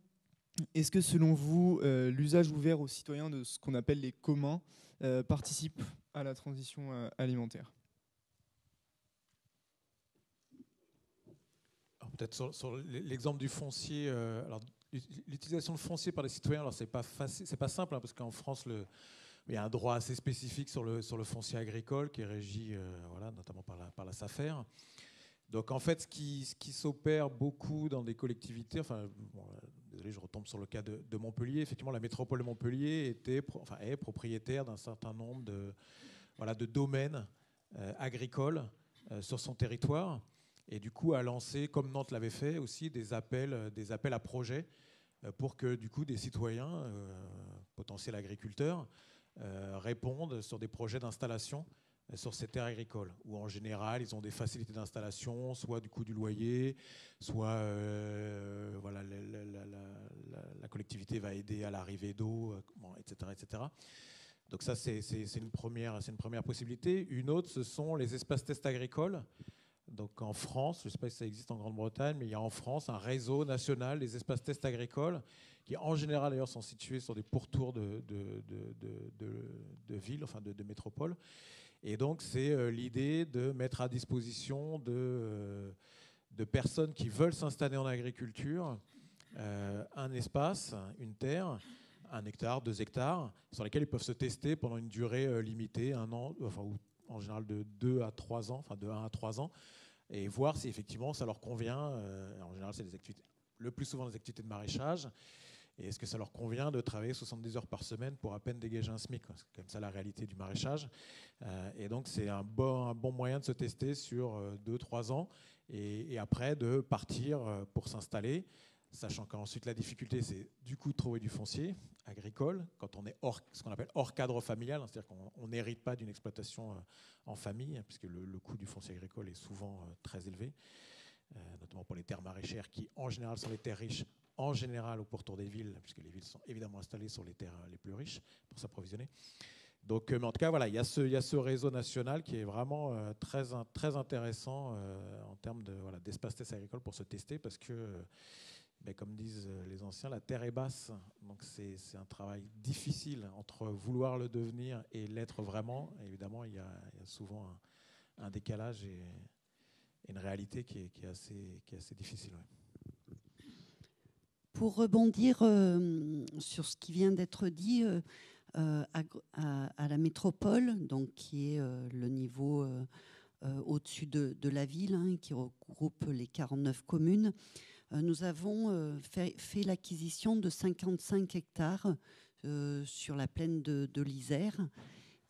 est-ce que selon vous, l'usage ouvert aux citoyens de ce qu'on appelle les communs participe à la transition alimentaire? Peut-être sur, l'exemple du foncier. L'utilisation de foncier par les citoyens, alors c'est pas c'est pas simple hein, parce qu'en France, il y a un droit assez spécifique sur le, sur le foncier agricole qui est régi, euh, voilà, notamment par la, par la SAFER. Donc en fait, ce qui, ce qui s'opère beaucoup dans des collectivités, enfin, désolé, je retombe sur le cas de, Montpellier. Effectivement, la métropole de Montpellier était, enfin, est propriétaire d'un certain nombre de, voilà, de domaines agricoles sur son territoire et du coup a lancé, comme Nantes l'avait fait aussi, des appels, des appels à projets pour que du coup des citoyens, potentiels agriculteurs, répondent sur des projets d'installation sur ces terres agricoles, où en général ils ont des facilités d'installation, soit du coût du loyer, soit euh, voilà, la, collectivité va aider à l'arrivée d'eau, etc., euh, etc. Donc ça c'est une, une première possibilité. Une autre, ce sont les espaces tests agricoles. Donc en France, je ne sais pas si ça existe en Grande-Bretagne, mais il y a en France un réseau national des espaces tests agricoles qui en général d'ailleurs sont situés sur des pourtours de, villes, enfin de, métropoles. Et donc, c'est euh, l'idée de mettre à disposition de, euh, de personnes qui veulent s'installer en agriculture euh, un espace, une terre, un hectare, deux hectares, sur lesquels ils peuvent se tester pendant une durée limitée, un an, enfin, en général de deux à trois ans, enfin de 1 à trois ans, et voir si effectivement ça leur convient. en général, c'est activités, le plus souvent des activités de maraîchage. Et est-ce que ça leur convient de travailler 70 heures par semaine pour à peine dégager un SMIC C'est comme ça la réalité du maraîchage. Euh, et donc c'est un bon, moyen de se tester sur 2-3 euh, ans et, après de partir euh, pour s'installer, sachant qu'ensuite la difficulté c'est du coup de trouver du foncier agricole quand on est hors, ce qu'on appelle hors cadre familial, hein, c'est-à-dire qu'on n'hérite pas d'une exploitation en famille, hein, puisque le, coût du foncier agricole est souvent très élevé, notamment pour les terres maraîchères qui en général sont les terres riches en général au pourtour des villes, puisque les villes sont évidemment installées sur les terres les plus riches pour s'approvisionner. Donc, euh, mais en tout cas, voilà, il y, a ce, réseau national qui est vraiment euh, très, très intéressant euh, en termes de, voilà, d'espace test agricole pour se tester parce que, ben, comme disent les anciens, la terre est basse. Donc, c'est, un travail difficile entre vouloir le devenir et l'être vraiment. évidemment, il y, a, souvent un, décalage et, une réalité qui est, assez, difficile. Pour rebondir sur ce qui vient d'être dit, euh, à, la métropole, donc qui est euh, le niveau euh, au-dessus de, la ville, hein, qui regroupe les 49 communes. Nous avons fait, l'acquisition de 55 hectares sur la plaine de, l'Isère.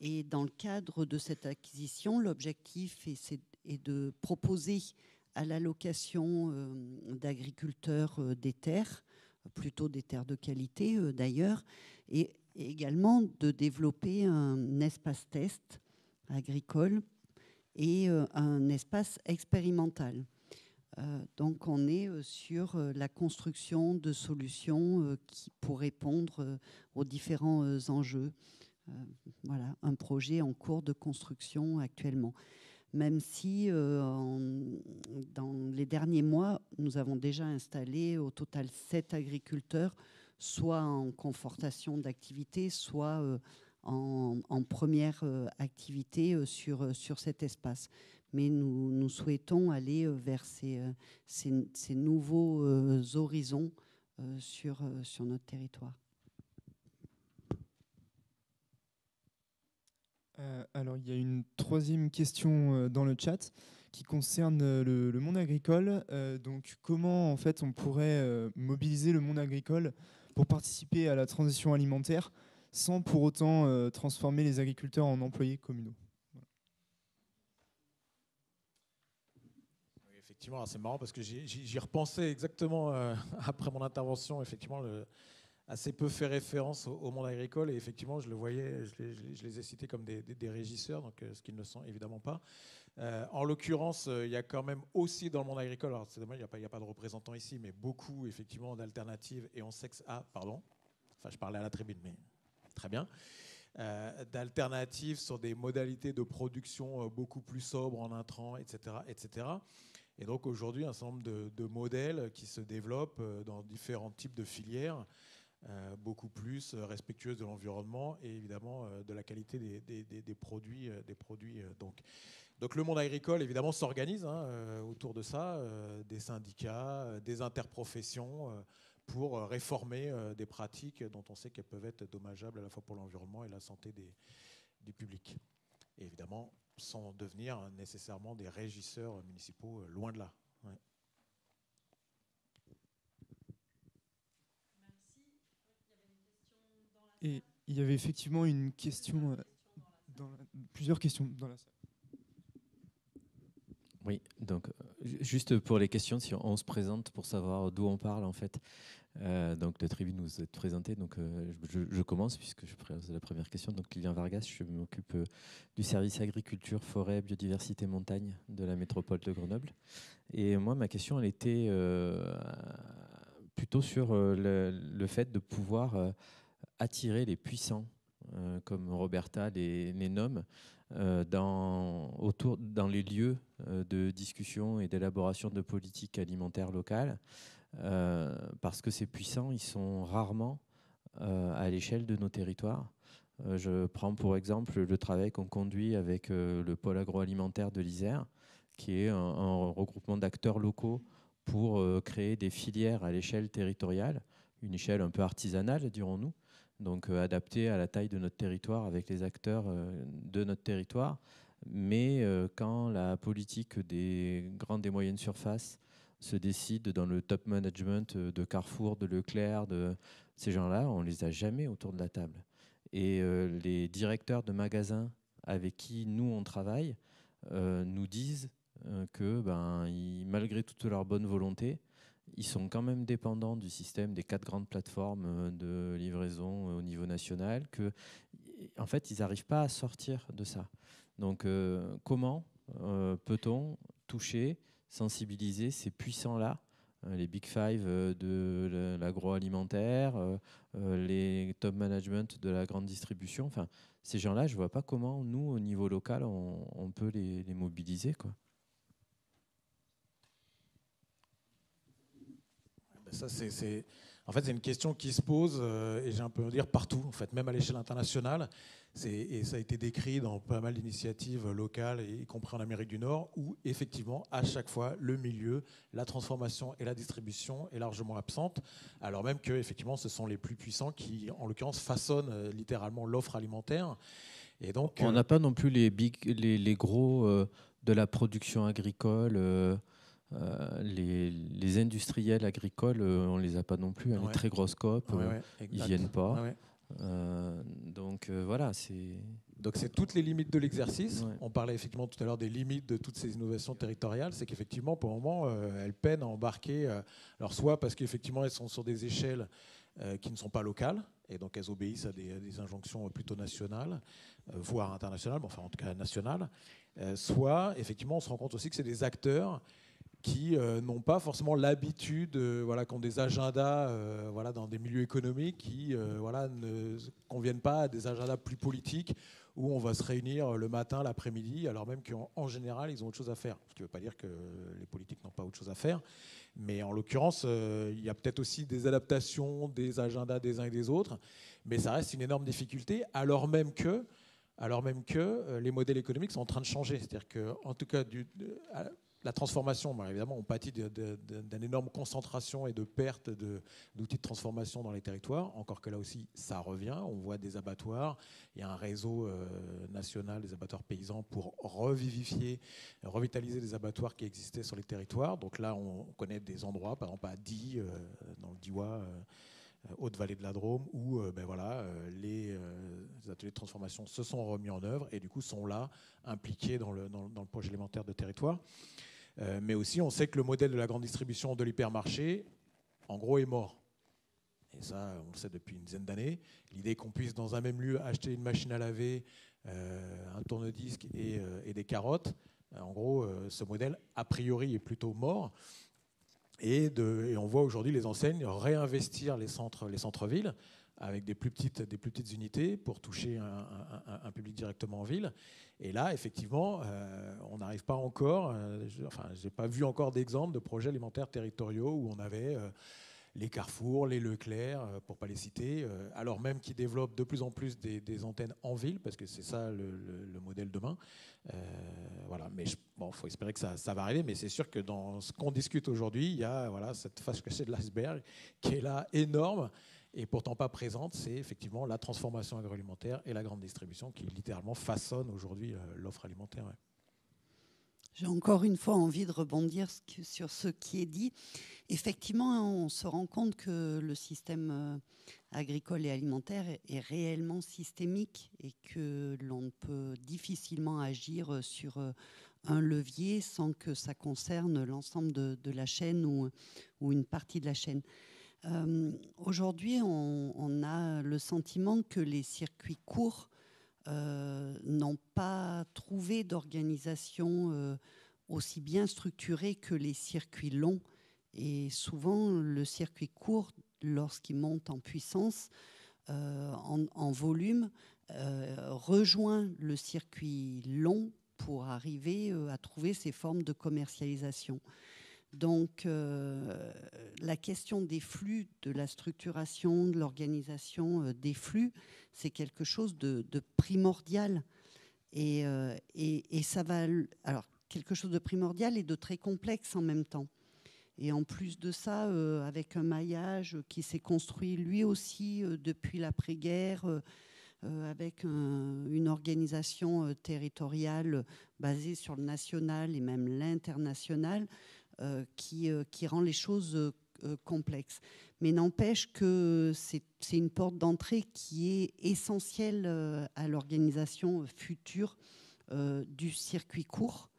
Et dans le cadre de cette acquisition, l'objectif est, est, de proposer à l'allocation d'agriculteurs des terres, plutôt des terres de qualité d'ailleurs, et également de développer un espace test agricole et euh, un espace expérimental. Euh, donc on est euh, sur la construction de solutions pour répondre aux différents enjeux. voilà, un projet en cours de construction actuellement. Même si dans les derniers mois, nous avons déjà installé au total sept agriculteurs soit en confortation d'activité, soit euh, en, première euh, activité euh, sur, sur cet espace. Mais nous, souhaitons aller vers ces, ces, nouveaux horizons sur, sur notre territoire. alors, il y a une troisième question dans le chat qui concerne le, le monde agricole. donc, comment en fait on pourrait mobiliser le monde agricole pour participer à la transition alimentaire sans pour autant euh, transformer les agriculteurs en employés communaux? C'est marrant parce que j'y repensais exactement euh, *laughs* après mon intervention. Effectivement, assez peu fait référence au, monde agricole et effectivement, je le voyais, je les, ai cités comme des, régisseurs, donc euh, ce qu'ils ne sont évidemment pas. Euh, en l'occurrence, il y a quand même aussi dans le monde agricole, alors c'est il n'y a, pas de représentants ici, mais beaucoup effectivement d'alternatives et sait que ah pardon, enfin je parlais à la tribune, mais très bien. d'alternatives sur des modalités de production beaucoup plus sobres en intrants, etc., etc. Et donc aujourd'hui, un certain nombre de, modèles qui se développent dans différents types de filières. Euh, beaucoup plus euh, respectueuse de l'environnement et évidemment euh, de la qualité des, produits. Donc. le monde agricole évidemment s'organise hein, autour de ça, des syndicats, des interprofessions pour réformer des pratiques dont on sait qu'elles peuvent être dommageables à la fois pour l'environnement et la santé des, du public. évidemment sans devenir nécessairement des régisseurs municipaux, loin de là. Et il y avait effectivement une question, dans plusieurs questions dans la salle. Oui, donc euh, juste pour les questions, si on se présente pour savoir d'où on parle en fait. Euh, donc le tribune nous est présenté, donc euh, je, commence puisque je pose la première question. Donc Lilian Vargas, je m'occupe du service agriculture, forêt, biodiversité, montagne de la métropole de Grenoble. Et moi, ma question, elle était plutôt sur le, fait de pouvoir attirer les puissants comme Roberta les, les euh, autour, dans les lieux euh, de discussion et d'élaboration de politiques alimentaires locales, euh, parce que ces puissants, ils sont rarement à l'échelle de nos territoires. je prends pour exemple le travail qu'on conduit avec le pôle agroalimentaire de l'Isère, qui est un, regroupement d'acteurs locaux pour créer des filières à l'échelle territoriale, une échelle un peu artisanale, dirons-nous, donc euh, adapté à la taille de notre territoire avec les acteurs euh, de notre territoire. Mais euh, quand la politique des grandes et moyennes surfaces se décide dans le top management de Carrefour, de Leclerc, de ces gens-là, on les a jamais autour de la table. Et les directeurs de magasins avec qui nous on travaille nous disent que, ben, malgré toute leur bonne volonté, ils sont quand même dépendants du système des quatre grandes plateformes euh, de livraison euh, au niveau national, que, en fait, ils n'arrivent pas à sortir de ça. Donc, euh, comment peut-on toucher, sensibiliser ces puissants-là, les Big Five de l'agroalimentaire, les top management de la grande distribution Enfin, ces gens-là, je ne vois pas comment, nous, au niveau local, on, peut les, mobiliser. Quoi. Ça, c'est, en fait, c'est une question qui se pose, euh, et j'ai un peu dire partout, en fait, même à l'échelle internationale. Et ça a été décrit dans pas mal d'initiatives locales, y compris en Amérique du Nord, où effectivement, à chaque fois, le milieu, la transformation et la distribution est largement absente, alors même que effectivement, ce sont les plus puissants qui, en l'occurrence, façonnent euh, littéralement l'offre alimentaire. Et donc, on n'a pas non plus les, big, les, gros euh, de la production agricole. Euh, les, industriels agricoles, euh, on les a pas non plus. Hein, les très grosses COP, euh, ils viennent pas. Donc voilà, c'est. Donc c'est toutes les limites de l'exercice. On parlait effectivement tout à l'heure des limites de toutes ces innovations territoriales. C'est qu'effectivement, pour le moment, elles peinent à embarquer. alors soit parce qu'effectivement, elles sont sur des échelles qui ne sont pas locales, et donc elles obéissent à des, des injonctions plutôt nationales, voire internationales, mais enfin en tout cas nationales. soit effectivement, on se rend compte aussi que c'est des acteurs qui euh, n'ont pas forcément l'habitude, euh, voilà, qui ont des agendas euh, voilà, dans des milieux économiques qui voilà, ne conviennent pas à des agendas plus politiques où on va se réunir le matin, l'après-midi, alors même qu'en général, ils ont autre chose à faire. Ce qui ne veut pas dire que les politiques n'ont pas autre chose à faire. Mais en l'occurrence, il y a peut-être aussi des adaptations des agendas des uns et des autres. Mais ça reste une énorme difficulté, alors même que alors même que les modèles économiques sont en train de changer. C'est-à-dire que, tout cas, du, la transformation, évidemment, on pâtit d'une énorme concentration et de perte d'outils de, transformation dans les territoires. Encore que là aussi, ça revient. On voit des abattoirs. Il y a un réseau euh, national des abattoirs paysans pour revivifier, revitaliser les abattoirs qui existaient sur les territoires. Donc là, on connaît des endroits, par exemple à Die, euh, dans le Diois. Euh, Haute-Vallée de la Drôme, où ben voilà, les, ateliers de transformation se sont remis en œuvre et du coup sont là, impliqués dans le, dans le projet élémentaire de territoire. Euh, mais aussi, on sait que le modèle de la grande distribution de l'hypermarché, en gros, est mort. Et ça, on le sait depuis une dizaine d'années. L'idée qu'on puisse, dans un même lieu, acheter une machine à laver, euh, un tourne-disque et, euh, des carottes, en gros, ce modèle, a priori, est plutôt mort. Et, on voit aujourd'hui les enseignes réinvestir les centres-villes. Les centres avec des plus petites, unités pour toucher un, public directement en ville. Et là, effectivement, euh, on n'arrive pas encore, euh, je, enfin, j'ai pas vu encore d'exemple de projets alimentaires territoriaux où on avait euh, les Carrefour, les Leclerc, pour pas les citer, alors même qu'ils développent de plus en plus des, antennes en ville, parce que c'est ça le, modèle demain. voilà, mais bon, faut espérer que ça, ça va arriver, mais c'est sûr que dans ce qu'on discute aujourd'hui, il y a voilà cette face cachée de l'iceberg qui est là énorme et pourtant pas présente, c'est effectivement la transformation agroalimentaire et la grande distribution qui littéralement façonnent aujourd'hui l'offre alimentaire. J'ai encore une fois envie de rebondir sur ce qui est dit. Effectivement, on se rend compte que le système euh, agricole et alimentaire est réellement systémique et que l'on peut difficilement agir sur euh, un levier sans que ça concerne l'ensemble de, la chaîne ou, une partie de la chaîne. Euh, aujourd'hui, on, a le sentiment que les circuits courts euh, n'ont pas trouvé d'organisation euh, aussi bien structurée que les circuits longs. Et souvent, le circuit court, lorsqu'il monte en puissance, euh, en, volume, rejoint le circuit long pour arriver à trouver ces formes de commercialisation. Donc la question des flux, de la structuration, de l'organisation des flux, c'est quelque chose de, primordial. Euh, et, ça va. Alors, quelque chose de primordial et de très complexe en même temps. Et en plus de ça, euh, avec un maillage qui s'est construit lui aussi euh, depuis l'après-guerre, avec une organisation territoriale basée sur le national et même l'international, qui, qui, rend les choses complexes mais n'empêche que c'est une porte d'entrée qui est essentielle euh, à l'organisation future euh, du circuit court.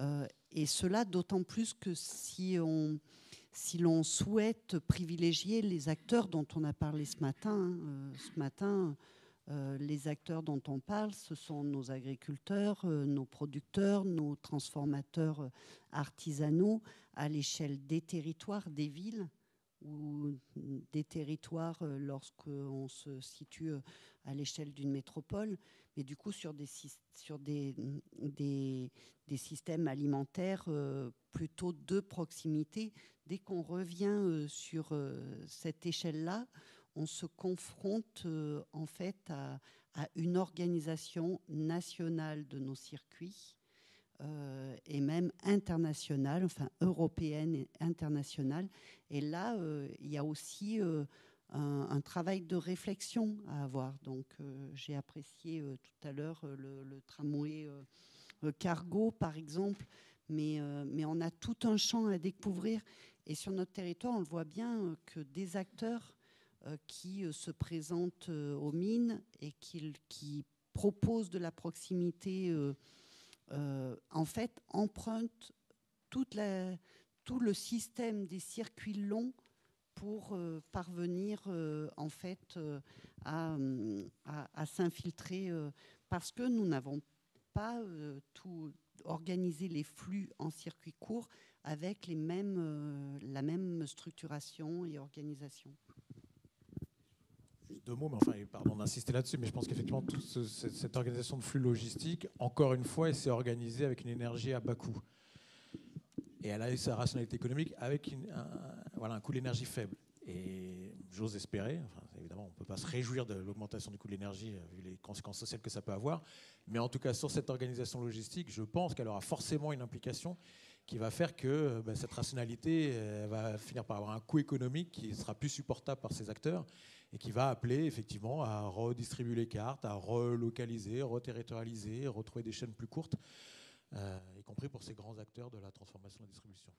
Euh, et cela d'autant plus que si on si l'on souhaite privilégier les acteurs dont on a parlé ce matin, hein, ce matin, les acteurs dont on parle, ce sont nos agriculteurs, nos producteurs, nos transformateurs artisanaux à l'échelle des territoires, des villes, ou des territoires euh, lorsqu'on se situe euh, à l'échelle d'une métropole, mais du coup sur des, sur des, des, des systèmes alimentaires euh, plutôt de proximité. Dès qu'on revient sur cette échelle-là, on se confronte en fait à, une organisation nationale de nos circuits euh, et même internationale, enfin européenne et internationale. Et là, euh, il y a aussi euh, un, travail de réflexion à avoir. Donc, j'ai apprécié tout à l'heure le, tramway cargo, par exemple, mais on a tout un champ à découvrir. Et sur notre territoire, on le voit bien que des acteurs qui se présentent aux mines et qui, qui proposent de la proximité euh, en fait, emprunte tout le système des circuits longs pour euh, parvenir euh, en fait à, s'infiltrer parce que nous n'avons pas tout organisé les flux en circuit court avec les mêmes, la même structuration et organisation deux mots, mais enfin, pardon d'insister là-dessus, mais je pense qu'effectivement, toute cette organisation de flux logistique, encore une fois, elle s'est organisée avec une énergie à bas coût. Et elle a eu sa rationalité économique avec un, voilà, un coût d'énergie faible. Et j'ose espérer, enfin, évidemment, on ne peut pas se réjouir de l'augmentation du coût de l'énergie, euh, vu les conséquences sociales que ça peut avoir, mais en tout cas, sur cette organisation logistique, je pense qu'elle aura forcément une implication qui va faire que euh, ben, cette rationalité va finir par avoir un coût économique qui sera plus supportable par ces acteurs et qui va appeler effectivement à redistribuer les cartes, à relocaliser, reterritorialiser, retrouver des chaînes plus courtes, euh, y compris pour ces grands acteurs de la transformation de la distribution.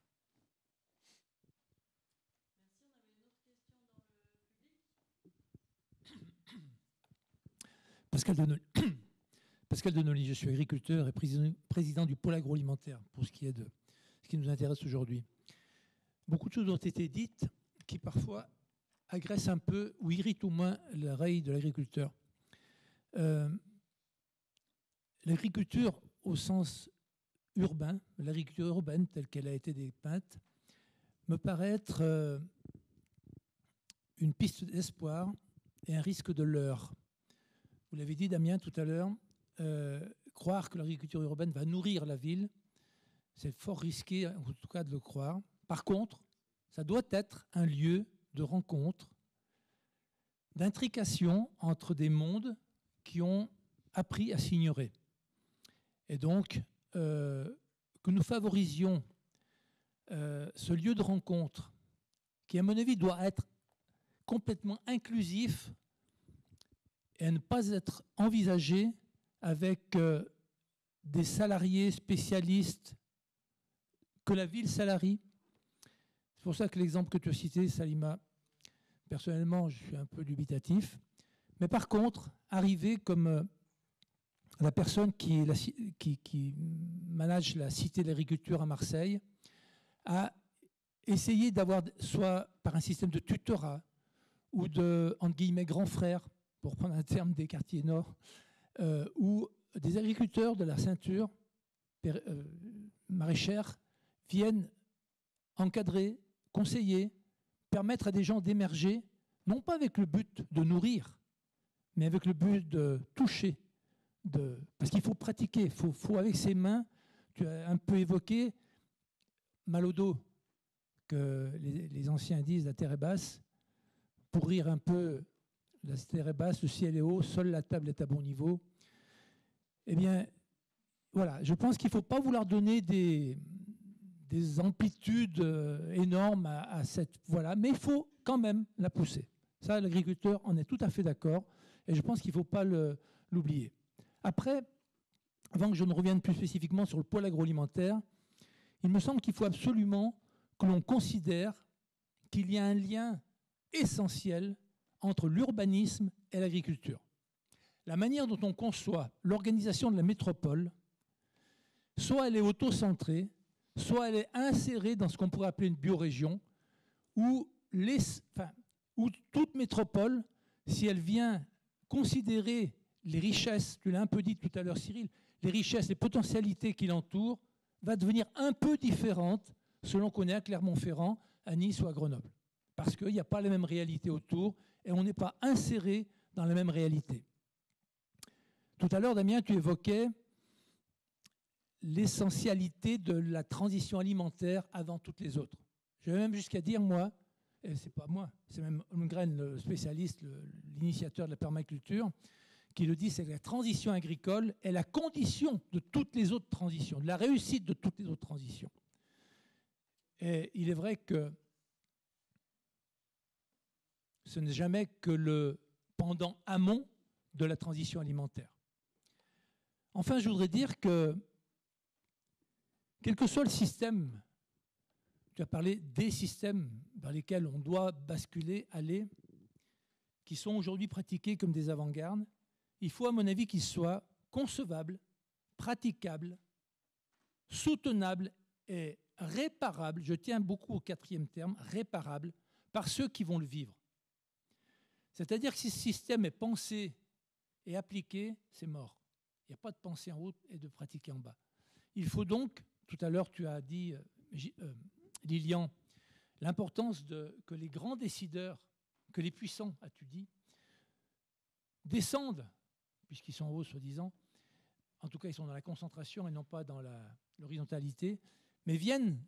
Pascal Denoli. *coughs* Pascal Denoli, je suis agriculteur et président du pôle agroalimentaire pour ce qui est de ce qui nous intéresse aujourd'hui. Beaucoup de choses ont été dites qui parfois agresse un peu ou irrite au moins l'oreille de l'agriculteur. Euh, l'agriculture au sens urbain, l'agriculture urbaine telle qu'elle a été dépeinte, me paraît être euh, une piste d'espoir et un risque de leurre. Vous l'avez dit, Damien, tout à l'heure, euh, croire que l'agriculture urbaine va nourrir la ville, c'est fort risqué, en tout cas, de le croire. Par contre, ça doit être un lieu de rencontre, d'intrication entre des mondes qui ont appris à s'ignorer. Et donc, euh, que nous favorisions euh, ce lieu de rencontre, qui, à mon avis, doit être complètement inclusif et ne pas être envisagé avec euh, des salariés spécialistes que la ville salarie. C'est pour ça que l'exemple que tu as cité, Salima, personnellement, je suis un peu dubitatif. Mais par contre, arriver comme euh, la personne qui, manage la cité de l'agriculture à Marseille, a essayé d'avoir, soit par un système de tutorat ou de, entre guillemets, grand frère, pour prendre un terme des quartiers nord, euh, où des agriculteurs de la ceinture euh, maraîchère viennent encadrer, conseiller, permettre à des gens d'émerger, non pas avec le but de nourrir, mais avec le but de toucher. Parce qu'il faut pratiquer, il faut, faut, avec ses mains, tu as un peu évoqué mal au dos, que les, anciens disent la terre est basse, pour rire un peu, la terre est basse, le ciel est haut, seule la table est à bon niveau. Eh bien, voilà, je pense qu'il ne faut pas vouloir donner des, des amplitudes euh, énormes à, cette voilà, mais il faut quand même la pousser. Ça, l'agriculteur en est tout à fait d'accord, et je pense qu'il ne faut pas l'oublier. Après, avant que je ne revienne plus spécifiquement sur le poids agroalimentaire, il me semble qu'il faut absolument que l'on considère qu'il y a un lien essentiel entre l'urbanisme et l'agriculture. La manière dont on conçoit l'organisation de la métropole, soit elle est auto-centrée, soit elle est insérée dans ce qu'on pourrait appeler une biorégion, où, toute métropole, si elle vient considérer les richesses, tu l'as un peu dit tout à l'heure Cyril, les richesses, les potentialités qui l'entourent, va devenir un peu différente selon qu'on est à Clermont-Ferrand, à Nice ou à Grenoble. Parce qu'il n'y a pas la même réalité autour et on n'est pas inséré dans la même réalité. Tout à l'heure, Damien, tu évoquais l'essentialité de la transition alimentaire avant toutes les autres. Je vais même jusqu'à dire, moi, et c'est pas moi, c'est même Holmgren, le spécialiste, l'initiateur de la permaculture, qui le dit, c'est que la transition agricole est la condition de toutes les autres transitions, de la réussite de toutes les autres transitions. Et il est vrai que ce n'est jamais que le pendant amont de la transition alimentaire. Enfin, je voudrais dire que quel que soit le système, tu as parlé des systèmes dans lesquels on doit basculer, aller, qui sont aujourd'hui pratiqués comme des avant-gardes, il faut à mon avis qu'ils soient concevables, praticables, soutenables et réparables, je tiens beaucoup au quatrième terme, réparables, par ceux qui vont le vivre. C'est-à-dire que si ce système est pensé et appliqué, c'est mort. Il n'y a pas de pensée en haut et de pratiquer en bas. Il faut donc tout à l'heure, tu as dit, euh, euh, Lilian, l'importance que les grands décideurs, que les puissants, as-tu dit, descendent, puisqu'ils sont en haut, soi-disant, en tout cas, ils sont dans la concentration et non pas dans l'horizontalité, mais viennent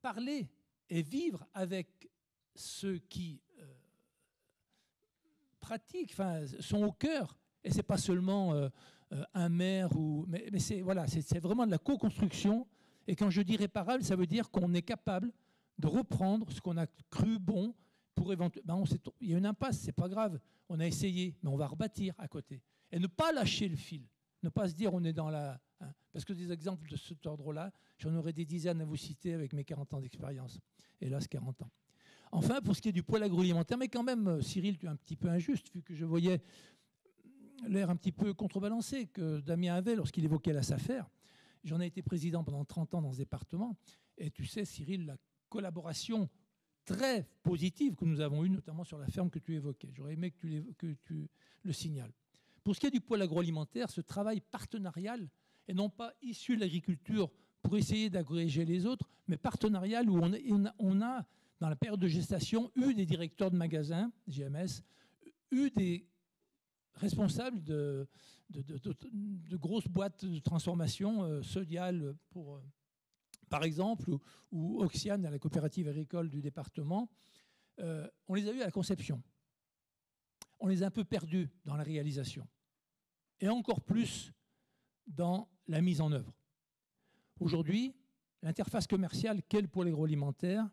parler et vivre avec ceux qui euh, pratiquent, sont au cœur. Et ce n'est pas seulement un maire, ou, mais, mais c'est voilà, vraiment de la co-construction et quand je dis réparable, ça veut dire qu'on est capable de reprendre ce qu'on a cru bon pour éventuellement. Il y a une impasse, c'est pas grave. On a essayé, mais on va rebâtir à côté. Et ne pas lâcher le fil. Ne pas se dire on est dans la. Hein. parce que des exemples de cet ordre-là, j'en aurais des dizaines à vous citer avec mes 40 ans d'expérience. Hélas, 40 ans. Enfin, pour ce qui est du poil agroalimentaire, mais quand même, Cyril, tu es un petit peu injuste, vu que je voyais l'air un petit peu contrebalancé que Damien avait lorsqu'il évoquait la SAFER. J'en ai été président pendant 30 ans dans ce département. Et tu sais, Cyril, la collaboration très positive que nous avons eue, notamment sur la ferme que tu évoquais. J'aurais aimé que tu, le signales. Pour ce qui est du poil agroalimentaire, ce travail partenarial, et non pas issu de l'agriculture pour essayer d'agréger les autres, mais partenarial où on a, on a, dans la période de gestation, eu des directeurs de magasins, GMS, eu des responsables de, de, grosses boîtes de transformation, euh, Sodial pour, euh, par exemple, ou, Oxiane à la coopérative agricole du département, euh, on les a eus à la conception. On les a un peu perdus dans la réalisation. Et encore plus dans la mise en œuvre. Aujourd'hui, l'interface commerciale qu'elle pour l'agroalimentaire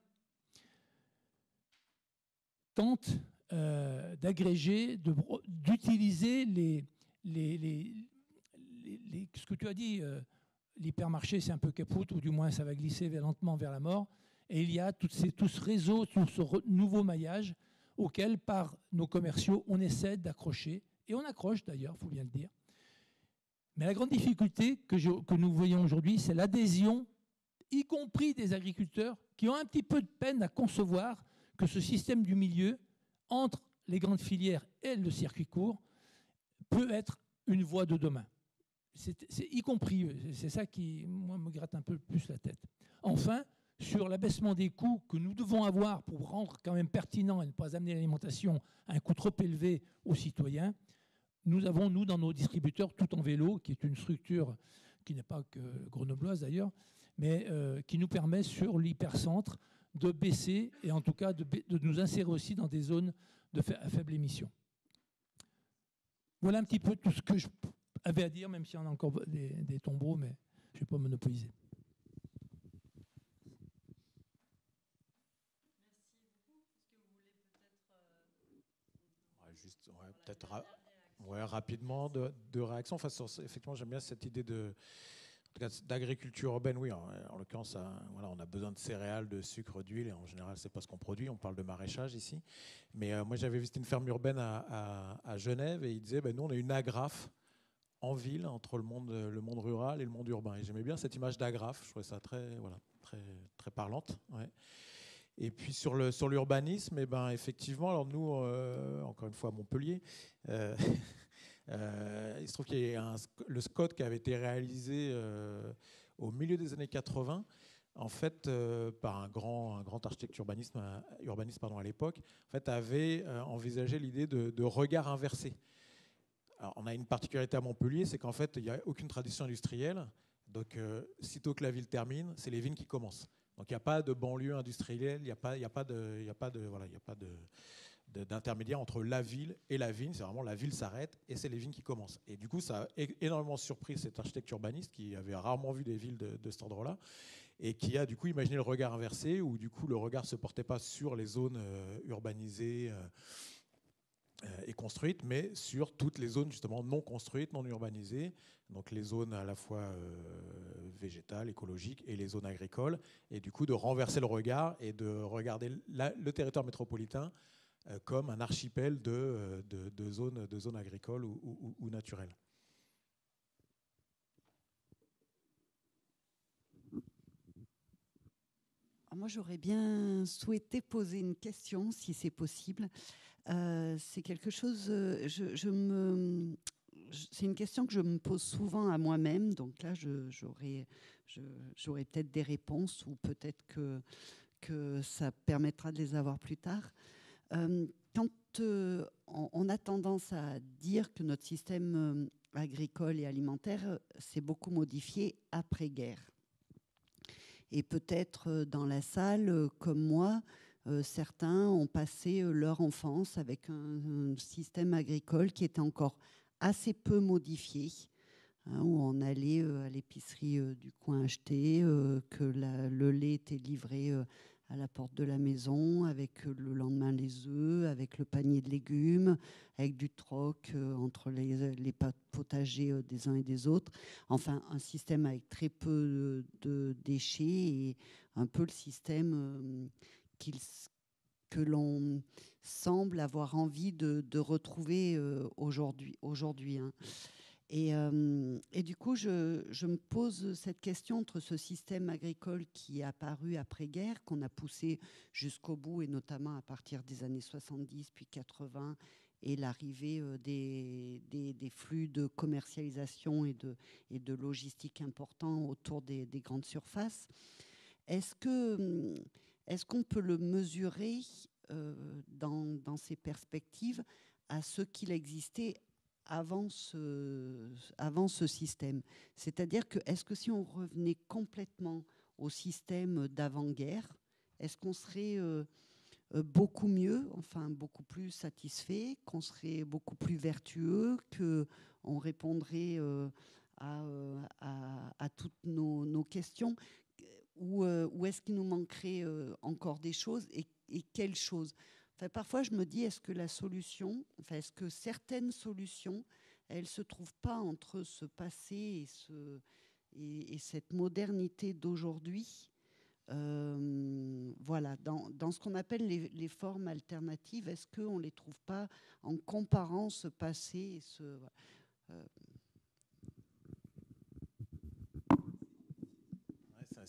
tente euh, d'agréger, d'utiliser les, les, ce que tu as dit, euh, l'hypermarché c'est un peu capoute, ou du moins ça va glisser lentement vers la mort. Et il y a tout, ces, tout ce réseau, tout ce nouveau maillage auquel, par nos commerciaux, on essaie d'accrocher, et on accroche d'ailleurs, il faut bien le dire. Mais la grande difficulté que nous voyons aujourd'hui, c'est l'adhésion, y compris des agriculteurs, qui ont un petit peu de peine à concevoir que ce système du milieu entre les grandes filières et le circuit court peut être une voie de demain. C'est y compris, c'est ça qui, moi, me gratte un peu plus la tête. Enfin, sur l'abaissement des coûts que nous devons avoir pour rendre quand même pertinent et ne pas amener l'alimentation à un coût trop élevé aux citoyens, nous avons, nous, dans nos distributeurs, tout en vélo, qui est une structure qui n'est pas que grenobloise d'ailleurs, mais euh, qui nous permet sur l'hypercentre de baisser et en tout cas de, nous insérer aussi dans des zones de à faible émission. Voilà un petit peu tout ce que je à dire, même s'il y en a encore des, tombeaux, mais je ne vais pas monopoliser. Juste, peut-être ouais, rapidement de, de réaction. Enfin, effectivement, j'aime bien cette idée de, D'agriculture urbaine, oui. En, l'occurrence, voilà, on a besoin de céréales, de sucre, d'huile, et en général, c'est pas ce qu'on produit. On parle de maraîchage ici. Mais euh, moi, j'avais visité une ferme urbaine à, Genève, et il disait, ben, nous, on a une agrafe en ville entre le monde, rural et le monde urbain. Et j'aimais bien cette image d'agrafe. Je trouvais ça très, voilà, très, très parlante. Et puis sur le sur l'urbanisme, eh ben effectivement, alors nous, euh, encore une fois à Montpellier, Euh, *laughs* il se trouve qu'il y a le SCOT qui avait été réalisé euh, au milieu des années 80 en fait, euh, par un grand, un architecte urbaniste à l'époque, en fait, avait envisagé l'idée de, regard inversé. on a une particularité à Montpellier, c'est qu'en fait, il n'y a aucune tradition industrielle. Donc, sitôt que la ville termine, c'est les vignes qui commencent. Donc, il n'y a pas de banlieue industrielle, il n'y a de, il a pas de, voilà, il a pas de, d'intermédiaire entre la ville et la vigne. C'est vraiment la ville s'arrête et c'est les vignes qui commencent. Et du coup, ça a énormément surpris cet architecte urbaniste qui avait rarement vu des villes de, cet endroit-là et qui a du coup imaginé le regard inversé où du coup le regard se portait pas sur les zones euh, urbanisées euh, euh, et construites, mais sur toutes les zones justement non construites, non urbanisées, donc les zones à la fois végétales, écologiques et les zones agricoles, et du coup de renverser le regard et de regarder le territoire métropolitain euh, comme un archipel de, euh, zones, agricoles ou, naturelles. Ah, moi, j'aurais bien souhaité poser une question, si c'est possible. Euh, c'est quelque chose, c'est une question que je me pose souvent à moi-même. Donc là, j'aurais, peut-être des réponses ou peut-être que ça permettra de les avoir plus tard. Euh, quand euh, on, a tendance à dire que notre système euh, agricole et alimentaire s'est beaucoup modifié après-guerre. Et peut-être dans la salle, comme moi, certains ont passé leur enfance avec un, système agricole qui était encore assez peu modifié, hein, où on allait à l'épicerie du coin acheter, que le lait était livré à la porte de la maison, avec le lendemain les œufs, avec le panier de légumes, avec du troc euh, entre les, les potagers euh, des uns et des autres. Enfin, un système avec très peu de, déchets et un peu le système euh, que l'on semble avoir envie de, retrouver aujourd'hui. aujourd'hui hein. Euh, et, du coup, je, me pose cette question entre ce système agricole qui est apparu après-guerre, qu'on a poussé jusqu'au bout, et notamment à partir des années 70 puis 80, et l'arrivée euh, des, flux de commercialisation et de, logistique importants autour des, grandes surfaces. Est-ce que est-ce qu'on peut le mesurer euh, dans, dans ces perspectives à ce qu'il existait avant ce, avant ce système. C'est-à-dire que est-ce que si on revenait complètement au système d'avant-guerre, est-ce qu'on serait euh, euh, beaucoup mieux, enfin beaucoup plus satisfait, qu'on serait beaucoup plus vertueux, qu'on répondrait euh, à, toutes nos, questions? Ou, est-ce qu'il nous manquerait encore des choses? Et quelles choses? Enfin, parfois, je me dis, est-ce que la solution, enfin, est-ce que certaines solutions, elles se trouvent pas entre ce passé et, ce, et, cette modernité d'aujourd'hui euh, voilà, dans, dans, ce qu'on appelle les, les, formes alternatives, est-ce qu'on ne les trouve pas en comparant ce passé et ce. Euh,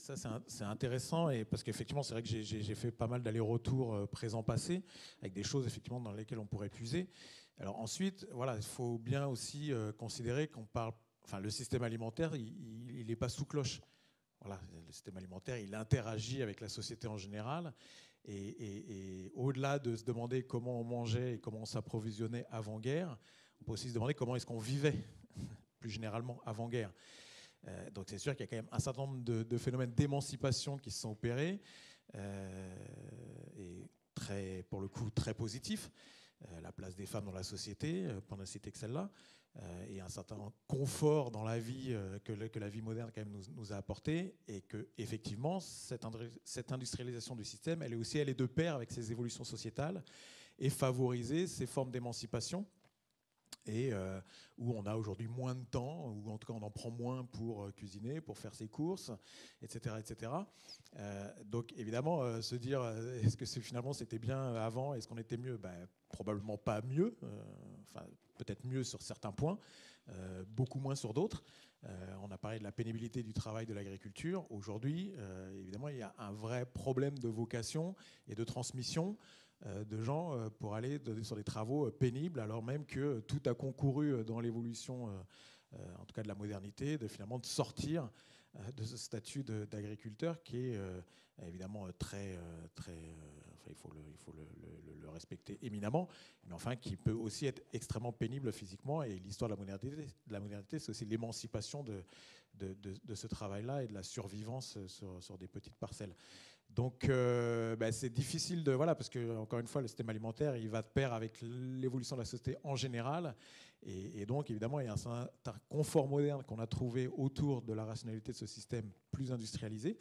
ça, c'est intéressant et parce qu'effectivement, c'est vrai que j'ai fait pas mal d'allers-retours euh, présent-passé avec des choses effectivement dans lesquelles on pourrait puiser. Alors ensuite, voilà, il faut bien aussi euh, considérer qu'on parle, enfin, le système alimentaire, il n'est pas sous cloche. Voilà, le système alimentaire, il interagit avec la société en général. Et, et au-delà de se demander comment on mangeait et comment on s'approvisionnait avant-guerre, on peut aussi se demander comment est-ce qu'on vivait *laughs* plus généralement avant-guerre. Euh, donc c'est sûr qu'il y a quand même un certain nombre de, phénomènes d'émancipation qui se sont opérés, euh, et très, pour le coup très positifs. Euh, la place des femmes dans la société, pendant citer que celle-là, et un certain confort dans la vie que, que, la vie moderne quand même nous, nous, a apporté, et que effectivement cette, cette industrialisation du système, elle est aussi elle est de pair avec ces évolutions sociétales et favoriser ces formes d'émancipation et euh, où on a aujourd'hui moins de temps, ou en tout cas on en prend moins pour euh, cuisiner, pour faire ses courses, etc. etc. Euh, donc évidemment, se dire est-ce que finalement c'était bien avant, est-ce qu'on était mieux? Ben, Probablement pas mieux, enfin peut-être mieux sur certains points, beaucoup moins sur d'autres. on a parlé de la pénibilité du travail de l'agriculture. Aujourd'hui, évidemment, il y a un vrai problème de vocation et de transmission de gens euh, pour aller sur des travaux euh, pénibles, alors même que tout a concouru dans l'évolution, en tout cas de la modernité, de finalement de sortir de ce statut d'agriculteur qui est évidemment très, très il faut, le, il faut le, respecter éminemment, mais enfin qui peut aussi être extrêmement pénible physiquement. Et l'histoire de la modernité, de la modernité c'est aussi l'émancipation de, de, ce travail-là et de la survivance sur, sur des petites parcelles. Donc euh, bah, c'est difficile de voilà parce que encore une fois le système alimentaire il va de pair avec l'évolution de la société en général et, donc évidemment il y a un certain confort moderne qu'on a trouvé autour de la rationalité de ce système plus industrialisé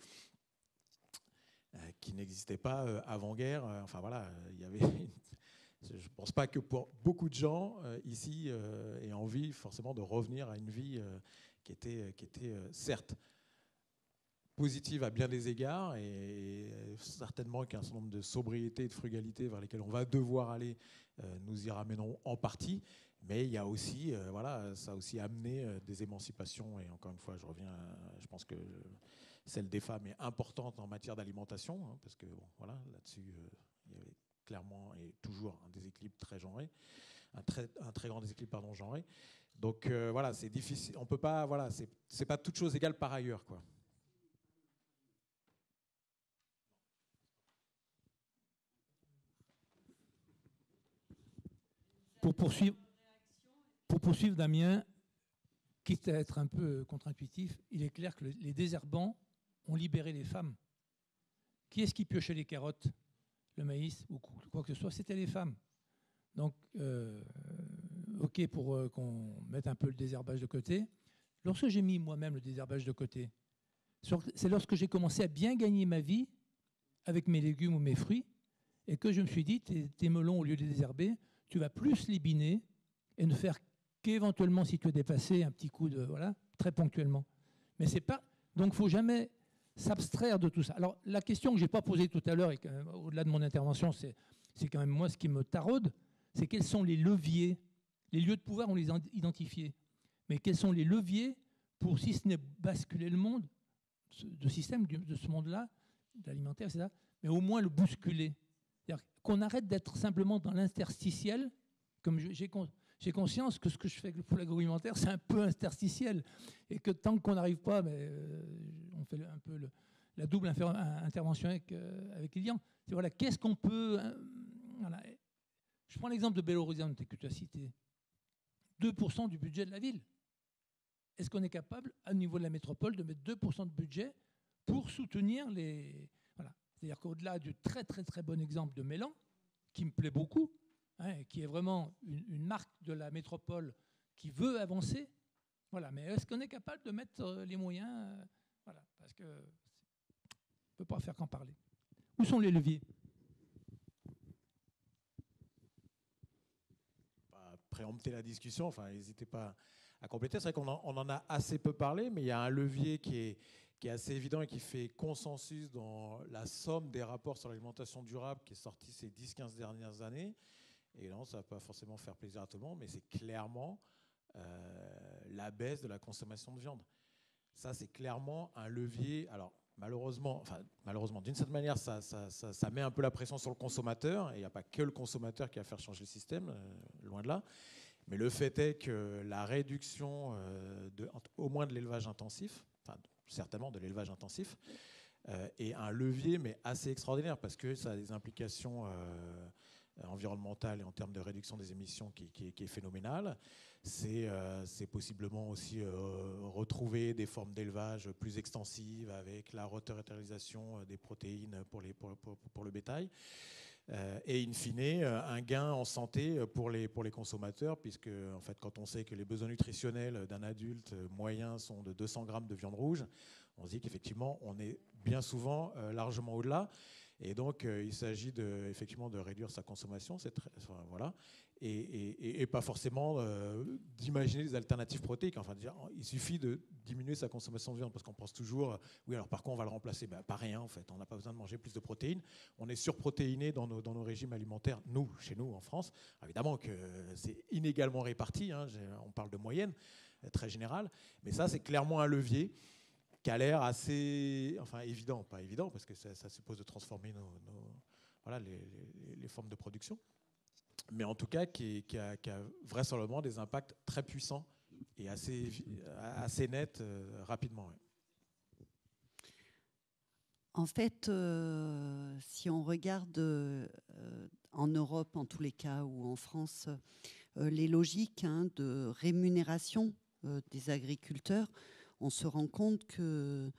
euh, qui n'existait pas euh, avant guerre. enfin voilà il y avait *laughs* je pense pas que pour beaucoup de gens ici aient envie forcément de revenir à une vie qui était qui était certes positive à bien des égards et certainement qu'un certain nombre de sobriété et de frugalité vers lesquelles on va devoir aller euh, nous y ramèneront en partie. Mais il y a aussi, euh, voilà, ça a aussi amené euh, des émancipations. Et encore une fois, je reviens, je pense que celle des femmes est importante en matière d'alimentation, hein, parce que voilà, là-dessus, il y avait clairement et toujours un déséquilibre très genré, un très, un très grand déséquilibre pardon genré. Donc voilà, c'est difficile. On peut pas, voilà, c'est pas toute chose égale par ailleurs, quoi. Pour poursuivre, pour poursuivre Damien, quitte à être un peu contre-intuitif, il est clair que les désherbants ont libéré les femmes. Qui est-ce qui piochait les carottes, le maïs ou quoi que ce soit? C'était les femmes. Donc, euh, ok pour euh, qu'on mette un peu le désherbage de côté. Lorsque j'ai mis moi-même le désherbage de côté, c'est lorsque j'ai commencé à bien gagner ma vie avec mes légumes ou mes fruits et que je me suis dit, tes melons, au lieu de désherber, tu vas plus les biner et ne faire qu'éventuellement, si tu es dépassé, un petit coup de. Voilà, très ponctuellement. Mais c'est pas. Donc, faut jamais s'abstraire de tout ça. Alors, la question que je n'ai pas posée tout à l'heure, et au-delà de mon intervention, c'est, quand même moi ce qui me taraude c'est quels sont les leviers Les lieux de pouvoir, on les a identifiés. Mais quels sont les leviers pour, si ce n'est basculer le monde, de système de ce monde-là, l'alimentaire, etc., mais au moins le bousculer qu'on arrête d'être simplement dans l'interstitiel, comme j'ai conscience que ce que je fais pour l'agroalimentaire, c'est un peu interstitiel, et que tant qu'on n'arrive pas, mais, euh, on fait un peu la double intervention avec, euh, voilà, qu'est-ce qu'on peut. Euh, je prends l'exemple de Belo que tu as cité. 2% du budget de la ville. Est-ce qu'on est capable, à niveau de la métropole, de mettre 2% de budget pour soutenir les, c'est-à-dire qu'au-delà du très très très bon exemple de Mélan, qui me plaît beaucoup, hein, qui est vraiment une, marque de la métropole qui veut avancer, voilà, mais est-ce qu'on est capable de mettre euh, les moyens euh, Voilà, parce que ne peut pas faire qu'en parler. Où sont les leviers? Bah, Préempter la discussion, enfin, n'hésitez pas à compléter. C'est vrai qu'on en, a assez peu parlé, mais il y a un levier qui est, qui est assez évident et qui fait consensus dans la somme des rapports sur l'alimentation durable qui est sorti ces 10-15 dernières années. Et là, ça ne va pas forcément faire plaisir à tout le monde, mais c'est clairement euh, la baisse de la consommation de viande. Ça, c'est clairement un levier. Alors, malheureusement, enfin, malheureusement, d'une certaine manière, ça, ça, ça, met un peu la pression sur le consommateur. Et il n'y a pas que le consommateur qui va faire changer le système, euh, loin de là. Mais le fait est que la réduction, euh, de, au moins de l'élevage intensif, certainement de l'élevage intensif, est un levier, mais assez extraordinaire, parce que ça a des implications environnementales et en termes de réduction des émissions qui, est phénoménale. Euh, c'est possiblement aussi euh, retrouver des formes d'élevage plus extensives avec la reterritorialisation euh, des protéines pour, les, pour, le bétail. Et in fine, un gain en santé pour les, pour les consommateurs, puisque en fait, quand on sait que les besoins nutritionnels d'un adulte moyen sont de 200 grammes de viande rouge, on se dit qu'effectivement, on est bien souvent largement au-delà. Et donc, il s'agit de, effectivement de réduire sa consommation. Très, voilà et, pas forcément euh, d'imaginer des alternatives protéiques. Enfin, il suffit de diminuer sa consommation de viande parce qu'on pense toujours, oui, alors par contre, on va le remplacer? Ben, pas rien, en fait. On n'a pas besoin de manger plus de protéines. On est surprotéiné dans nos, dans nos régimes alimentaires, nous, chez nous, en France. évidemment que c'est inégalement réparti. Hein, on parle de moyenne euh, très générale. Mais ça, c'est clairement un levier qui a l'air assez, enfin évident, pas évident, parce que ça, suppose de transformer nos, voilà, les, formes de production mais en tout cas qui, a, vraisemblablement des impacts très puissants et assez, assez nets euh, rapidement. En fait, euh, si on regarde euh, en Europe, en tous les cas, ou en France, les logiques hein, de rémunération des agriculteurs, on se rend compte que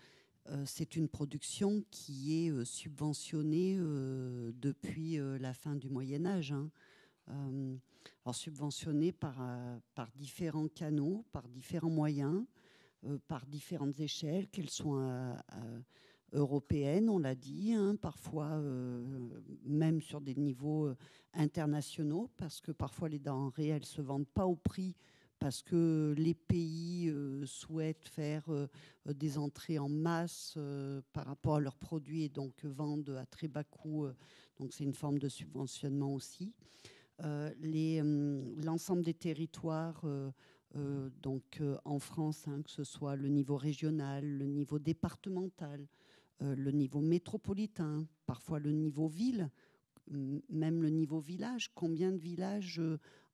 c'est une production qui est subventionnée depuis la fin du Moyen Âge. Hein. Euh, alors subventionnés par, euh, par différents canaux, par différents moyens, euh, par différentes échelles, qu'elles soient européennes, on l'a dit, hein, parfois même sur des niveaux internationaux, parce que parfois les denrées, elles ne se vendent pas au prix parce que les pays souhaitent faire des entrées en masse par rapport à leurs produits et donc vendent à très bas coût. donc c'est une forme de subventionnement aussi. Euh, euh, l'ensemble des territoires, euh, donc en France, hein, que ce soit le niveau régional, le niveau départemental, le niveau métropolitain, parfois le niveau ville, même le niveau village. Combien de villages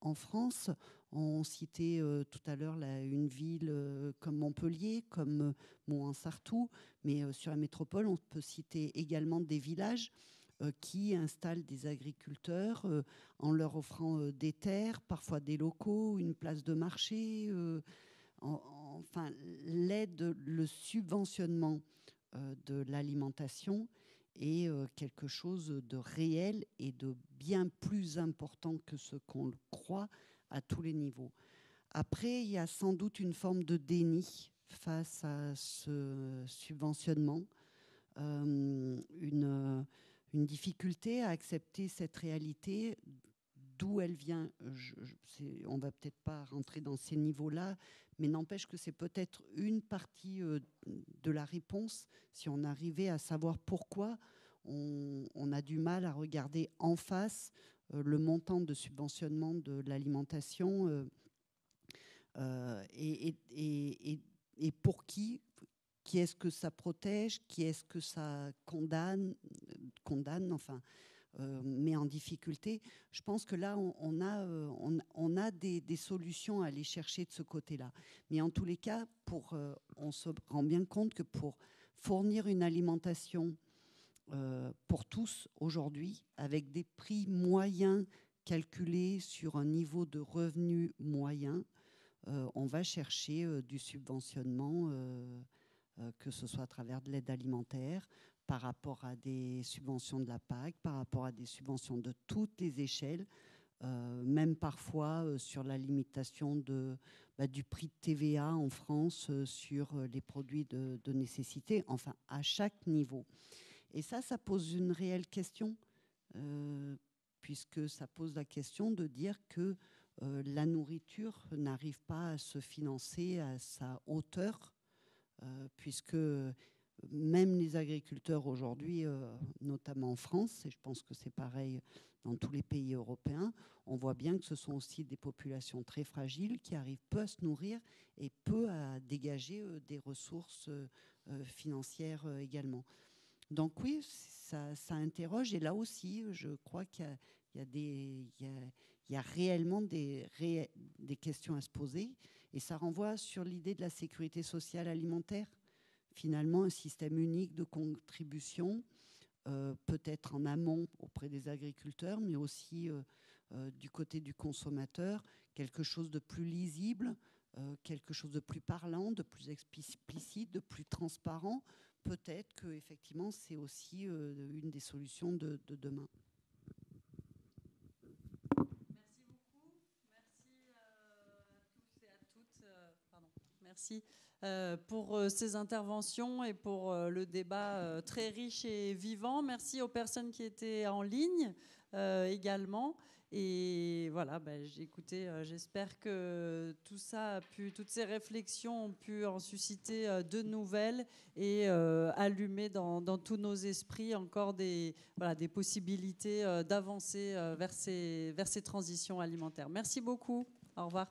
en France? On citait tout à l'heure une ville comme Montpellier, comme Mont-en-Sartoux, mais sur la métropole, on peut citer également des villages euh, qui installent des agriculteurs euh, en leur offrant euh, des terres, parfois des locaux, une place de marché. enfin, l'aide, le subventionnement de l'alimentation est quelque chose de réel et de bien plus important que ce qu'on croit à tous les niveaux. Après, il y a sans doute une forme de déni face à ce subventionnement, une, une difficulté à accepter cette réalité, d'où elle vient. On va peut-être pas rentrer dans ces niveaux-là, mais n'empêche que c'est peut-être une partie euh, de la réponse si on arrivait à savoir pourquoi on, a du mal à regarder en face euh, le montant de subventionnement de l'alimentation euh, et, et, et, pour qui qui est-ce que ça protège, qui est-ce que ça condamne, condamne enfin, euh, met en difficulté. Je pense que là, on, a, euh, des, solutions à aller chercher de ce côté-là. Mais en tous les cas, euh, on se rend bien compte que pour fournir une alimentation pour tous aujourd'hui, avec des prix moyens calculés sur un niveau de revenu moyen, on va chercher du subventionnement que ce soit à travers de l'aide alimentaire, par rapport à des subventions de la PAC, par rapport à des subventions de toutes les échelles, euh, même parfois euh, sur la limitation bah, du prix de TVA en France sur les produits de, nécessité, enfin à chaque niveau. Et ça, ça pose une réelle question, puisque ça pose la question de dire que la nourriture n'arrive pas à se financer à sa hauteur, puisque même les agriculteurs aujourd'hui, notamment en France, et je pense que c'est pareil dans tous les pays européens, on voit bien que ce sont aussi des populations très fragiles qui arrivent peu à se nourrir et peu à dégager des ressources financières également. Donc oui, ça, interroge. Et là aussi, je crois qu'il y, a, réellement des, des questions à se poser. Et ça renvoie sur l'idée de la sécurité sociale alimentaire. Finalement, un système unique de contribution, euh, peut-être en amont auprès des agriculteurs, mais aussi euh, euh, du côté du consommateur, quelque chose de plus lisible, quelque chose de plus parlant, de plus explicite, de plus transparent, peut-être que effectivement c'est aussi une des solutions de, demain. Merci beaucoup. Merci euh, à tous et à toutes. Euh, Merci pour ces interventions et pour le débat très riche et vivant. Merci aux personnes qui étaient en ligne également. Et voilà, j'ai écouté, euh, j'espère que tout ça a pu, toutes ces réflexions ont pu en susciter euh, de nouvelles et euh, allumer dans, tous nos esprits encore des, voilà, des possibilités d'avancer vers ces, vers ces transitions alimentaires. Merci beaucoup. Au revoir.